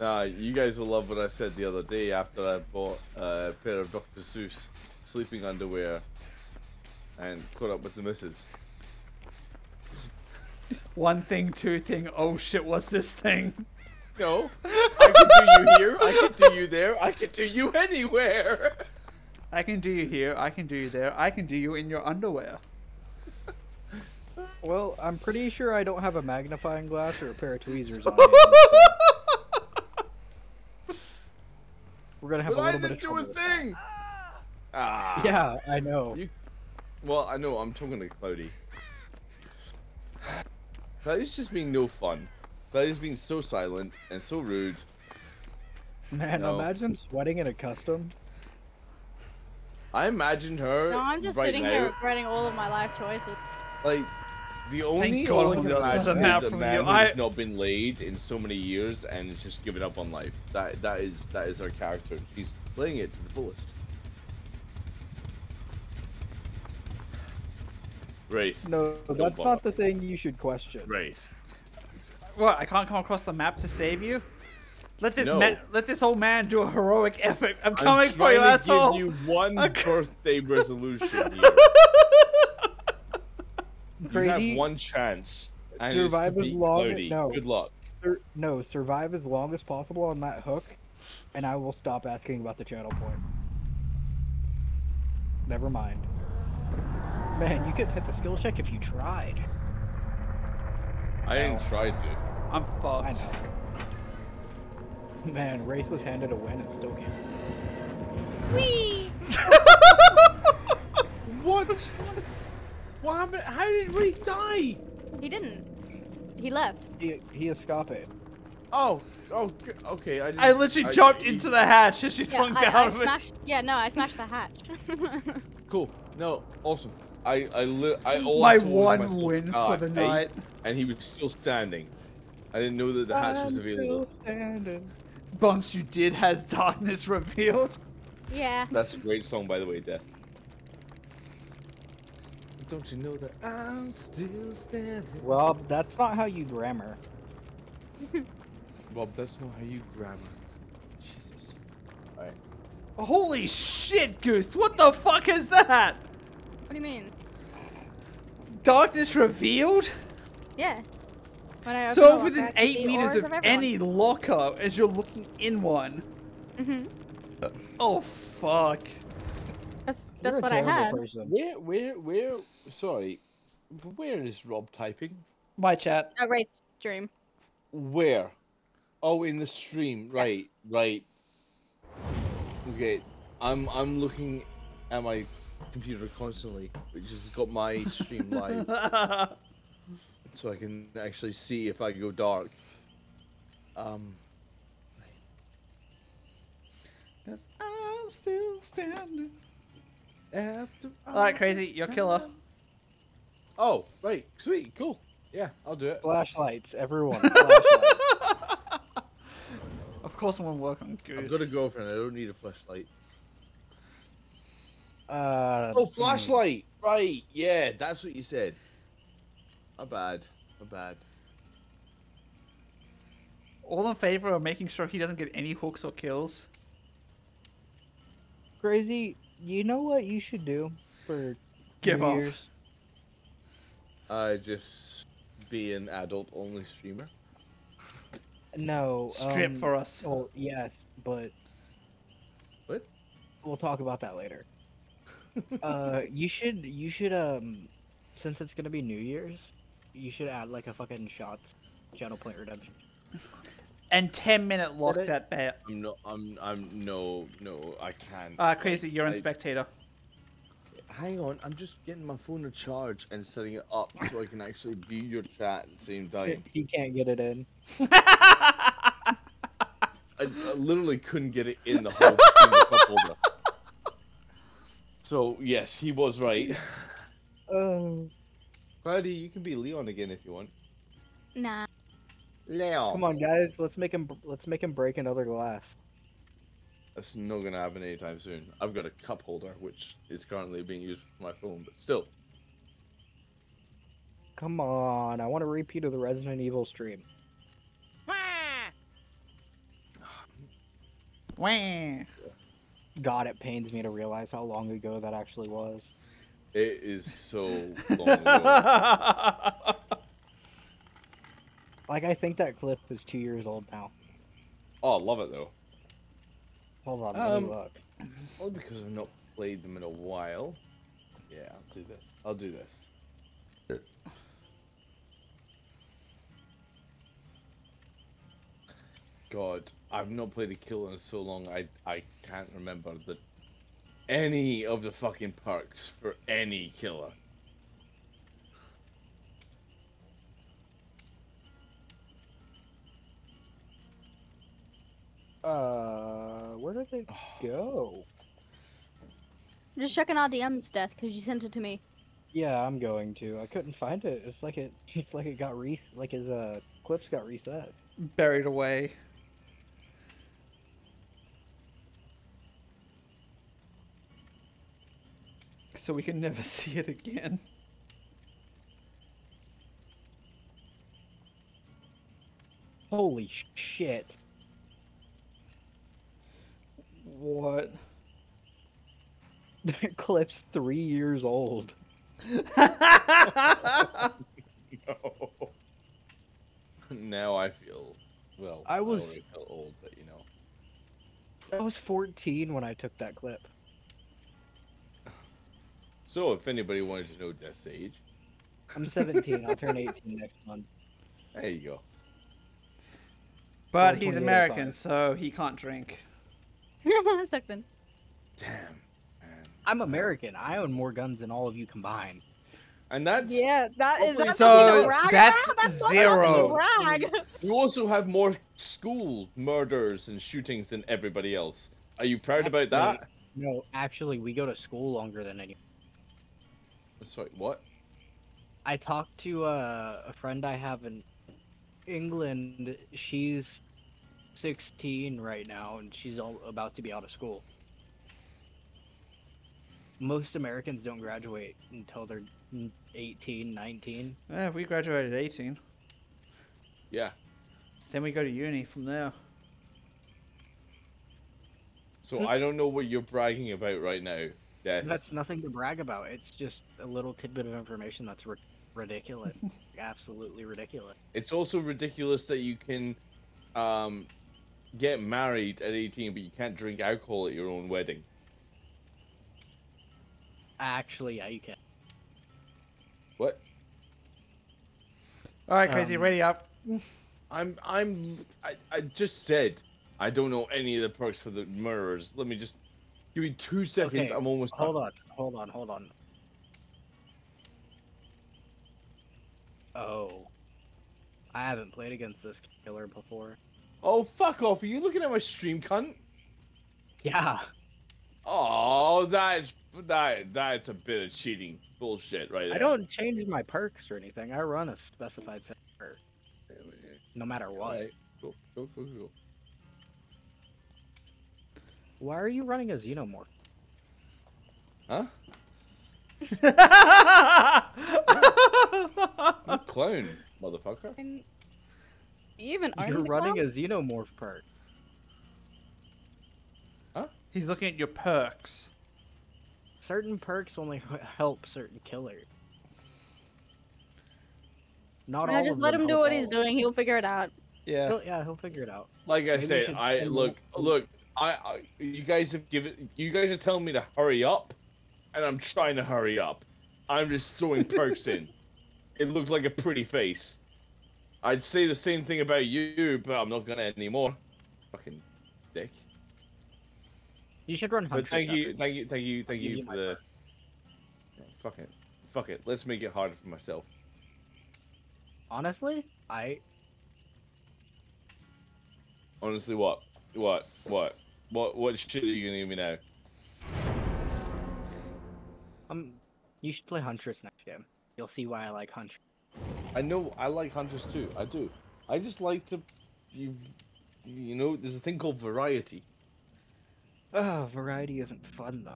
Uh, you guys will love what I said the other day after I bought a pair of Dr. Seuss sleeping underwear and caught up with the missus. One thing, two thing. Oh shit, what's this thing? No, I can do you here, I can do you there, I can do you anywhere. I can do you here. I can do you there. I can do you in your underwear. Well, I'm pretty sure I don't have a magnifying glass or a pair of tweezers on hand. so We're gonna have But a I little bit of trouble. But I didn't do a trouble with that. thing. Ah. Yeah, I know. You- Well, I know I'm talking to Cloudy. Cloudy's just being no fun. Cloudy's being so silent and so rude. Man, No. imagine sweating in a custom. I imagine her No, I'm just right sitting now, here regretting all of my life choices. like the only God all I can the other side of imagine map is a from man you. who's I- not been laid in so many years and is just giving up on life. That that is that is her character. She's playing it to the fullest. Wraith. No, that's bother. not the thing you should question. Wraith. What? I can't come across the map to save you. Let this No. man, let this old man do a heroic effort. I'm coming I'm coming for trying you, to asshole. give you one Okay. birthday resolution here. You have one chance, and it's to Survive as beat long- Cloudy. no. Good luck. Sur- no, survive as long as possible on that hook, and I will stop asking about the channel point. Never mind. Man, you could hit the skill check if you tried. I didn't try to. I'm I fucked. know. Man, Wraith was handed a win and still can't. Whee! What? What happened? How did we die? He didn't. He left. He, he escape. Oh, oh, okay. I, just, I literally jumped into the hatch and she Yeah, swung I, down. I smashed. Yeah, no, I smashed the hatch. Cool. No, awesome. I, I, li- I My also one win for the I- night. and he was still standing. I didn't know that the hatch was I'm available. still standing. Bumps you did has darkness revealed. yeah. That's a great song, by the way, Death. Don't you know that I'm still standing? Rob, that's not how you grammar. Rob, that's not how you grammar. Jesus. Alright. Holy shit, Goose! What the fuck is that? What do you mean? Darkness revealed? Yeah. When I So locker, within I can see eight meters auras of any locker as you're looking in one. Mhm. Oh fuck. That's You're that's what I terrible had. person. Where, where, where? Sorry, where is Rob typing? My chat. A Wraith stream. Where? Oh, in the stream. Right, right. Okay, I'm I'm looking at my computer constantly, which has got my stream live, so I can actually see if I go dark. Um. Cause I'm still standing. After Alright, crazy, you're killer. Oh, right, sweet, cool. Yeah, I'll do it. Flashlights, everyone. Flashlights. of course, I'm gonna work on Goose. I've got a girlfriend. I don't need a flashlight. Uh, Oh, hmm. flashlight! Right, yeah, that's what you said. My bad. My bad. All in favor of making sure he doesn't get any hooks or kills. Crazy, you know what you should do for Give New off. Year's? I just be an adult only streamer. No. Strip um, for us. Well, yes, but What? we'll talk about that later. uh, you should you should um, since it's gonna be New Year's, you should add like a fucking shots channel point redemption. And 10 minute lock it? that bet. I'm no, I'm, I'm no, no, I can't. Ah, crazy, you're in I- spectator. Hang on, I'm just getting my phone to charge and setting it up so I can actually view your chat at the same time. He can't get it in. I, I literally couldn't get it in the whole in cup holder. So yes, he was right. Oh, Cloudy, you can be Leon again if you want. Nah. Leon. come on, guys, let's make him let's make him break another glass. That's not gonna happen anytime soon. I've got a cup holder which is currently being used for my phone, but still. Come on, I want a repeat of the Resident Evil stream. Wah. God, it pains me to realize how long ago that actually was. It is so long ago. Like, I think that clip is two years old now. Oh, I love it though. Hold on, let Um, me look. Only because I've not played them in a while. Yeah, I'll do this. I'll do this. God, I've not played a killer in so long. I I can't remember the any of the fucking perks for any killer. Uh, where did they go? Just checking our DMs, Death, because you sent it to me. Yeah, I'm going to. I couldn't find it. It's like it. It's like it got re. Like his uh clips got reset. Buried away. So we can never see it again. Holy shit! What? That clip's three years old. No. now I feel well. I was- already felt old, but you know. I was 14 when I took that clip. So if anybody wanted to know Death's age, I'm 17. I'll turn 18 next month. there you go. but he's American, so he can't drink. Suck then. Damn. Man. I'm American. I own more guns than all of you combined. And that's Yeah, that is Hopefully- that So, something to that's? That's zero. something. You also have more school murders and shootings than everybody else. Are you proud about that? No, actually, we go to school longer than any. Sorry, what? I talked to uh, a friend I have in England. She's 16 right now, and she's all about to be out of school. Most Americans don't graduate until they're 18, 19. Yeah, we graduated 18. Yeah. Then we go to uni from there. So I don't know what you're bragging about right now. Death. That's nothing to brag about. It's just a little tidbit of information that's ri- ridiculous. Absolutely ridiculous. It's also ridiculous that you can um, get married at 18, but you can't drink alcohol at your own wedding. Actually, yeah, you can. What? All right, crazy, Um, ready up. I'm I'm I, I just said I don't know any of the perks for the murderers. Let me just give me two seconds. Okay, I'm almost Hold done. on, hold on, hold on. Oh. I haven't played against this killer before. Oh fuck off! Are you looking at my stream, cunt? Yeah. Oh, that's that that's a bit of cheating bullshit, right? I don't change my perks or anything. I run a specified set perk, no matter what. Alright, Go go go go. Why are you running a xenomorph? Huh? You clown, motherfucker. And you even own You're running clown? a xenomorph perk. Huh? He's looking at your perks. Certain perks only help certain killers. Not Yeah, all just let him do what he's all. doing. He'll figure it out. Yeah. He'll, yeah, he'll figure it out. Like I Maybe we said, I look more- look. I, I you guys have given you guys are telling me to hurry up, and I'm trying to hurry up. I'm just throwing perks in. It looks like a pretty face. I'd say the same thing about you, but I'm not gonna anymore. Fucking dick. You should run But thank you, thank you, thank you, thank you you for the. Fuck it, fuck it. Let's make it harder for myself. Honestly, I Honestly, what, what, what, what, what shit are you gonna give me now? um, you should play Huntress next game. You'll see why I like Huntress. I know I like Huntress too. I do. I just like to, you, you know, there's a thing called variety. Oh, variety isn't fun though.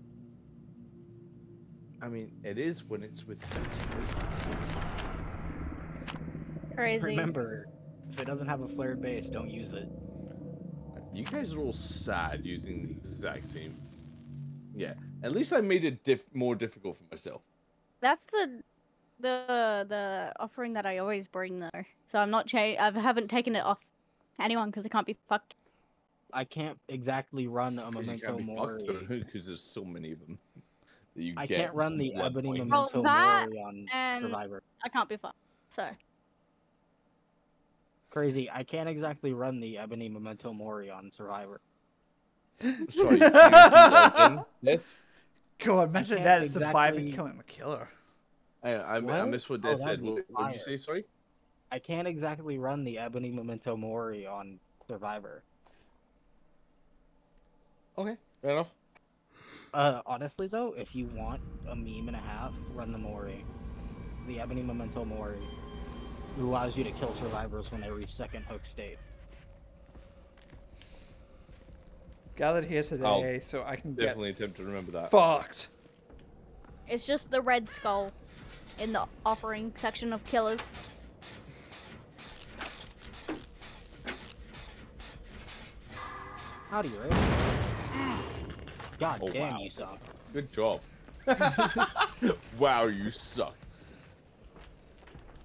I mean, it is when it's with sex toys. Crazy. Remember, if it doesn't have a flared base, don't use it. You guys are all sad using the exact same. Yeah, at least I made it diff- more difficult for myself. That's the the the offering that I always bring though. So I'm not cha- I haven't taken it off anyone because it can't be fucked. I can't exactly run a 'Cause you memento mori. because there's so many of them. That you I get can't run the ebony point. Well, memento that mori on and- survivor. I can't be fucked. So Crazy. I can't exactly run the ebony memento mori on survivor. Sorry, can you repeat that again, Death? God, imagine can't that as surviving killing the killer. I, I, I What? missed what Oh, said. What, what did you say? Sorry. I can't exactly run the ebony memento mori on survivor. Okay, fair enough. Uh, honestly though, if you want a meme and a half, run the Mori. The Ebony Memento Mori. It allows you to kill survivors when they reach second hook state. Gathered here today I'll so I can get Definitely attempt to remember that. fucked. it's just the red skull in the offering section of killers. Howdy, Ray. God Oh, damn, wow. you suck. Good job. wow, you suck.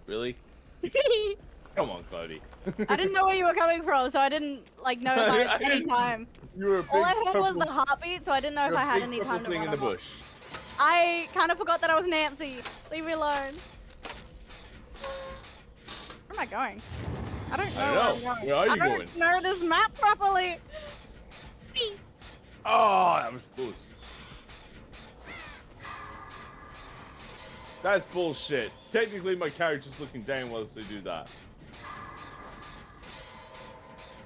Really? Come on, Cloudy. I didn't know where you were coming from, so I didn't like know if I I had any time. You were a big All I heard was the heartbeat, so I didn't know if you're a I had any time to thing run in the or not. Bush. I kind of forgot that I was Nancy. Leave me alone. Where am I going? I don't know. I know. where, don't I'm know. going. Where are you I don't going? know this map properly. Whee! Oh, that was close. That's bullshit. Technically, my character's looking down whilst they do that.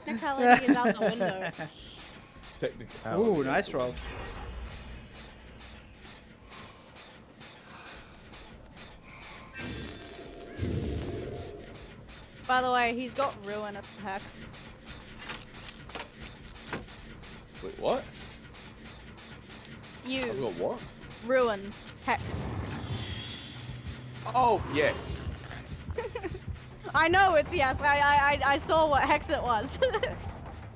Technicality is out the window. Technically. Ooh, nice roll. By the way, he's got ruin at the hex. Wait, what? I've You got what? ruin hex. Oh, yes. I know it's yes. I I I, I saw what hex it was.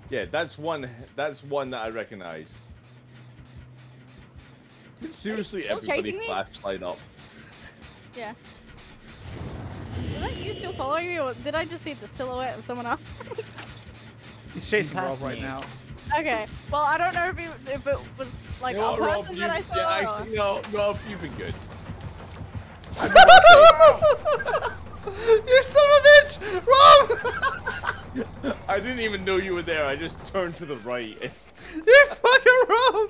Yeah, that's one. That's one that I recognized. Did seriously everybody flashlight up? yeah. Did that you still follow you, or did I just see the silhouette of someone else? He's chasing Rob right me. now. okay. Well, I don't know if it, if it was like You know a what, Rob, person you- that I saw. Yeah, or- actually, no, no, you've been good. you son of a bitch! Rob! I didn't even know you were there. I just turned to the right. you fucking Rob!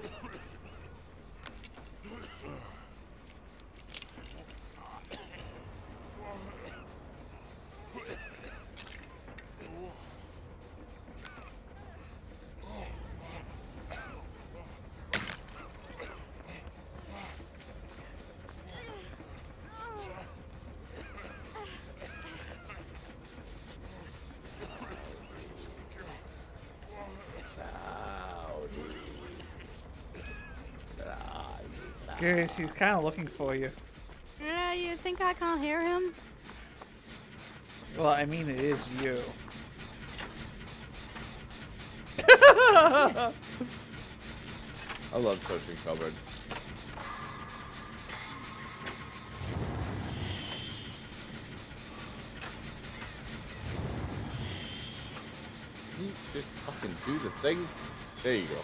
Goose, he's kind of looking for you. Yeah, you think I can't hear him? Well, I mean, it is you. I love searching cupboards. You just fucking do the thing. There you go.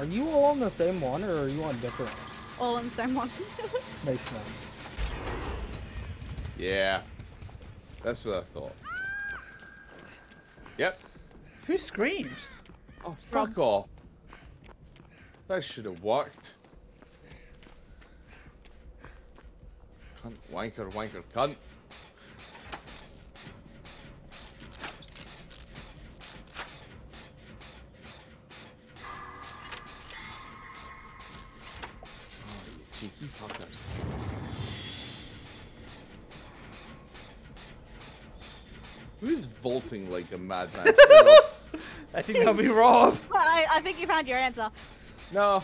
Are you all on the same one, or are you on different? All in the same one. Makes sense. Yeah. That's what I thought. Yep. Who screamed? Oh, fuck off. That should have worked. Cunt, wanker, wanker, cunt. Who's like a madman? I think that'll be Rob. Well, I, I think you found your answer. No,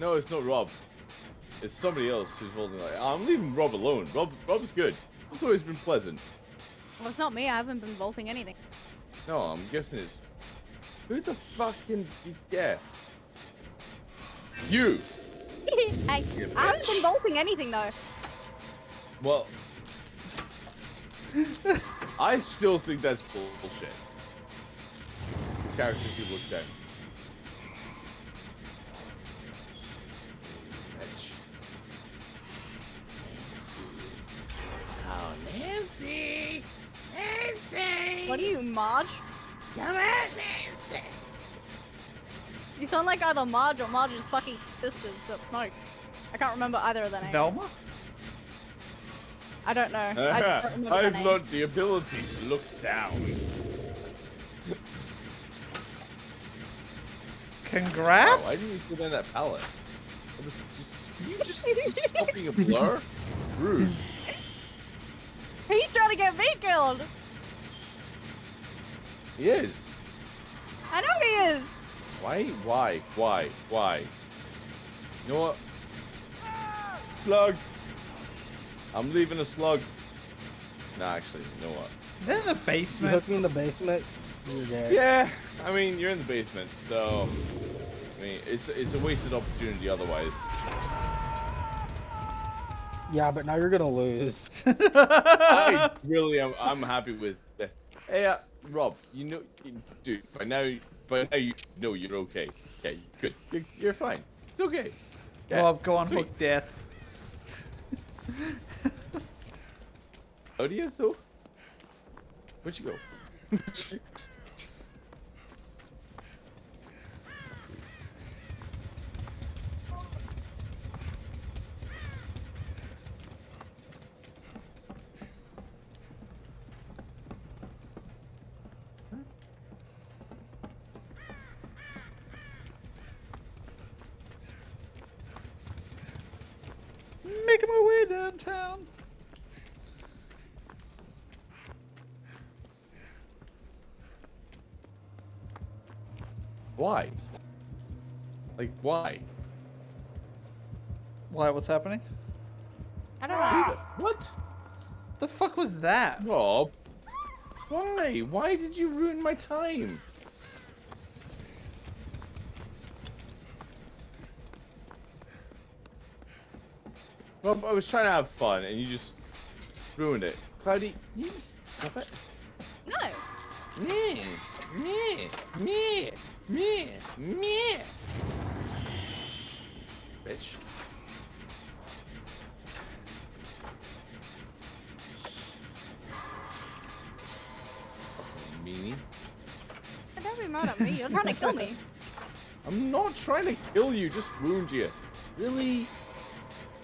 no, it's not Rob. It's somebody else who's holding like. I'm leaving Rob alone. Rob, Rob's good. It's always been pleasant. Well, it's not me. I haven't been vaulting anything. No, I'm guessing it's. Who the fucking. Yeah. You! hey, You I haven't bitch. been vaulting anything though. Well. I still think that's bullshit. The characters you looked at. Fetch. Nancy. Oh, Nancy! Nancy! What are you, Marge? Come on, Nancy! You sound like either Marge or Marge's fucking sisters that smoke. I can't remember either of their names. Velma? I don't know. Uh-huh. I don't I've learned the ability to look down. Congrats! Wow, why didn't you put in that pallet? It was just, can you just, just stop being a blur? Rude. He's trying to get me killed. He is. I know he is. Why? Why? Why? Why? You know what? Ah. Slug. I'm leaving a slug. Nah, actually, you know what? Is that in the basement? You basement? hook me in the basement. You're. Yeah, I mean, you're in the basement, so I mean, it's it's a wasted opportunity otherwise. Yeah, but now you're gonna lose. I really am. I'm happy with that. Hey, uh, Rob, you know, you- dude, by now, by now you know you're okay. Yeah, good. You're, you're fine. It's okay. Yeah, Rob, go on sweet. hook death. How do you though? Where'd you go? Making my way downtown. Why? Like why? Why? What's happening? I don't know. What? The fuck was that? Rob? Why? Why did you ruin my time? Rob, I was trying to have fun and you just ruined it. Cloudy, can you just stop it? No. Me, me, me, me, me. Bitch. Meanie. Don't be mad at me. You're trying to kill me. I'm not trying to kill you, just wound you. Really?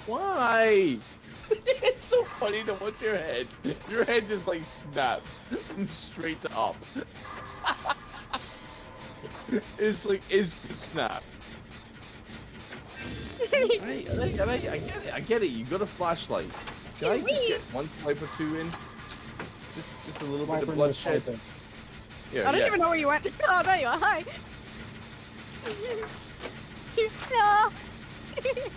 Why? it's so funny to watch your head. Your head just like snaps straight up. It's like instant snap. Right, I, I, I get it. I get it. You got a flashlight. Can I just get one swipe or two in? Just, just a little bit of bloodshed. Yeah, I don't yeah. even know where you went. Oh, there you are. Hi. Oh. yeah.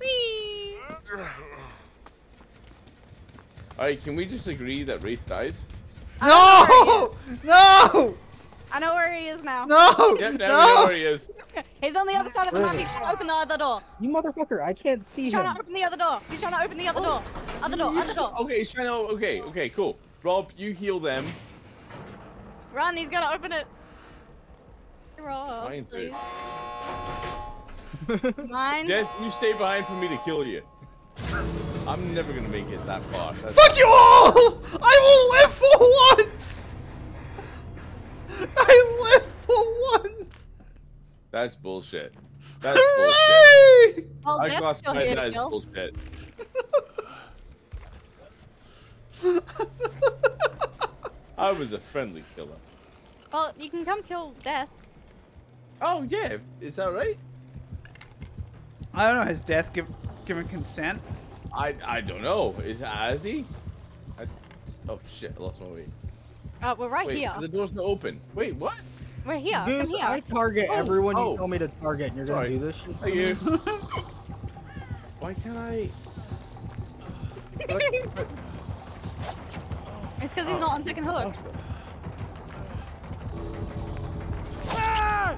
Whee! Alright, can we just agree that Wraith dies? No! No! I know where he is now. No! Yep, now we know where he is. He's on the other side of the Where map. He's trying to open the other door. You motherfucker! I can't see He's him. trying to open the other door. He's trying to open the other door. Oh, other door. Other door. Okay, he's trying to. Okay, okay, cool. Rob, you heal them. Run. He's gonna open it. Rob, Trying to. please. Mine. Death, you stay behind for me to kill you. I'm never gonna make it that far. That's- Fuck you all! I will live for once! I live for once! That's bullshit. That's bullshit. Well, I Death's classify still that as kill. bullshit. I was a friendly killer. Well, you can come kill Death. Oh yeah, is that right? I don't know, has death give, given consent? I I don't know. Is has he? I, oh shit! I lost my way. Uh, we're right Wait, here. the door's not open. Wait, what? We're here. Dude, Come here. I target Oh, everyone oh. you tell me to target, and you're Sorry. gonna do this shit. Thank you. Why can't I? It's because he's not on second hook. Wait.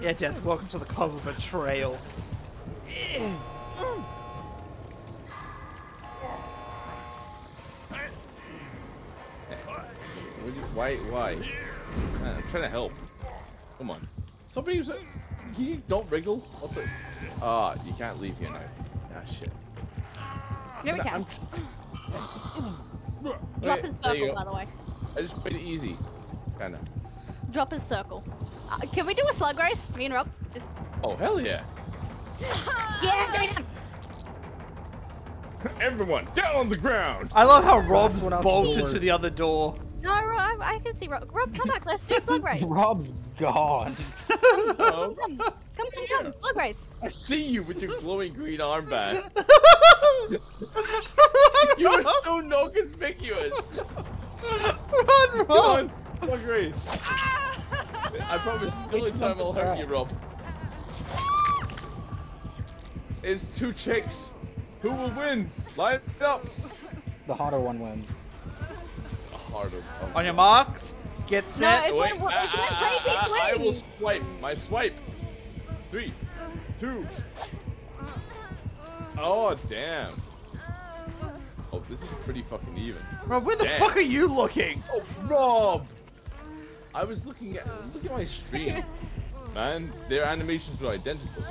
Yeah, Death, welcome to the club of betrayal. Why? Why? I'm trying to help. Come on. Somebody who's. You don't wriggle. What's it? Ah, you can't leave here now. Ah, shit. Here we I'm- go. Drop Okay, his circle, by the way. I just made it easy. Kinda. Drop his circle. Uh, can we do a slug race? Me and Rob? Just. Oh, hell yeah. Yeah, go down! Everyone, down on the ground! I love how Rob's what I was bolted doing. to the other door. No, Rob, I can see Rob. Rob, come back. Let's do a slug race. Rob's gone. Oh, Come, come, come, come. Slug race. I see you with your glowing green armband. You are so no conspicuous. Run, Come Rob! on, slug race. I promise it's the only time I'll hurt you, Rob. It's two chicks. Who will win? Line up. The hotter one wins. Harder. Oh, On your marks, get set. it's Wait, when- it's when I- Crazy I- I- I will swipe. My swipe. Three, two. Oh damn. Oh, this is pretty fucking even. Rob, where the Damn. fuck are you looking? Oh, Rob! I was looking at look at my stream, man. Their animations were identical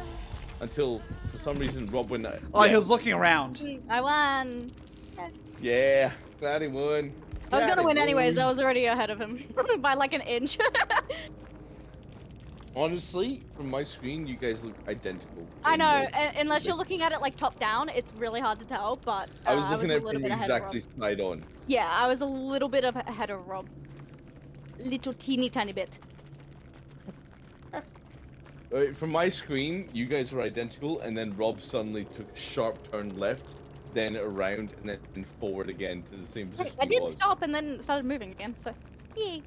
until for some reason Rob went. Oh, yeah, he was looking around. I won. Yeah, glad he won. I was gonna he win anyways. I was already ahead of him by like an inch. Honestly, from my screen, you guys look identical. I know, the- unless you're looking at it like top down, it's really hard to tell. But uh, I was looking a at it from exactly of Rob. side on. Yeah, I was a little bit of ahead of Rob. Little teeny tiny bit. Uh, from my screen, you guys were identical, and then Rob suddenly took a sharp turn left, then around, and then forward again to the same position. I did was. stop and then started moving again. So, yay.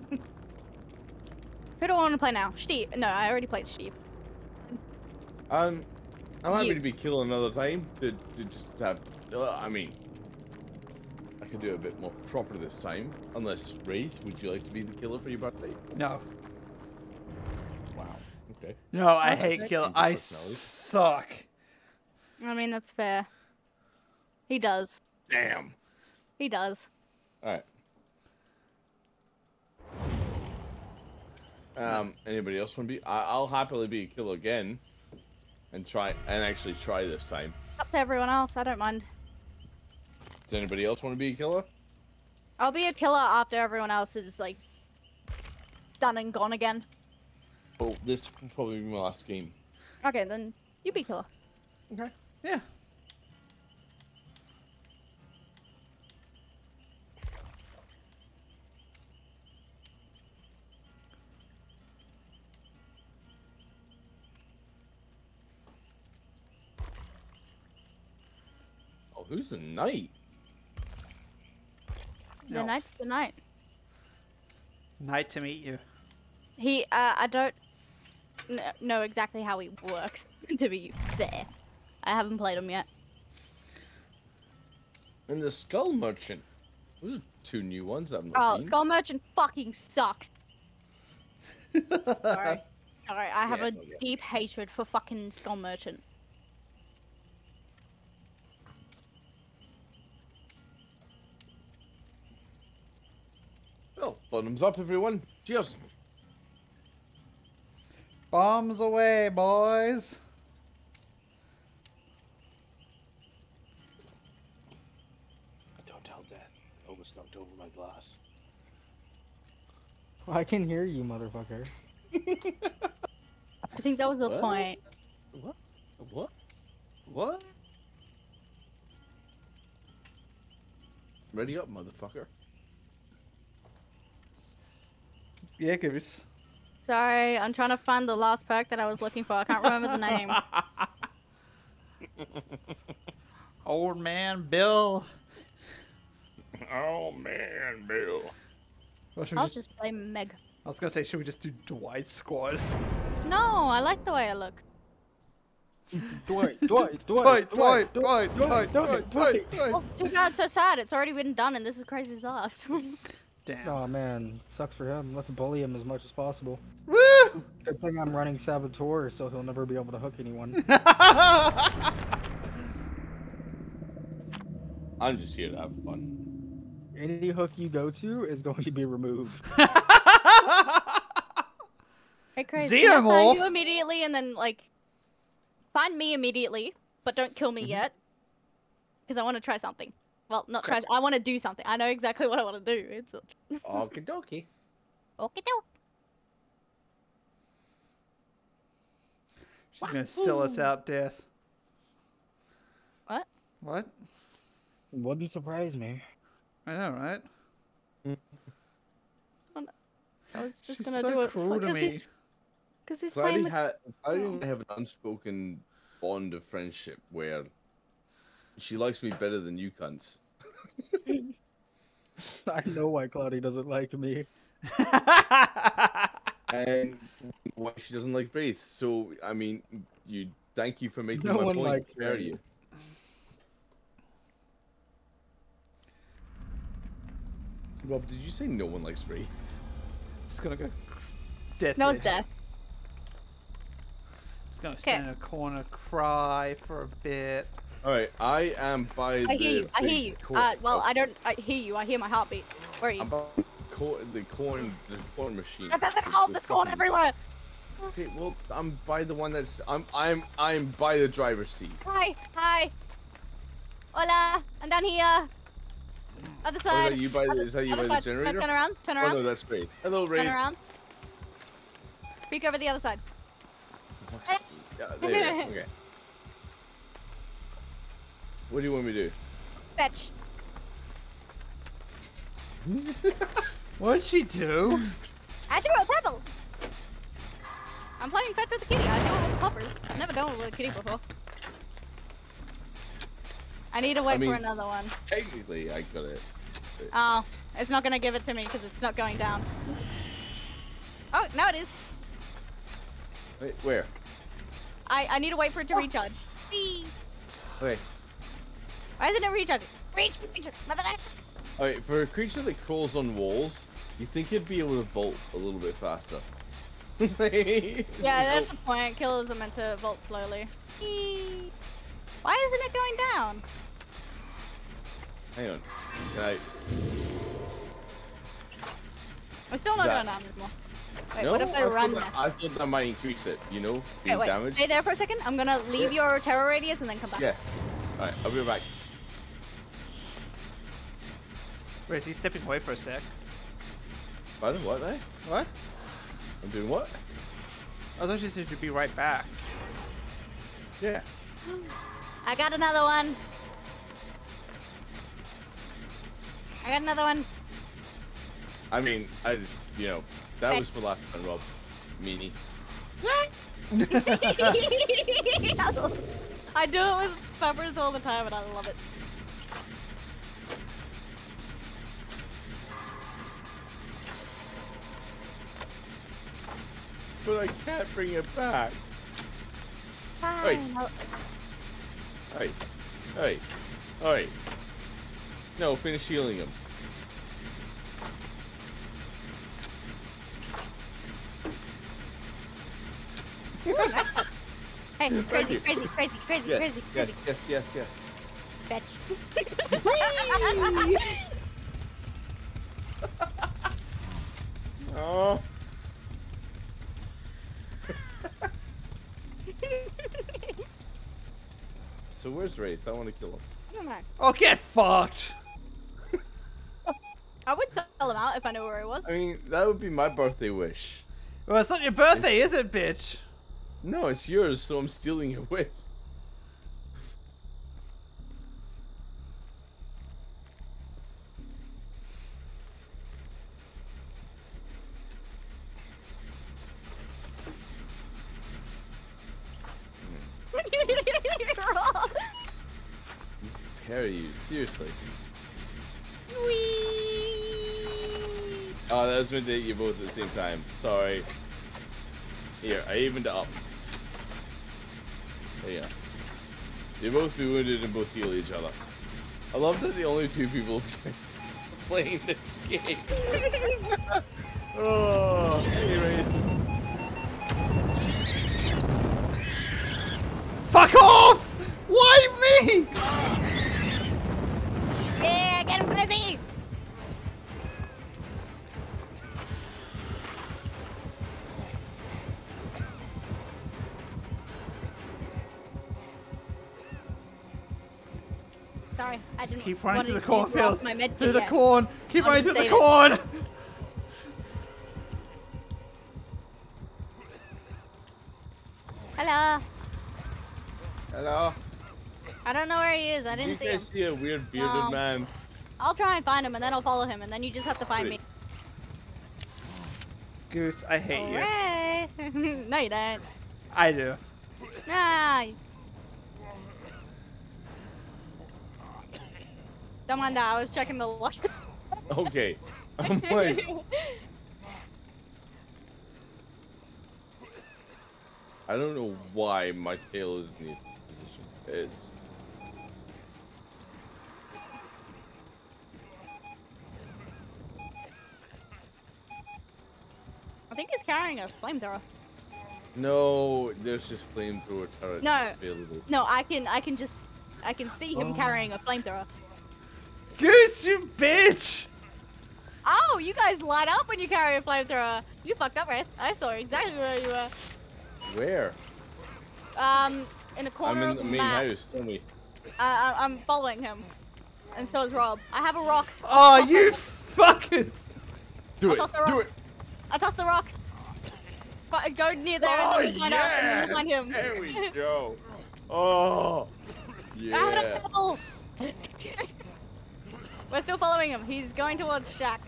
Who do I want to play now? Steve. No, I already played Steve. Um, I'm happy You. to be killed another time. To, to just have, uh, I mean, I could do a bit more proper this time. Unless Wraith, would you like to be the killer for your birthday? No. Wow. Okay. No, I That's hate exactly kill. I suck. I mean, that's fair. He does. Damn. He does. All right. Um, anybody else want to be? I, I'll happily be a killer again, and try and actually try this time. Up to everyone else. I don't mind. Does anybody else want to be a killer? I'll be a killer after everyone else is like done and gone again. Well, this will probably be my last game. Okay, then you be killer. Okay. Yeah. Oh, who's the knight? The No. night's the night. Night to meet you. He, uh, I don't kn- know exactly how he works to be fair. I haven't played him yet. And the Skull Merchant. Those are two new ones I've not Oh, seen. Skull Merchant fucking sucks. Sorry. Sorry, I have Yeah, a deep hatred for fucking Skull Merchant. Well, bottoms up, everyone. Cheers. Bombs away, boys. Don't tell Death. I almost knocked over my glass. I can hear you, motherfucker. I think that was the What? point. What? What? What? Ready up, motherfucker. Yeah, Goose. Sorry, I'm trying to find the last perk that I was looking for. I can't remember the name. Old man Bill. oh man, Bill. Or should we I'll just- just play Meg. I was gonna say, should we just do Dwight squad? No, I like the way I look. Dwight, Dwight, Dwight, Dwight, Dwight, Dwight, Dwight, Dwight, Dwight, Dwight, Dwight. Oh, too bad, so sad. It's already been done, and this is crazy's last. Damn. Oh man, sucks for him. Let's bully him as much as possible. Woo! Good thing I'm running Saboteur, so he'll never be able to hook anyone. I'm just here to have fun. Any hook you go to is going to be removed. hey, crazy. Can I Xenomorph? find you immediately, and then like find me immediately, but don't kill me Mhm. yet, because I want to try something. Well, not try. I want to do something. I know exactly what I want to do. It's Okie dokie. okay, doke. She's gonna sell us out, Death. What? What? Wouldn't surprise me. I know, right? I was just She's gonna so do it cruel to because me. he's because he's playing. Cloudy, The... ha- Cloudy Oh. and I have an unspoken bond of friendship where she likes me better than you cunts. I know why Claudia doesn't like me. And why she doesn't like Wraith. So, I mean, you thank you for making No my one point. likes Fair to Wraith. you. Rob, did you say no one likes Wraith? Just gonna go. Death. No, it. death. Just gonna stand in a corner, cry for a bit. Alright, I am by the. I hear you. I hear you. Uh, well, I don't. I hear you. I hear my heartbeat. Where are you? I'm by the coin, the coin the corn machine. That doesn't help. the That's going cookies. everywhere. Okay, well, I'm by the one that's. I'm. I'm. I'm by the driver's seat. Hi, hi. Hola. I'm down here. Other Oh, side. is that you by the? other, Is that you by the side. generator? Turn around. Turn Oh around. no, that's Wraith. Hello, Wraith. turn around. Peek over the other side. For fuck's sake. Yeah, there you go. Okay. What do you want me to do? Fetch. What'd she do? I threw a pebble. I'm playing fetch with the kitty. I do it with the puppers. I've never done it with a kitty before. I need to wait mean- for another one. Technically, I got it. Oh, it's not gonna give it to me because it's not going down. Oh, now it is. Wait, where? I, I need to wait for it to oh. recharge. Whee! Why isn't it recharging? Reach! Reach! Mother! Alright, for a creature that crawls on walls, you think it'd be able to vault a little bit faster. Yeah, that's the point. Killers are meant to vault slowly. Why isn't it going down? Hang on. Can I? We're still not That- going down anymore. Wait, no, what if I, thought run that. I thought that might increase it. You know, being wait, damaged. stay there for a second. I'm gonna leave your terror radius and then come back. Yeah. Alright, I'll be back. Wait, is he stepping away for a sec? Pardon? What? There? What? I'm doing what? I thought she said you'd be right back. Yeah. I got another one. I got another one. I mean, I just, you know, that Okay. was for last time, Rob. Meanie. I do it with peppers all the time and I love it. But I can't bring it back. Fine. Hey. Hey. Hey. Alright. Alright. No, finish healing him. Hey, crazy, you. crazy, crazy, crazy, Yes, crazy, yes, crazy. yes, yes, yes. Fetch. Oh. So where's Wraith? I want to kill him. I don't know. Oh, get fucked! I would sell him out if I knew where he was. I mean, that would be my birthday wish. Well, it's not your birthday, is it, bitch? No, it's yours, so I'm stealing your wish. Pair you, seriously. Whee! Oh, that was meant to hit you both at the same time. Sorry. Here, I evened up. There you go. You both be wounded and both heal each other. I love that the only two people playing this game. oh, anyways. Fuck off! Why me? Yeah, get him, Glizzy! Sorry, I didn't keep running through the cornfields. Through the yet. corn. Keep Wanted running through the it. corn. Hello. Hello. I don't know where he is. I Did didn't you see him. guys see a weird bearded No. man? I'll try and find him, and then I'll follow him, and then you just have to find Sweet. me. Goose, I hate you. Hooray! no, you don't. I do. Nah. Don't mind that. I was checking the luck. Okay. I'm like, I don't know why my tail is in the position it is. I think he's carrying a flamethrower. No, there's just flamethrower turrets No. available. No, I can. I can just. I can see him Oh. carrying a flamethrower. Goose, you bitch! Oh, you guys light up when you carry a flamethrower. You fucked up, right? I saw exactly where you were. Where? Um, in a I'm corner in of the the main map. house. Tell me. I, I, I'm following him, and so is Rob. I have a rock. Oh, you fuckers! Do I'll it. the Do rock. it. I tossed the rock. Fi- Go near there Oh and then we'll find out. And yeah. then we'll find him. There we go. Oh. Ah, yeah. Ow! We're still following him. He's going towards Shaq.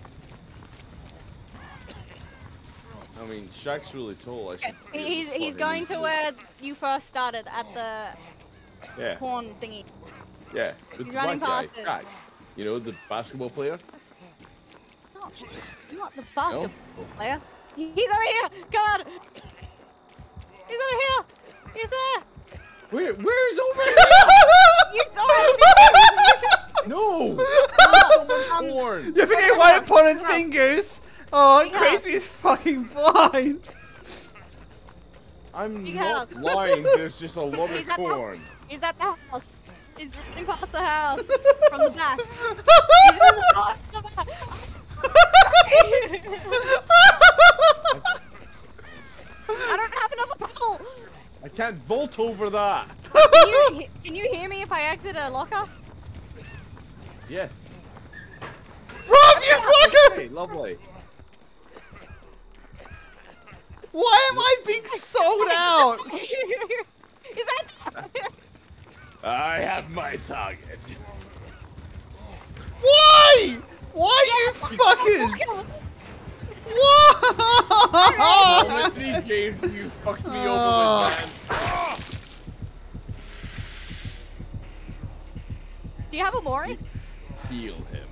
I mean, Shaq's really tall. I should. be He's he's going to where you first started at the Yeah. corn thingy. Yeah. With He's running past guy. it. Shaq. You know the basketball player. Oh, not the basketball player. He's over here. Come on. He's over here. He's there. Where? Where's over here? You saw him. No! Um, Corn! You're forgetting What's one the important house? thing, Goose. Oh, Big Crazy is fucking blind. I'm Big not house. lying, there's just a lot He's of corn. He's at the house. He's running past the house from the back. He's in the house. I don't have enough pebble. I can't vault over that! Can you, can you hear me if I exit a locker? Yes. Rob, you fucker! Okay, lovely. Why am I being sold out? He's right there. I have my target. Why? Why you fuckers? How Why? many games you fucked me Oh. over with, ah. man? Do you have a Mori? Feel him.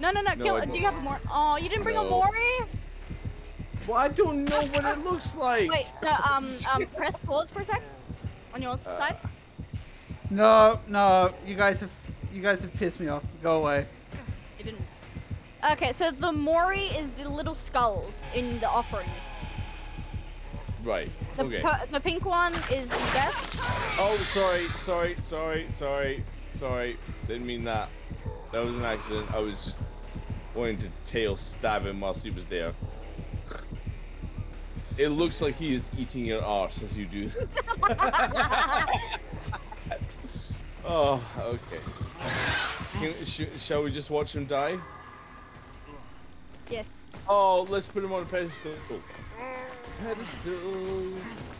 No, no, no. No, kill. I Do you have a Mori? Oh, you didn't bring a Mori? Well, I don't know what it looks like. Wait, the, um, um, press pause for a sec. On your Uh, side. No, no, you guys have you guys have pissed me off. Go away. You didn't. Okay, so the Mori is the little skulls in the offering. Right. The, Okay. the pink one is the best. Oh, sorry, sorry, sorry, sorry, sorry. Didn't mean that. That was an accident. I was just wanting to tail stab him whilst he was there. It looks like he is eating your arse as you do that. oh, okay. Can, sh shall we just watch him die? yes. Oh, let's put him on a pedestal. Pedestal,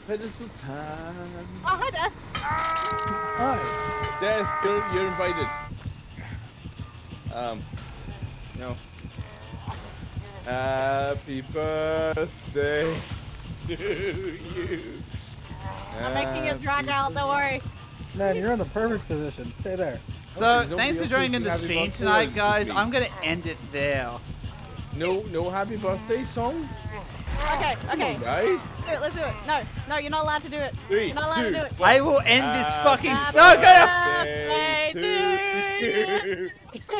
pedestal time. Oh, hi there. Hi. Des, you're, you're invited. Um, no. Happy birthday to you. I'm making it drag uh, out. Don't worry. Man, you're in the perfect position. Stay there. So Okay, thanks for joining wants in the stream tonight, guys. I'm gonna end it there. No, no happy birthday song? Okay, okay. On, guys. Let's do it, let's do it. No, no, you're not allowed to do it. Three, You're not allowed to do it. one. I will end this Happy fucking. Happy No, go. birthday birthday to you.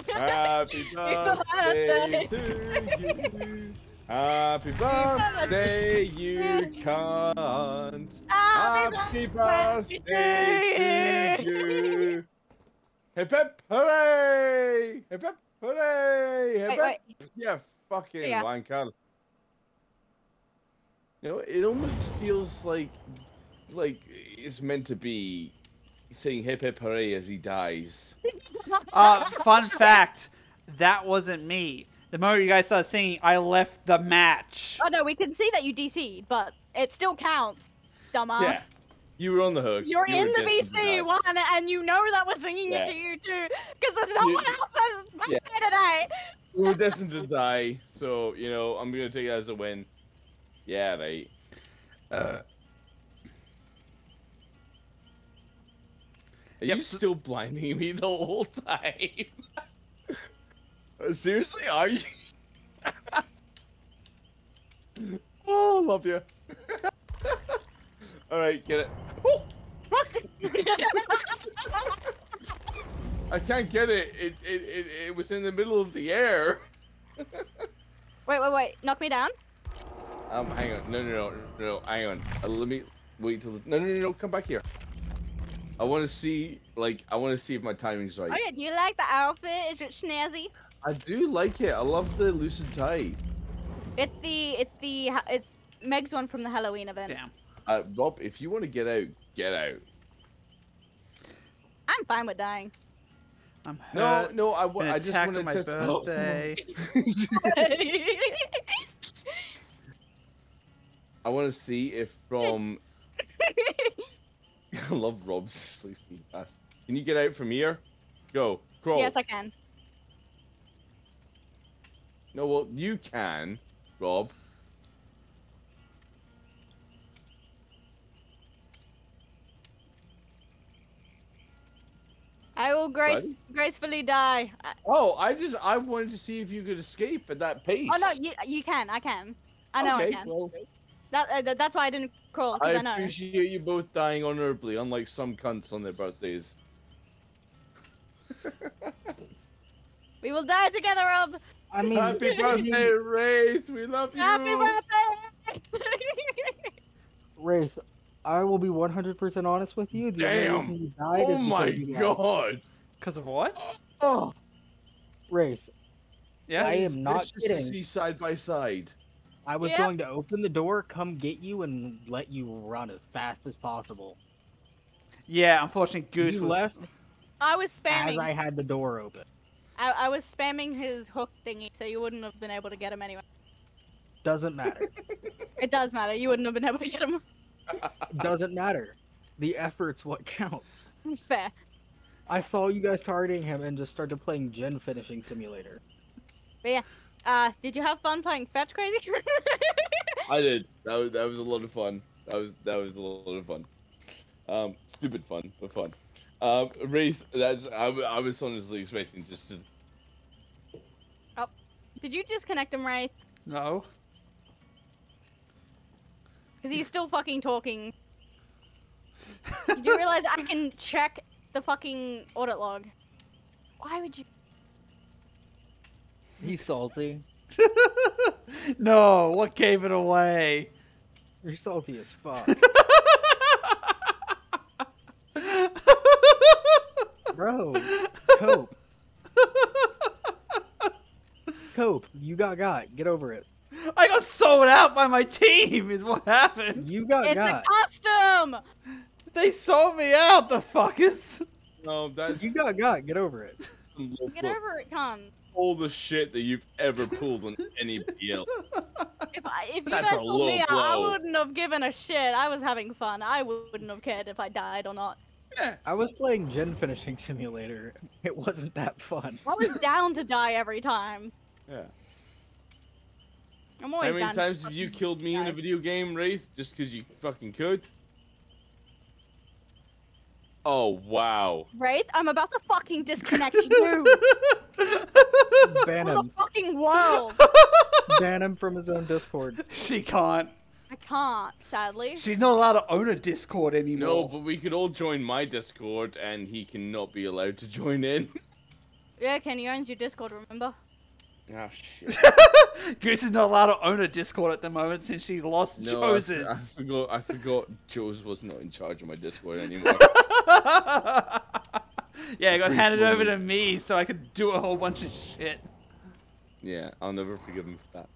Happy birthday to you. Happy birthday, you can't. Happy birthday to you. Hip hip hooray! Hip hip hooray! Hip Wait, hip. wait. Yeah, fucking Yeah. wanker. You know, it almost feels like, like it's meant to be saying hip hip hooray as he dies. Uh, fun fact, that wasn't me. The moment you guys started singing, I left the match. Oh no, we can see that you DC'd, but it still counts, dumbass. Yeah. You were on the hook. You're You in the destined to die. VC one, and you know that we're singing Yeah. it to you too, because there's no You- one else's Yeah. birthday today. We were destined to die, so you know I'm gonna take it as a win. Yeah, right. Uh, Are Yep, you so- still blinding me the whole time? Seriously, are you? oh, love you. All right, get it. Oh, fuck! I can't get it. It, it. it it was in the middle of the air. wait, wait, wait. Knock me down. Um, hang on. No, no, no, no. Hang on. Uh, let me wait till. The... No, no, no, no. Come back here. I want to see, like, I want to see if my timing's right. Oh yeah, do you like the outfit? Is it snazzy? I do like it. I love the lucid tie. It's the, it's the, it's Meg's one from the Halloween event. damn. Uh, Rob, if you want to get out, get out. I'm fine with dying. I'm No, hurt. no, I, Been I just attacked want to on my test. birthday. I want to see if from. I love Rob's just like sneak past. Can you get out from here? Go, crawl. yes, I can. No, well, you can, Rob. I will grace, gracefully die. Oh, I just I wanted to see if you could escape at that pace. oh no, you, you can. I can. I know okay, I can. Well, That, uh, th- that's why I didn't crawl I I, know. appreciate you both dying honorably, unlike some cunts on their birthdays. We will die together, Rob. I mean, Happy birthday, Race. We love you. Happy birthday! Race, I will be 100% honest with you. The Damn. you died Oh is my god! Because of what? Oh, Race, Yeah. I am not it's just to kidding. see side by side. I was Yep. going to open the door, come get you, and let you run as fast as possible. Yeah, unfortunately, Goose You was. left I was as spamming. I had the door open. I, I was spamming his hook thingy, so you wouldn't have been able to get him anyway. Doesn't matter. It does matter. You wouldn't have been able to get him. Doesn't matter. The effort's what counts. Fair. I saw you guys targeting him and just started playing Gen Finishing Simulator. But yeah, uh, did you have fun playing Fetch Crazy? I did. That was that was a lot of fun. That was that was a lot of fun. Um, stupid fun, but fun. Um, Wraith, that's I was honestly expecting just to. Oh, did you disconnect him, Wraith? No. Because he's still fucking talking. Did you realize I can check the fucking audit log? Why would you? He's salty. no, what gave it away? You're salty as fuck. Bro, cope. Cope, you got got. Get over it. I got sold out by my team, is what happened. You got It's got. It's a custom. They sold me out, the fuckers. No, that's You got got. Get over it. Get over it, con. all the shit that you've ever pulled on anybody else. If I, if you That's guys a sold me low out, I wouldn't have given a shit. I was having fun. I wouldn't have cared if I died or not. Yeah. I was playing Gen Finishing Simulator. It wasn't that fun. I was down to die every time. Yeah. I'm How many down. to times have you killed me in a video game, race just because you fucking could? Oh wow. Wraith, I'm about to fucking disconnect you Ban from the fucking world. ban him from his own Discord. she can't. I can't, sadly. She's not allowed to own a Discord anymore. No, but we could all join my Discord, and he cannot be allowed to join in. Yeah, Kenny owns your Discord, remember? Ah shit. Goose is not allowed to own a Discord at the moment since she lost No, I, Jose's. I forgot. I forgot. Joe's was not in charge of my Discord anymore. yeah, it got Free handed over to me so I could do a whole bunch of shit. yeah, I'll never forgive him for that.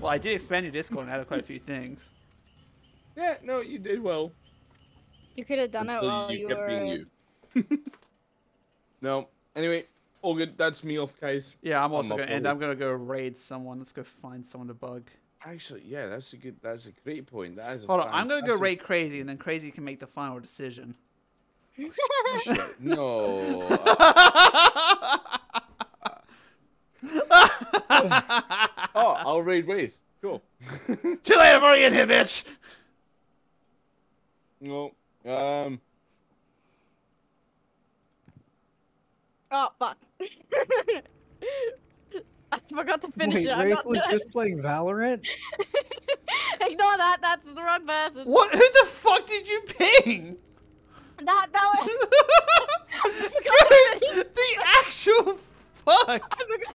Well, I did expand your Discord and added quite a few things. Yeah, no, you did well. You could have done it while you you kept were. being you. no. Anyway, all good. That's me off, guys. Yeah, I'm also I'm gonna end. I'm gonna go raid someone. Let's go find someone to bug. Actually, yeah, that's a good. That's a great point. That is. A Hold on, I'm gonna go fantastic- raid Crazy, and then Crazy can make the final decision. Oh, oh, shit, No. Uh, oh, I'll raid Wraith. Cool. Too late, I've already in here, bitch. no. Um. Oh fuck! I forgot to finish Wait, it. I Wraith got was that. just playing Valorant? Ignore that. That's the wrong person. What? Who the fuck did you ping? That that was. Guys, the actual fuck. I forgot,